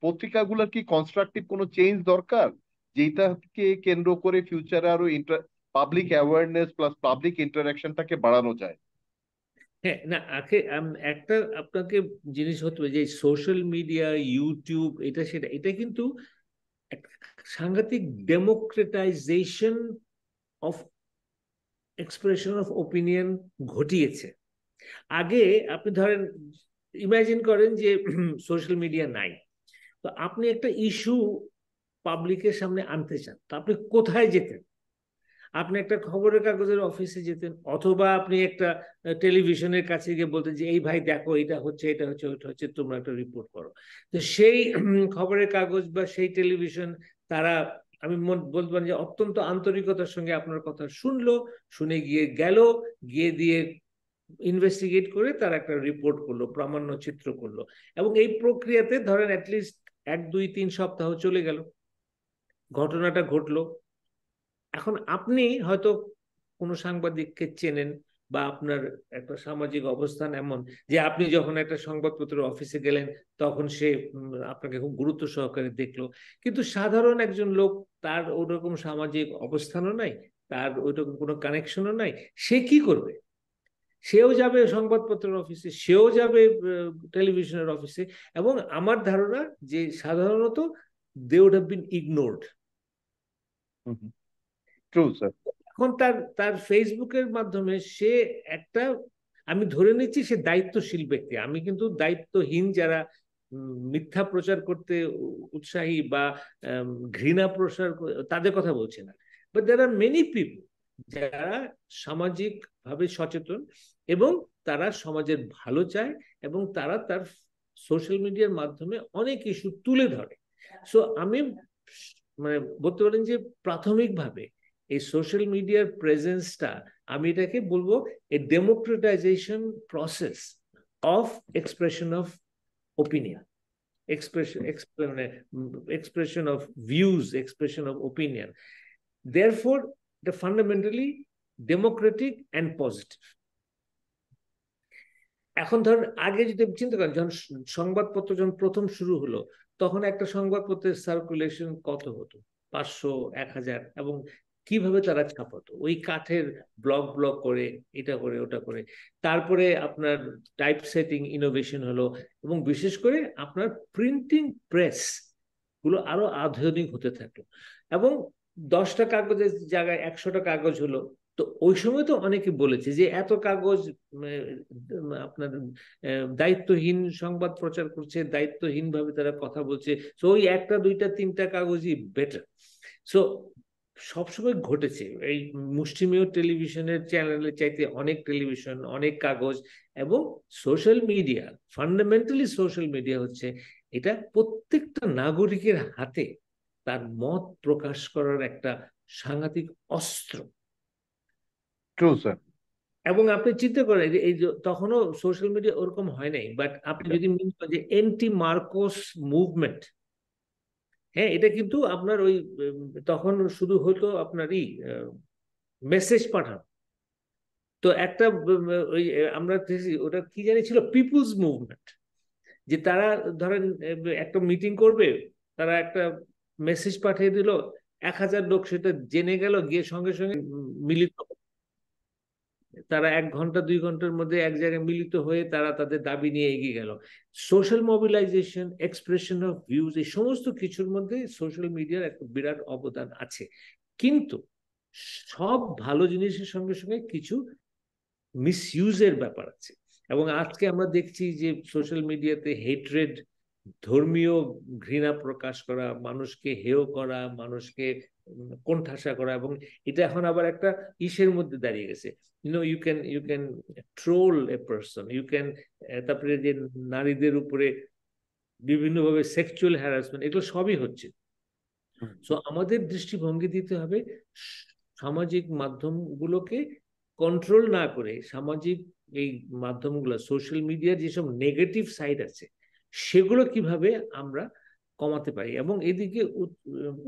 পত্রিকাগুলোর কি কনস্ট্রাকটিভ কোনো চেঞ্জ দরকার? যেটাকে কেন্দ্র করে ফিউচারে আরও পাবলিক অ্যাওয়ারনেস প্লাস পাবলিক ইন্টারাকশনটাকে বাড়ানো যায়। হ্যাঁ না, আগে একটা আপনাকে জিনিস হতে হবে যে সোশ্যাল মিডিয়া ইউটিউব এটা সেটা, এটা কিন্তু সাংঘাতিক democratization of expression of opinion ঘটিয়েছে। আগে আপনি ধরেন ইমাজিন করেন যে সোশ্যাল মিডিয়া নাই। তো আপনি একটা ইস্যু পাবলিকের সামনে আনতে চান, তো আপনি কোথায় যেতেন? আপনি একটা খবরের কাগজের অফিসে যেতেন, অথবা আপনি একটা টেলিভিশনের কাছে গিয়ে বলতেন যে, এই ভাই দেখো, এটা হচ্ছে এটা হচ্ছে, ওইটা হচ্ছে, তোমরা একটা রিপোর্ট করো। তো সেই খবরের কাগজ বা সেই টেলিভিশন তারা, আমি বলতে যে অত্যন্ত আন্তরিকতার সঙ্গে আপনার কথা শুনলো, শুনে গিয়ে গেল, গিয়ে দিয়ে ইনভেস্টিগেট করে তার একটা রিপোর্ট করল, প্রামাণ্য চিত্র করল। এবং এই প্রক্রিয়াতে ধরেন অ্যাটলিস্ট এক, দুই, তিন সপ্তাহ চলে গেল। ঘটনাটা ঘটলো। এখন আপনি হয়তো কোনো সাংবাদিককে চেনেন বা আপনার একটা সামাজিক অবস্থান এমন যে আপনি যখন একটা সংবাদপত্রের অফিসে গেলেন, তখন সে আপনাকে খুব গুরুত্ব সহকারে দেখল। কিন্তু সাধারণ একজন লোক তার ওরকম সামাজিক অবস্থানও নাই, তার ওইরকম কোনো কানেকশনও নাই, সে কি করবে? সেও যাবে সংবাদপত্রের অফিসে, সেও যাবে টেলিভিশনের অফিসে এবং আমার ধারণা যে সাধারণত they would have been ignored এখন তার তার ফেসবুকের মাধ্যমে সে একটা, আমি ধরে নিচ্ছি সে দায়িত্বশীল ব্যক্তি। আমি কিন্তু দায়িত্বহীন যারা মিথ্যা প্রচার করতে উৎসাহী বা ঘৃণা প্রসার তাদের কথা বলছি না। But there are many people যারা সামাজিক ভাবে সচেতন এবং তারা সমাজের ভালো চায় এবং তারা তার সোশ্যাল মিডিয়ার মাধ্যমে অনেক ইস্যু তুলে ধরে। সো আমি মানে বলতে পারেন যে প্রাথমিকভাবে এই সোশ্যাল মিডিয়ার প্রেজেন্সটা আমি এটাকে বলব a democratization process of expression of opinion expression expression of views, expression of opinion. Therefore, the fundamentally democratic and positive. এখন ধরেন আগে যদি চিন্তা করেন, যখন সংবাদপত্র যখন প্রথম শুরু হলো, তখন একটা সংবাদপত্রের সার্কুলেশন কত হতো? পাঁচশো, এক হাজার এবং কীভাবে তারা ছাপাতো ওই কাঠের ব্লক ব্লক করে, এটা করে, ওটা করে। তারপরে আপনার টাইপ সেটিং ইনোভেশন হলো এবং বিশেষ করে আপনার প্রিন্টিং প্রেসগুলো আরও আধুনিক হতে থাকল। এবং দশটা কাগজের জায়গায় একশোটা কাগজ হলো। তো ওই সময় তো অনেকে বলেছে যে এত কাগজ আপনার দায়িত্বহীন সংবাদ প্রচার করছে দায়িত্বহীন ভাবে তারা কথা বলছে। তো ওই একটা, দুইটা, তিনটা কাগজই বেটার সো সবসময় ঘটেছে। এই মুষ্টিমেয় টেলিভিশনের চ্যানেলের চাইতে অনেক টেলিভিশন অনেক কাগজ এবং social media fundamentally social media হচ্ছে এটা প্রত্যেকটা নাগরিকের হাতে তার মত প্রকাশ করার একটা সাংঘাতিক অস্ত্র। এবং আপনি চিন্তা করেন এই তখনও সোশ্যাল মিডিয়া ওরকম হয় নাই বাট আপনি যদি যে এন্টি মার্কোস মুভমেন্ট হ্যাঁ এটা কিন্তু আপনার ওই তখন শুধু হতো আপনারই মেসেজ পাঠানো। তো একটা ওই আমরা ওটা কি জানি ছিল পিপুলস মুভমেন্ট যে তারা, ধরেন একটা মিটিং করবে, তারা একটা মেসেজ পাঠিয়ে দিল, এক হাজার লোক সেটা জেনে গেল, গিয়ে সঙ্গে সঙ্গে মিলিত তারা এক ঘণ্টা, দুই ঘণ্টার মধ্যে এক জায়গায় মিলিত হয়ে তারা তাদের দাবি নিয়ে এগিয়ে গেল। Social mobilization expression of views এই সমস্ত কিছুর মধ্যে সোশ্যাল মিডিয়ার একটা বিরাট অবদান আছে। কিন্তু সব ভালো জিনিসের সঙ্গে সঙ্গে কিছু মিসইউজের ব্যাপার আছে। এবং আজকে আমরা দেখছি যে সোশ্যাল মিডিয়াতে হেট্রেড ধর্মীয় ঘৃণা প্রকাশ করা মানুষকে হেয় করা মানুষকে কোণঠাসা করা এবং এটা এখন আবার একটা ইসের মধ্যে দাঁড়িয়ে গেছে। You know you can you can troll a person you can তারপরে যে নারীদের উপরে বিভিন্নভাবে সেক্সুয়াল হ্যারাসমেন্ট এগুলো সবই হচ্ছে। সো আমাদের দৃষ্টিভঙ্গি দিতে হবে সামাজিক মাধ্যমগুলোকে কন্ট্রোল না করে সামাজিক এই মাধ্যমগুলো সোশ্যাল মিডিয়ার যেসব নেগেটিভ সাইড আছে সেগুলো কীভাবে আমরা কমাতে পারি? এবং এদিকে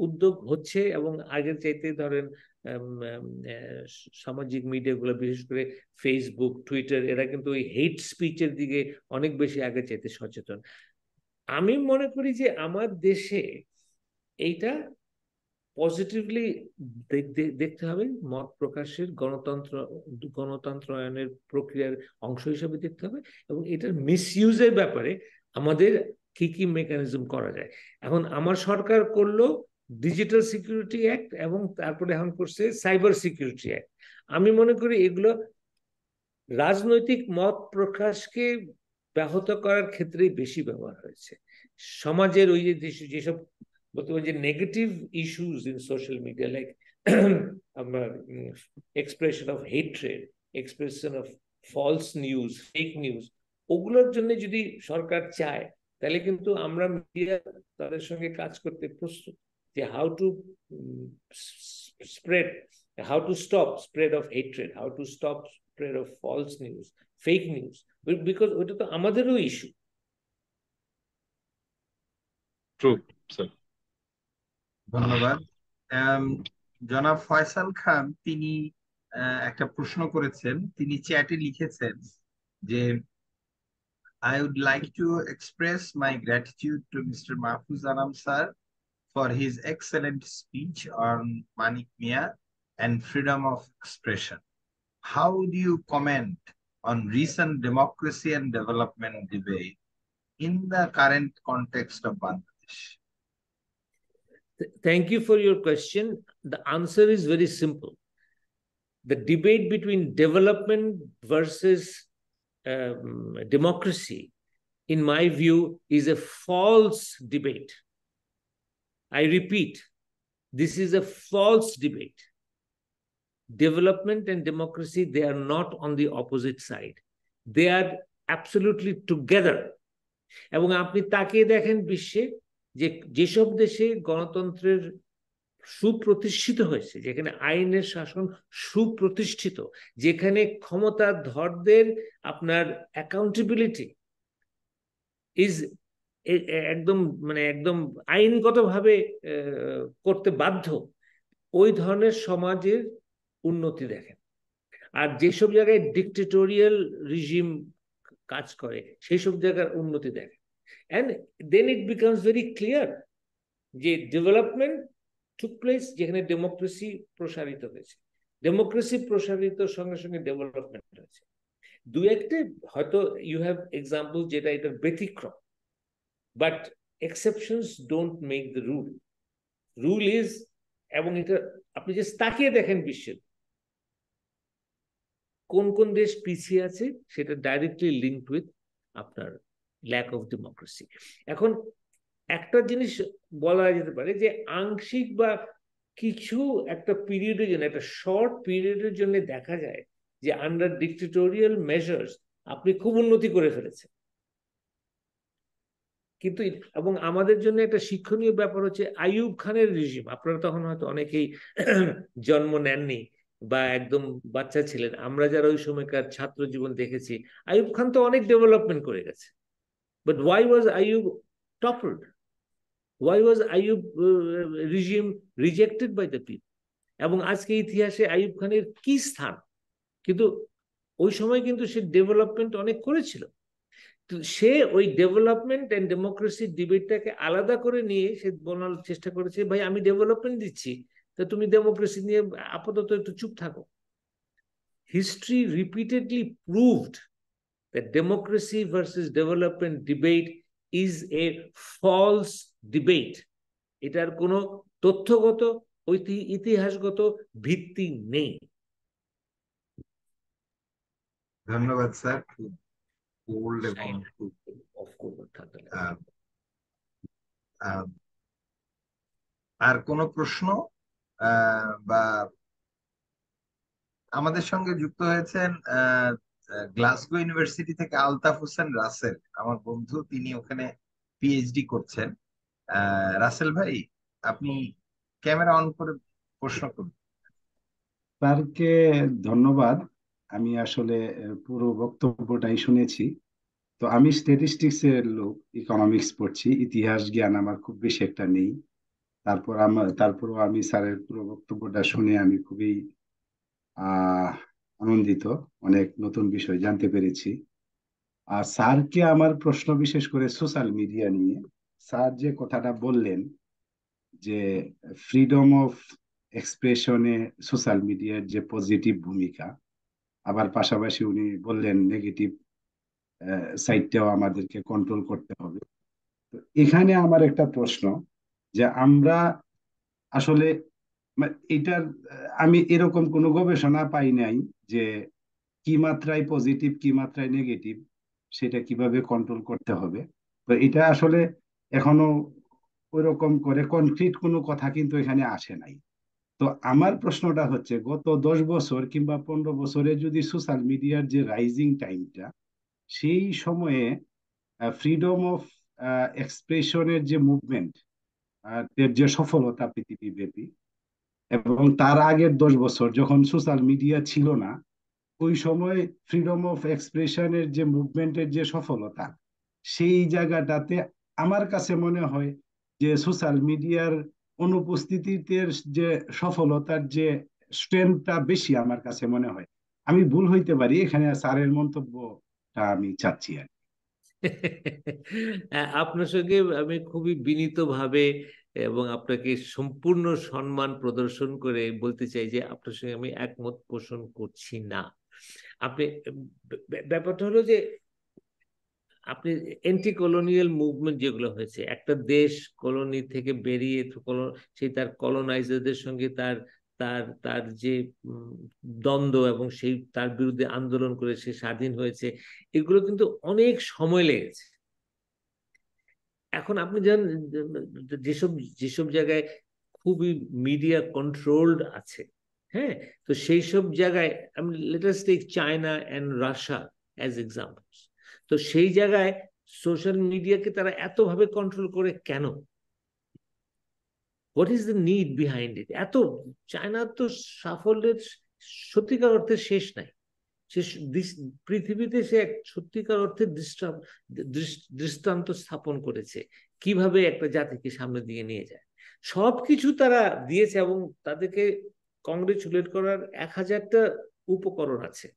উদ্যোগ হচ্ছে এবং আগের চাইতে ধরেন সামাজিক মিডিয়াগুলো, বিশেষ করে ফেসবুক টুইটার এরা কিন্তু ওই হেট স্পিচের দিকে অনেক বেশি আগে চাইতে সচেতন। আমি মনে করি যে আমার দেশে এইটা পজিটিভলি দেখতে হবে। মত প্রকাশের গণতন্ত্র, গণতন্ত্রায়নের প্রক্রিয়ার অংশ হিসেবে দেখতে হবে এবং এটার মিসইউজের ব্যাপারে আমাদের কি কি মেকানিজম করা যায়? এখন আমার সরকার করল ডিজিটাল সিকিউরিটি অ্যাক্ট এবং তারপরে এখন করছে সাইবার সিকিউরিটি অ্যাক্ট আমি মনে করি এগুলো রাজনৈতিক মত প্রকাশকে ব্যাহত করার ক্ষেত্রেই বেশি ব্যবহার হয়েছে। সমাজের ওই যে যেসব বলতে পারি যে negative issues in social media like আমার expression of hatred expression of false news fake news ওগুলোর জন্য যদি সরকার চায় তাহলে কিন্তু আমরা মিডিয়া তাদের সঙ্গে কাজ করতে প্রস্তুত। যে how to spread how to stop spread of hatred how to stop spread of false news fake news because ওইটা তো আমাদেরও ইস্যু ধন্যবাদ। জনাব ফয়সাল খান তিনি একটা প্রশ্ন করেছেন। তিনি চ্যাটে লিখেছেন যে I would like to express my gratitude to Mr. Mahfuz Anam sir for his excellent speech on Manik Mia and freedom of expression. How do you comment on recent democracy and development debate in the current context of Bangladesh? Thank you for your question. The answer is very simple. The debate between development versus um, democracy, in my view, is a false debate. I repeat, this is a false debate. Development and democracy, they are not on the opposite side. They are absolutely together. এবং আপনি তাকিয়ে দেখেন বিশ্বে যে যেসব দেশে গণতন্ত্রের সুপ্রতিষ্ঠিত হয়েছে, যেখানে আইনের শাসন সুপ্রতিষ্ঠিত, যেখানে ক্ষমতা ধরদের আপনার অ্যাকাউন্টেবিলিটি ইজ একদম মানে একদম আইনগতভাবে করতে বাধ্য, ওই ধরনের সমাজের উন্নতি দেখেন। আর যেসব জায়গায় ডিকটেটোরিয়াল রিজিম কাজ করে সেই সব জায়গার উন্নতি দেখেন। And then it becomes very clear যে ডেভেলপমেন্ট টুক প্লেস যেখানে ডেমোক্রেসি প্রসারিত হয়েছে। ডেমোক্রেসি প্রসারিত সঙ্গে সঙ্গে ডেভেলপমেন্ট হয়েছে। দু একটা হয়তো ইউ হ্যাভ এক্সাম্পল যেটা এটা ব্যতিক্রম but exceptions don't make the rule rule is এবং এটা আপনি যে তাকিয়ে দেখেন বিশ্বের। কোন কোন দেশ পিছিয়ে আছে সেটা ডাইরেক্টলি লিঙ্কড উইথ আপনার ল্যাক অফ ডেমোক্রেসি এখন একটা জিনিস বলা যেতে পারে যে আংশিক বা কিছু একটা পিরিয়ডের জন্য, একটা শর্ট পিরিয়ডের জন্য দেখা যায় যে আন্ডার ডিক্টেটোরিয়াল মেজার্স আপনি খুব উন্নতি করে ফেলেছেন। কিন্তু এবং আমাদের জন্য একটা শিক্ষণীয় ব্যাপার হচ্ছে আইয়ুব খানের রিজিম আপনারা তখন হয়তো অনেকেই জন্ম নেননি বা একদম বাচ্চা ছিলেন, আমরা যারা ওই সময়কার ছাত্র জীবন দেখেছি, আইয়ুব খান তো অনেক ডেভেলপমেন্ট করে গেছে। But why was Ayub toppled Why was Ayub uh, regime rejected by the people? এবং আজকে ইতিহাসে আইব খানের কি স্থান? কিন্তু ওই সময় কিন্তু সে ডেভেলপমেন্ট অনেক করেছিল। সে ওই ডেভেলপমেন্ট অ্যান্ড ডেমোক্রেসি ডিবেটটাকে আলাদা করে নিয়ে সে বলার চেষ্টা করেছে ভাই আমি ডেভেলপমেন্ট দিচ্ছি তা তুমি ডেমোক্রেসি নিয়ে আপাতত একটু চুপ থাকো। History repeatedly proved that democracy versus development debate is a false debate. এটার কোনো তথ্যগত ইতিহাসগত ভিত্তি নেই। ধন্যবাদ স্যার। এবং আর কোন প্রশ্ন? বা আমাদের সঙ্গে যুক্ত হয়েছেন গ্লাসগো ইউনিভার্সিটি থেকে আলতাফ হোসেন রাসেল। আমার বন্ধু তিনি ওখানে পিএইচডি করছেন। রাসেল ভাই, আপনি ক্যামেরা অন করে প্রশ্ন করুন। স্যারকে ধন্যবাদ। আমি আসলে পুরো বক্তব্যটাই শুনেছি। তো আমি স্ট্যাটিস্টিক্স এর লোক ইকোনমিক্স পড়ছি। ইতিহাস জ্ঞান আমার খুব বেশি একটা নেই। তারপর আমার তারপরও আমি স্যারের পুরো বক্তব্যটা শুনে আমি খুবই আনন্দিত। অনেক নতুন বিষয় জানতে পেরেছি। আর স্যারকে আমার প্রশ্ন বিশেষ করে সোশ্যাল মিডিয়া নিয়ে স্যার যে কথাটা বললেন যে ফ্রিডম অফ এক্সপ্রেশনে সোশ্যাল মিডিয়ার যে পজিটিভ ভূমিকা, আবার পাশাপাশি উনি বললেন নেগেটিভ সাইডটাও আমাদেরকে কন্ট্রোল করতে হবে। তো এখানে আমার একটা প্রশ্ন যে আমরা আসলে এটার, আমি এরকম কোনো গবেষণা পাই নাই যে কি মাত্রায় পজিটিভ কি মাত্রায় নেগেটিভ সেটা কীভাবে কন্ট্রোল করতে হবে। তো এটা আসলে এখনও ওইরকম করে কনক্রিট কোনো কথা কিন্তু এখানে আসে নাই। তো আমার প্রশ্নটা হচ্ছে, গত দশ বছর কিংবা পনেরো বছরে যদি সোশ্যাল মিডিয়ার যে রাইজিং টাইমটা সেই সময়ে ফ্রিডম অফ এক্সপ্রেশনের যে মুভমেন্ট এর যে সফলতা পৃথিবীব্যাপী, এবং তার আগের দশ বছর যখন সোশ্যাল মিডিয়া ছিল না, ওই সময় ফ্রিডম অফ এক্সপ্রেশনের যে মুভমেন্টের যে সফলতা, সেই জায়গাটাতে আমার কাছে মনে হয় যে সোশ্যাল মিডিয়ার অনুপস্থিতিতে যে সফলতার যে স্ট্রেংথটা বেশি আমার কাছে মনে হয়। আমি ভুল হইতে পারি, এখানে স্যারের মন্তব্যটা আমি চাচ্ছি আর আপনার সঙ্গে আমি খুবই বিনীত ভাবে এবং আপনাকে সম্পূর্ণ সম্মান প্রদর্শন করে বলতে চাই যে আপনার সঙ্গে আমি একমত পোষণ করছি না। আপনি ব্যাপারটা হলো যে আপনি এন্টি কলোনিয়াল মুভমেন্ট যেগুলো হয়েছে, একটা দেশ কলোনি থেকে বেরিয়ে সেই তার কলোনাইজারদের সঙ্গে তার তার তার যে দ্বন্দ্ব এবং সেই তার বিরুদ্ধে আন্দোলন করে সে স্বাধীন হয়েছে, এগুলো কিন্তু অনেক সময় লেগেছে। এখন আপনি জান, যেসব যেসব জায়গায় খুবই মিডিয়া কন্ট্রোলড আছে হ্যাঁ? তো সেই সব জায়গায়, আমি let us take China and Russia as examples তো সেই জায়গায় সোশ্যাল মিডিয়াকে তারা এতভাবে কন্ট্রোল করে কেন? What is the need behind it এত চায়নার তো সাফল্যের সত্যিকার অর্থে শেষ নাই। সে পৃথিবীতে সে এক সত্যিকার অর্থে দৃষ্টান্ত স্থাপন করেছে। কীভাবে একটা জাতিকে সামনে দিয়ে নিয়ে যায়? সবকিছু তারা দিয়েছে এবং তাদেরকে কংগ্রেচুলেট করার এক হাজারটা উপকরণ আছে।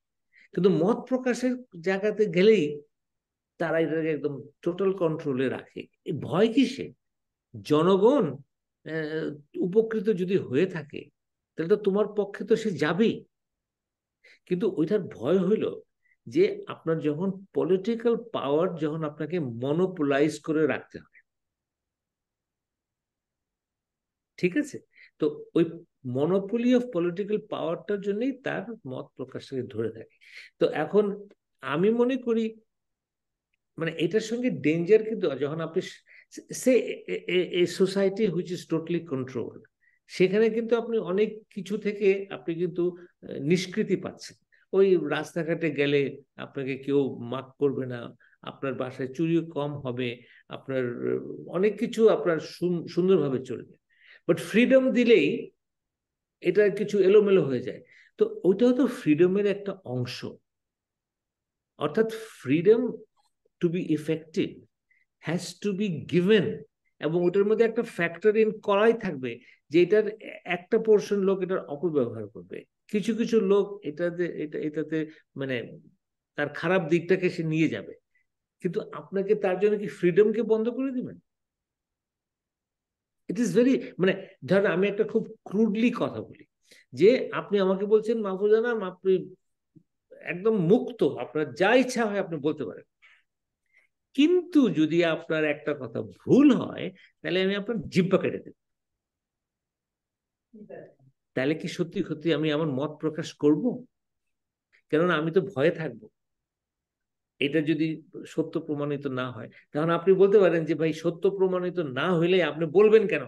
কিন্তু মত প্রকাশের জায়গাতে গেলেই তারা এটাকে একদম টোটাল কন্ট্রোলে রাখে। ভয় কিসে? জনগণ উপকৃত যদি হয়ে থাকে, তাহলে তো তোমার পক্ষে তো সে যাবেই। কিন্তু ওইটার ভয় হইল যে আপনার যখন পলিটিক্যাল পাওয়ার যখন আপনাকে মনোপোলাইজ করে রাখতে হবে, ঠিক আছে? তো ওই মনোপলি অফ পলিটিক্যাল পাওয়ারটার জন্যই তার মত প্রকাশকে ধরে থাকে। তো এখন আমি মনে করি মানে এটার সঙ্গে ডেঞ্জার কিন্তু যখন আপনি say a society which is totally control সেখানে কিন্তু আপনি অনেক কিছু থেকে আপনি কিন্তু নিষ্কৃতি পাচ্ছেন। ওই রাস্তাঘাটে গেলে আপনাকে কেউ মাক করবে না, আপনার বাসায় চুরিও কম হবে, আপনার অনেক কিছু আপনার সুন্দরভাবে চলবে। বাট ফ্রিডম দিলেই এটা কিছু এলোমেলো হয়ে যায়। তো ওইটাও তো ফ্রিডমের একটা অংশ। অর্থাৎ freedom to be effective has to be given এবং ওটার মধ্যে একটা ফ্যাক্টর ইন করাই থাকবে যে এটার একটা পোর্শন লোক এটার অপব্যবহার করবে। কিছু কিছু লোক এটাতে, এটা, এটাতে মানে তার খারাপ দিকটাকে সে নিয়ে যাবে। কিন্তু আপনাকে তার জন্য কি ফ্রিডমকে বন্ধ করে দিবেন? ইট ইজ ভেরি মানে ধরেন আমি একটা খুব ক্রুডলি কথা বলি যে আপনি আমাকে বলছেন, মাহফুজানা, আপনি একদম মুক্ত, আপনার যা ইচ্ছা হয় আপনি বলতে পারেন। কিন্তু যদি আপনার একটা কথা ভুল হয়, তাহলে আমি আপনার জিব্বা কেটে দেব। তাহলে কি সত্যি সত্যি আমি আমার মত প্রকাশ করব? কেননা আমি তো ভয়ে থাকব। এটা যদি সত্য প্রমাণিত না হয় তখন আপনি বলতে পারেন যে, ভাই, সত্য প্রমাণিত না হইলে আপনি বলবেন কেন?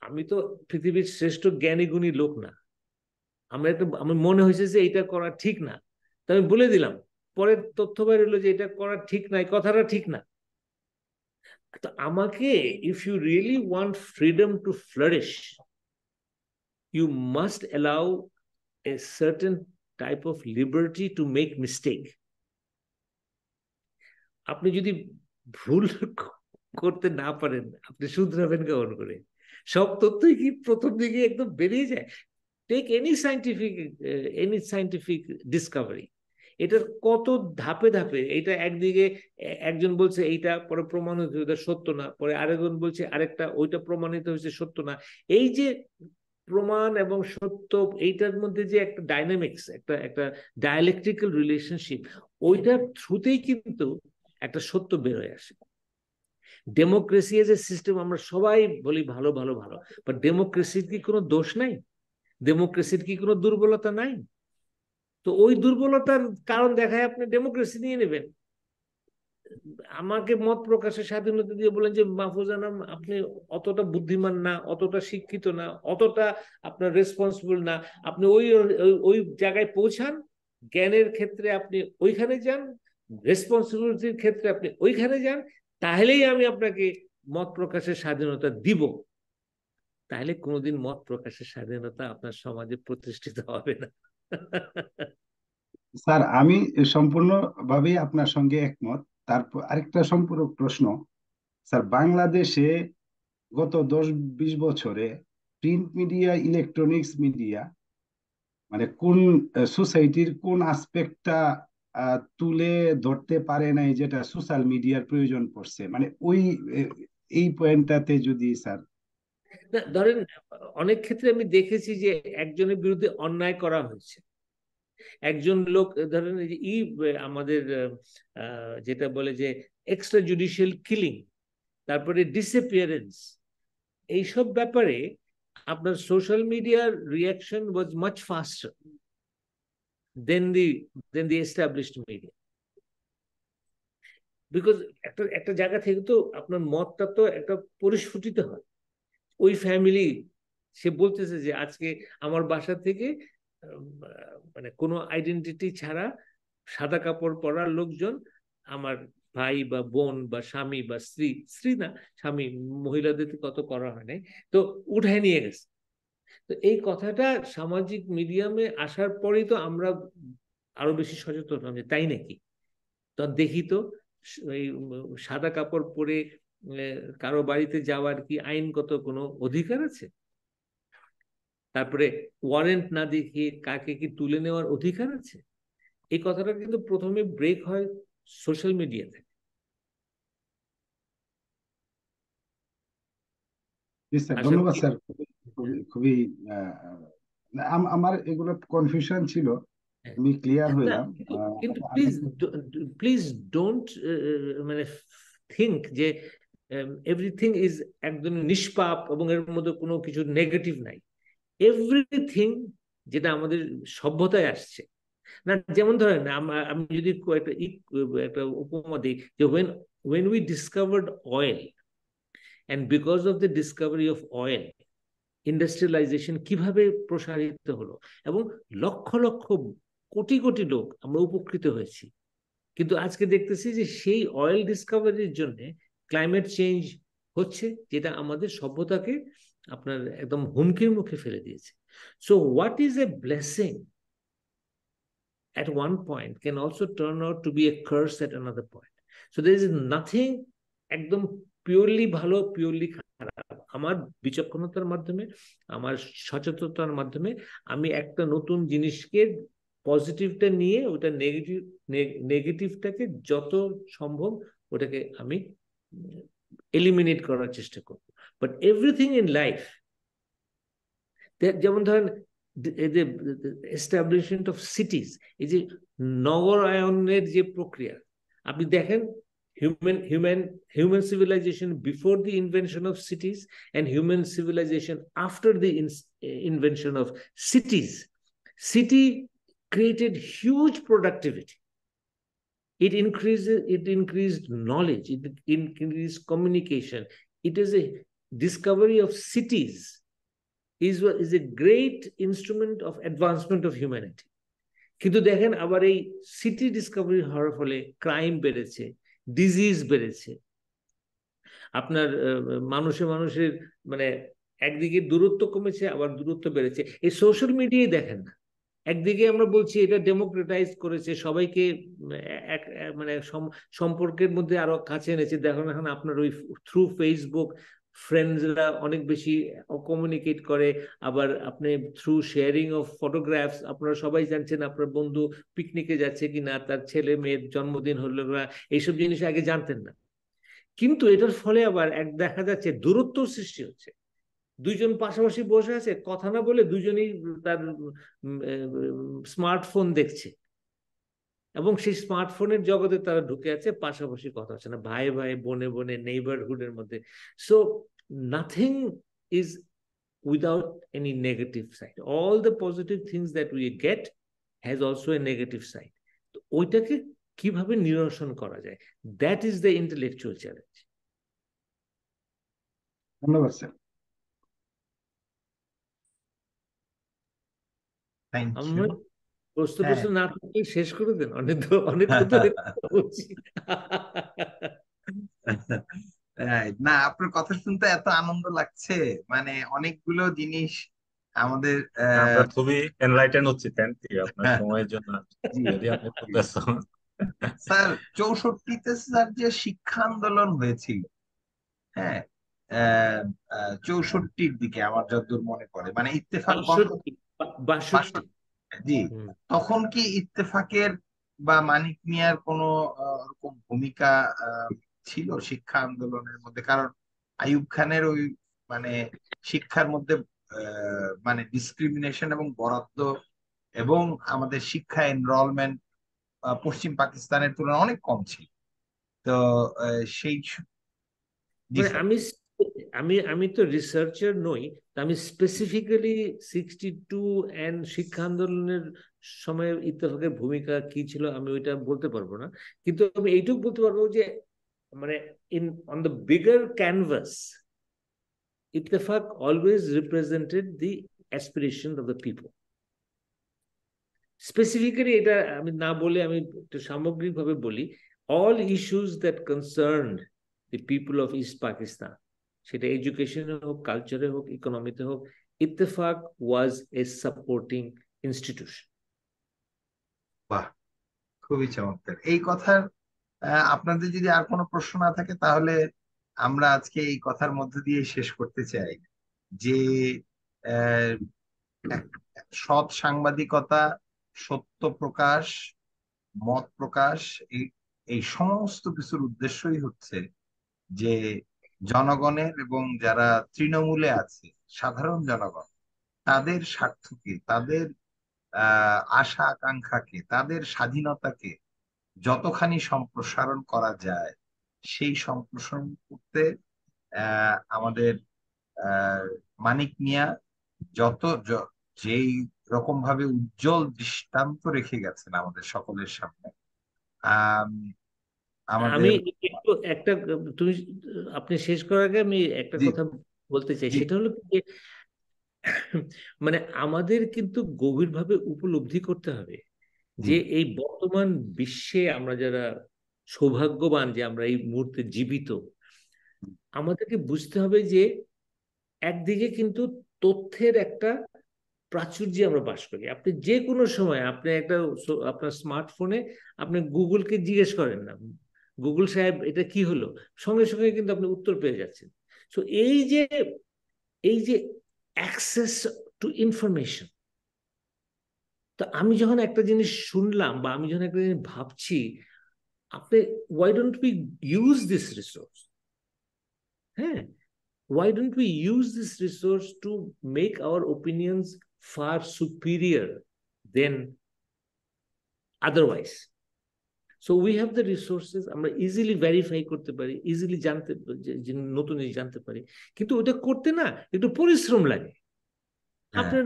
আমি তো পৃথিবীর শ্রেষ্ঠ জ্ঞানী গুণী লোক না। আমার একটা, আমার মনে হয়েছে যে এটা করা ঠিক না। তো আমি বলে দিলাম। পরে তথ্য বাইর হলো যে এটা করা ঠিক নাই কথাটা ঠিক না। তো আমাকে if you really want freedom to flourish you must allow a certain type of liberty to make mistake আপনি যদি ভুল করতে না পারেন, আপনি শুধরাবেন কেমন করে? সব তথ্যই কি প্রথম দিকে একদম বেরিয়ে যায়? Take any scientific any scientific discovery এটার কত ধাপে ধাপে এটা একদিকে একজন বলছে এইটা পরে প্রমাণিত হয়েছে সত্য না, পরে আরেকজন বলছে আরেকটা, ওইটা প্রমাণিত হয়েছে সত্য না। এই যে প্রমাণ এবং সত্য, এইটার মধ্যে যে একটা ডাইনামিক্স একটা একটা ডায়ালেকট্রিক্যাল রিলেশনশিপ ওইটার থ্রুতেই কিন্তু একটা সত্য বের হয়ে আসে। ডেমোক্রেসি এজ এ সিস্টেম আমরা সবাই বলি ভালো ভালো ভালো বাট ডেমোক্রেসির কি কোনো দোষ নাই? ডেমোক্রেসির কি কোনো দুর্বলতা নাই? তো ওই দুর্বলতার কারণ দেখায় আপনি ডেমোক্রেসি নিয়ে নেবেন। আমাকে মত প্রকাশের স্বাধীনতা দিয়ে বলেন যে মাহফুজানাম আপনি অতটা বুদ্ধিমান না, অতটা শিক্ষিত না, অতটা আপনার রেসপন্সিবল না। আপনি ওই ওই জায়গায় পৌঁছান, জ্ঞানের ক্ষেত্রে আপনি ওইখানে যান রেসপন্সিবিলিটির ক্ষেত্রে আপনি ওইখানে যান, তাহলেই আমি আপনাকে মত প্রকাশের স্বাধীনতা দিব। তাহলে কোনোদিন মত প্রকাশের স্বাধীনতা আপনার সমাজে প্রতিষ্ঠিত হবে না। স্যার, আমি সম্পূর্ণভাবেই আপনার সঙ্গে একমত। তারপর আরেকটা সম্পূর্ণ প্রশ্ন। স্যার, বাংলাদেশে গত দশ বিশ বছরে প্রিন্ট মিডিয়া, ইলেকট্রনিক্স মিডিয়া মানে কোন সোসাইটির কোন আসপেক্টটা তুলে ধরতে পারে নাই যেটা সোশ্যাল মিডিয়ার প্রয়োজন পড়ছে? মানে ওই এই পয়েন্টটাতে যদি, স্যার না, ধরেন, অনেক ক্ষেত্রে আমি দেখেছি যে একজনের বিরুদ্ধে অন্যায় করা হয়েছে। একজন লোক, ধরেন ই আমাদের যেটা বলে যে এক্সট্রা জুডিশিয়াল কিলিং তারপরে ডিসঅ্যাপিয়ারেন্স এইসব ব্যাপারে আপনার সোশ্যাল মিডিয়ার reaction was much faster than the than the established media because একটা একটা জায়গা থেকে তো আপনার মতটা তো একটা পরিস্ফুটিত হয়। ওই ফ্যামিলি সে বলতেছে যে আজকে আমার বাসা থেকে মানে কোনো আইডেন্টিটি ছাড়া সাদা কাপড় পরার লোকজন আমার ভাই বা বোন বা স্বামী বা স্ত্রী স্ত্রী না, স্বামী মহিলাদের কত করা হয় নাই, তো উঠায় নিয়ে গেছে। তো এই কথাটা সামাজিক মিডিয়ামে আসার পরেই তো আমরা আরও বেশি সচেতন হলাম যে তাই নাকি? তো দেখি তো এই সাদা কাপড় পরে কারও বাড়িতে যাওয়ার কি আইনগত কোনো অধিকার আছে? তারপরে ওয়ারেন্ট না দেখিয়ে কাকে কি তুলে নেওয়ার অধিকার আছে? এই কথাটা কিন্তু প্রথমে ব্রেক হয় সোশ্যাল মিডিয়াতে ধন্যবাদ স্যার খুবই আমার এগুলো কনফিউশন ছিল। আমি ক্লিয়ার হইলাম। কিন্তু প্লিজ প্লিজ ডোন্ট মানে থিঙ্ক যে এভরিথিং ইজ একদম নিষ্পাপ এবং এর মধ্যে কোনো কিছু নেগেটিভ নাই। এভরিথিং যেটা আমাদের সভ্যতায় আসছে। না, যেমন ধরেন, আমি যদি একটা একটা উপমা দিই যে when when we discovered oil and because of the discovery of oil industrialization কীভাবে প্রসারিত হলো এবং লক্ষ লক্ষ, কোটি কোটি লোক আমরা উপকৃত হয়েছি। কিন্তু আজকে দেখতেছি যে সেই অয়েল ডিসকভারির জন্য ক্লাইমেট চেঞ্জ হচ্ছে, যেটা আমাদের সভ্যতাকে আপনার একদম হুমকির মুখে ফেলে দিয়েছে so what is a blessing at one point can also turn out to be a curse at another point. So, there is nothing একদম পিওরলি ভালো পিওরলি খারাপ আমার বিচক্ষণতার মাধ্যমে, আমার সচেতনতার মাধ্যমে আমি একটা নতুন জিনিসকে পজিটিভটা নিয়ে ওটা নেগেটিভ নেগেটিভটাকে যত সম্ভব ওটাকে আমি এলিমিনেট করার চেষ্টা করব বাট এভরিথিং ইন লাইফ যেমন ধরেন যে এস্টাবলিশমেন্ট অফ সিটিজ এই যে নগরায়নের যে প্রক্রিয়া আপনি দেখেন human human human civilization before the invention of cities and human civilization after the in, invention of cities city created huge productivity it increases it increased knowledge it increased communication it is a discovery of cities is, is a great instrument of advancement of humanity কিন্তু দেখেন আবার এই city Discovery হওয়ার ফলে crime বেড়েছে disease বেড়েছে আপনার মানুষে মানুষের মানে একদিকে দূরত্ব কমেছে আবার দূরত্ব বেড়েছে এই সোশ্যাল মিডিয়ায় দেখেন না একদিকে আমরা বলছি এটা ডেমোক্রেটাইজ করেছে, সবাইকে এক মানে সম্পর্কের মধ্যে আরও কাছে এনেছে। দেখুন, এখন আপনার ওই থ্রু ফেসবুক ফ্রেন্ডসরা অনেক বেশি কমিউনিকেট করে। আবার আপনি থ্রু শেয়ারিং অফ ফটোগ্রাফস আপনারা সবাই জানছেন আপনার বন্ধু পিকনিকে যাচ্ছে কিনা, তার ছেলে মেয়ের জন্মদিন হলো না এইসব জিনিস আগে জানতেন না। কিন্তু এটার ফলে আবার এক দেখা যাচ্ছে দূরত্ব সৃষ্টি হচ্ছে। দুইজন পাশাপাশি বসে আছে, কথা না বলে দুজনেই তার স্মার্টফোন দেখছে। এবং সেই স্মার্টফোনের জগতে তারা ঢুকে আছে, পাশাপাশি কথা হচ্ছে না, ভাই ভাই, বনে বনে নেইবারহুডের মধ্যে। So nothing is without any negative side all the positive things that we get has also a negative side তো ওইটাকে কীভাবে নিরসন করা যায়? That is the intellectual challenge ধন্যবাদ স্যার প্রশ্ন প্রশ্ন না থাকলে শেষ করে দেন। অনেক অনেক না আপনার কথা শুনতে এত আনন্দ লাগছে। মানে অনেকগুলো জিনিস আমাদের আমরা খুবই এনলাইটেন হচ্ছি থ্যাংক ইউ আপনার সময়ের জন্য। যদি আপনি স্যার চৌষট্টিতে স্যার যে শিক্ষা আন্দোলন হয়েছিল হ্যাঁ চৌষট্টির দিকে আমার যতদূর মনে পড়ে মানে ইত্তেফাক জি। তখন কি ইত্তেফাকের বা মানিক মিয়ার কোনো রকম ভূমিকা ছিল শিক্ষা আন্দোলনের মধ্যে? কারণ আইয়ুব খানের ওই মানে শিক্ষার মধ্যে মানে ডিসক্রিমিনেশন এবং বরাদ্দ এবং আমাদের শিক্ষা এনরোলমেন্ট পশ্চিম পাকিস্তানের তুলনায় অনেক কম ছিল। তো সেই আমি আমি আমি তো রিসার্চার নই আমি স্পেসিফিক্যালি সিক্সটি টু অ্যান্ড শিক্ষা আন্দোলনের সময় ইত্তেফাকের ভূমিকা কি ছিল আমি ওইটা বলতে পারব না। কিন্তু আমি এইটুকু বলতে পারব যে মানে in on the bigger canvas Ittefaq always represented the aspiration of the people specifically এটা আমি না বলে আমি একটু সামগ্রিকভাবে বলি all issues that concern the people of East Pakistan সেটা এডুকেশনে হোক কালচারে হোক ইকোনমিতে হোক, Ittefaq was a supporting institution বাহ, খুবই চমৎকার। এই কথার আপনাদের যদি আর কোনো প্রশ্ন না থাকে, তাহলে আমরা আজকে এই কথার মধ্য দিয়ে শেষ করতে চাই। যে সৎ সাংবাদিকতা, সত্য প্রকাশ, মত প্রকাশ এই সমস্ত কিছুর উদ্দেশ্যই হচ্ছে যে জনগণের এবং যারা তৃণমূলে আছে, সাধারণ জনগণ, তাদের স্বার্থকে, তাদের আশা আকাঙ্ক্ষাকে, তাদের স্বাধীনতাকে যতখানি সম্প্রসারণ করা যায়, সেই সম্প্রসারণ করতে আমাদের মানিক মিয়া যত যেই রকম ভাবে উজ্জ্বল দৃষ্টান্ত রেখে গেছেন আমাদের সকলের সামনে আমি একটু একটা তুমি আপনি শেষ করার আগে আমি একটা কথা বলতে চাই। সেটা হলো যে মানে আমাদের কিন্তু গভীরভাবে উপলব্ধি করতে হবে যে এই বর্তমান বিশ্বে আমরা যারা সৌভাগ্যবান যে আমরা এই মুহূর্তে জীবিত আমাদেরকে বুঝতে হবে যে একদিকে কিন্তু তথ্যের একটা প্রাচুর্যে আমরা বাস করি। আপনি যে কোনো সময় আপনি একটা আপনার স্মার্টফোনে আপনি গুগলকে জিজ্ঞেস করেন না গুগল সাহেব এটা কি হলো? সঙ্গে সঙ্গে কিন্তু আপনি উত্তর পেয়ে যাচ্ছেন। সো এই যে এই যে অ্যাক্সেস টু ইনফরমেশন তো আমি যখন একটা জিনিস শুনলাম বা আমি যখন একটা জিনিস ভাবছি, আপনি why don't we use this resource হ্যাঁ why don't we use this resource to make our opinions far superior than otherwise? So we have the resources আমরা ইজিলি ভেরিফাই করতে পারি ইজিলি জানতে নতুন জিনিস জানতে পারি। কিন্তু ওটা করতে না একটু পরিশ্রম লাগে। আপনার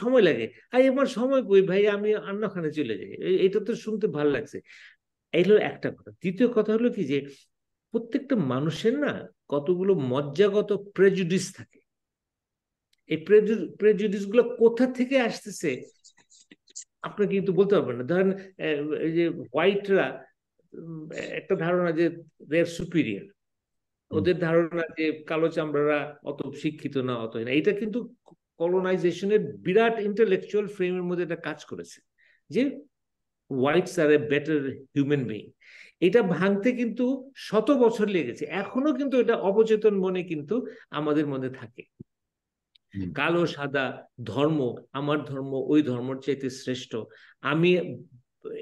সময় লাগে। আর আমার সময় কই? ভাই আমি অন্যখানে চলে যাই। এটা তো শুনতে ভালো লাগছে। এই হলো একটা কথা। দ্বিতীয় কথা হলো কি যে প্রত্যেকটা মানুষের না কতগুলো মজ্জাগত প্রেজুডিস থাকে। এই প্রেজুডিসগুলো কোথা থেকে আসতেছে আপনি কিন্তু বলতে পারবেন না। ধরেন এই যে হোয়াইটরা একটা ধারণা যে দেয়ার সুপিরিয়র ওদের ধারণা যে কালো চামড়ারা অত শিক্ষিত না অত না। এটা কিন্তু কলোনাইজেশনের বিরাট ইন্টেলেকচুয়াল ফ্রেমের মধ্যে এটা কাজ করেছে যে whites are a better human being এটা ভাঙতে কিন্তু শত বছর লেগেছে। এখনও কিন্তু এটা অবচেতন মনে কিন্তু আমাদের মধ্যে থাকে। কালো সাদা ধর্ম আমার ধর্ম ওই ধর্মের চাইতে শ্রেষ্ঠ। আমি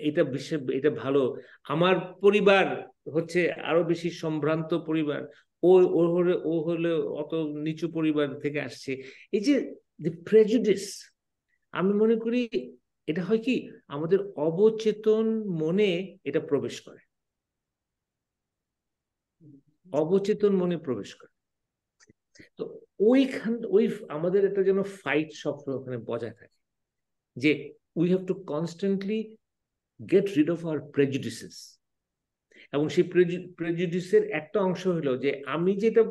এটা বিশ্বে এটা ভালো। আমার পরিবার হচ্ছে আরও বেশি সম্ভ্রান্ত পরিবার। ও ও হলে ও হলে অত নিচু পরিবার থেকে আসছে। এই যে প্রেজুডিস আমি মনে করি এটা হয় কি? আমাদের অবচেতন মনে এটা প্রবেশ করে। অবচেতন মনে প্রবেশ করে। তো ওইখান, ওই আমাদের একটা যেন ফাইট সবসময় ওখানে বজায় থাকে, যে we have to constantly get rid of our prejudices এবং সেই প্রেজুডিসের একটা অংশ হলো যে আমি যেটা,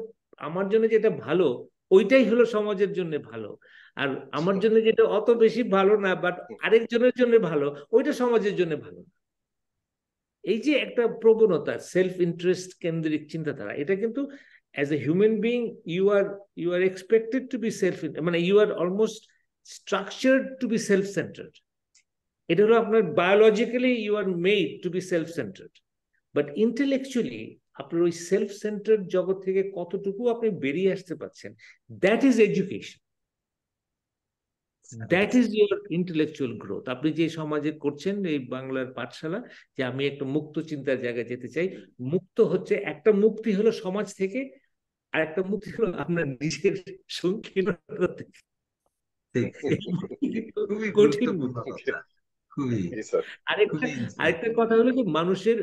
আমার জন্য যেটা ভালো, ওইটাই হলো সমাজের জন্য ভালো। আর আমার জন্য যেটা অত বেশি ভালো না বাট আরেকজনের জন্য ভালো, ওইটা সমাজের জন্য ভালো না। এই যে একটা প্রবণতা সেলফ ইন্টারেস্ট কেন্দ্রিক চিন্তাধারা, এটা কিন্তু a human being you are you are expected to be self মানে you are almost structured to be self centered এটা হলো আপনার biologically you are made to be self centered but intellectually আপনার ওই সেলফ সেন্টার জগৎ থেকে কতটুকু আপনি বেরিয়ে আসতে পারছেন that is education that is your intellectual growth আপনি যে সমাজে করছেন এই বাংলার পাঠশালা যে আমি একটা মুক্ত চিন্তার জায়গায় যেতে চাই মুক্ত হচ্ছে একটা মুক্তি হলো সমাজ থেকে আর একটা মুক্তি হলো আপনার নিজের সংকীর্ণতা থেকে কঠিন আরেকটা আরেকটা কথা হলো যে মানুষের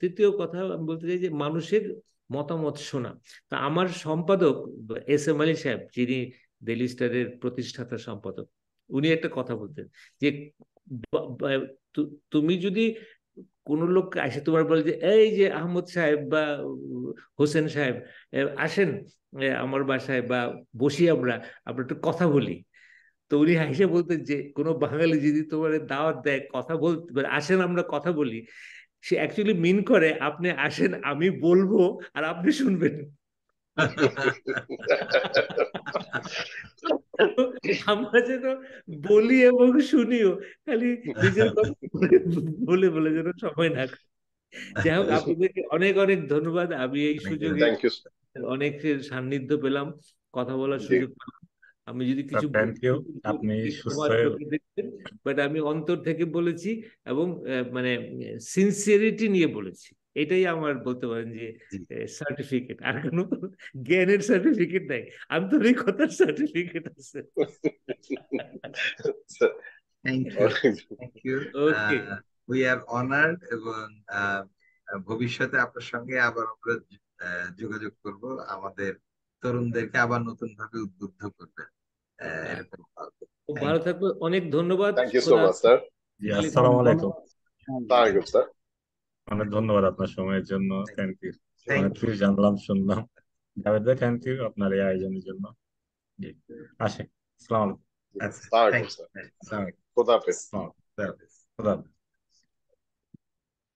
তৃতীয় কথা আমি বলতে চাই যে মানুষের মতামত শোনা। তা আমার সম্পাদক এস এম আলী সাহেব যিনি ডেলি স্টারের প্রতিষ্ঠাতা সম্পাদক উনি একটা কথা বলতেন যে তুমি যদি কোন লোক আসে তোমার বলে যে, এই যে আহমদ সাহেব বা হোসেন সাহেব আসেন আমার বাসায় বা বসি আমরা আমরা একটু কথা বলি। তো উনি হাসে বলতেন যে, কোনো বাঙালি যদি তোমার দাওয়াত দেয়, কথা বলতে আসেন আমরা কথা বলি। সে অ্যাকচুয়ালি মিন করে, আপনি আসেন, আমি বলব আর আপনি শুনবেন। আমরা যেন বলি এবং শুনিও খালি নিজের বলে বলে যেন সময় না যাই হোক আপনাদেরকে অনেক অনেক ধন্যবাদ। আমি এই সুযোগে অনেক সান্নিধ্য পেলাম কথা বলার সুযোগ পেলাম। আমি যদি কিছু আপনি বাট আমি অন্তর থেকে বলেছি এবং মানে সিনসিয়ারিটি নিয়ে বলেছি। এটাই আমার বলতে পারেন যে সার্টিফিকেট আর কোনো জ্ঞানের সার্টিফিকেট নাই আন্তরিকতার সার্টিফিকেট আছে। উই আর অনার্ড এবং ভবিষ্যতে আপনার সঙ্গে আবার আমরা যোগাযোগ করব। আমাদের তরুণদেরকে আবার নতুন ভাবে উদ্বুদ্ধ করবেন খুব ভালো থাকবে অনেক ধন্যবাদ thank you so much sir আসসালামু আলাইকুম। স্যার অনেক ধন্যবাদ আপনার সময়ের জন্য। থ্যাংক ইউ অনেক কিছু জানলাম শুনলাম। জাভেদ ভাই থ্যাংক ইউ আপনার এই আয়োজনের জন্য। আসে আসসালামু আলাইকুম। খোদা হাফেজ। খোদা হাফেজ।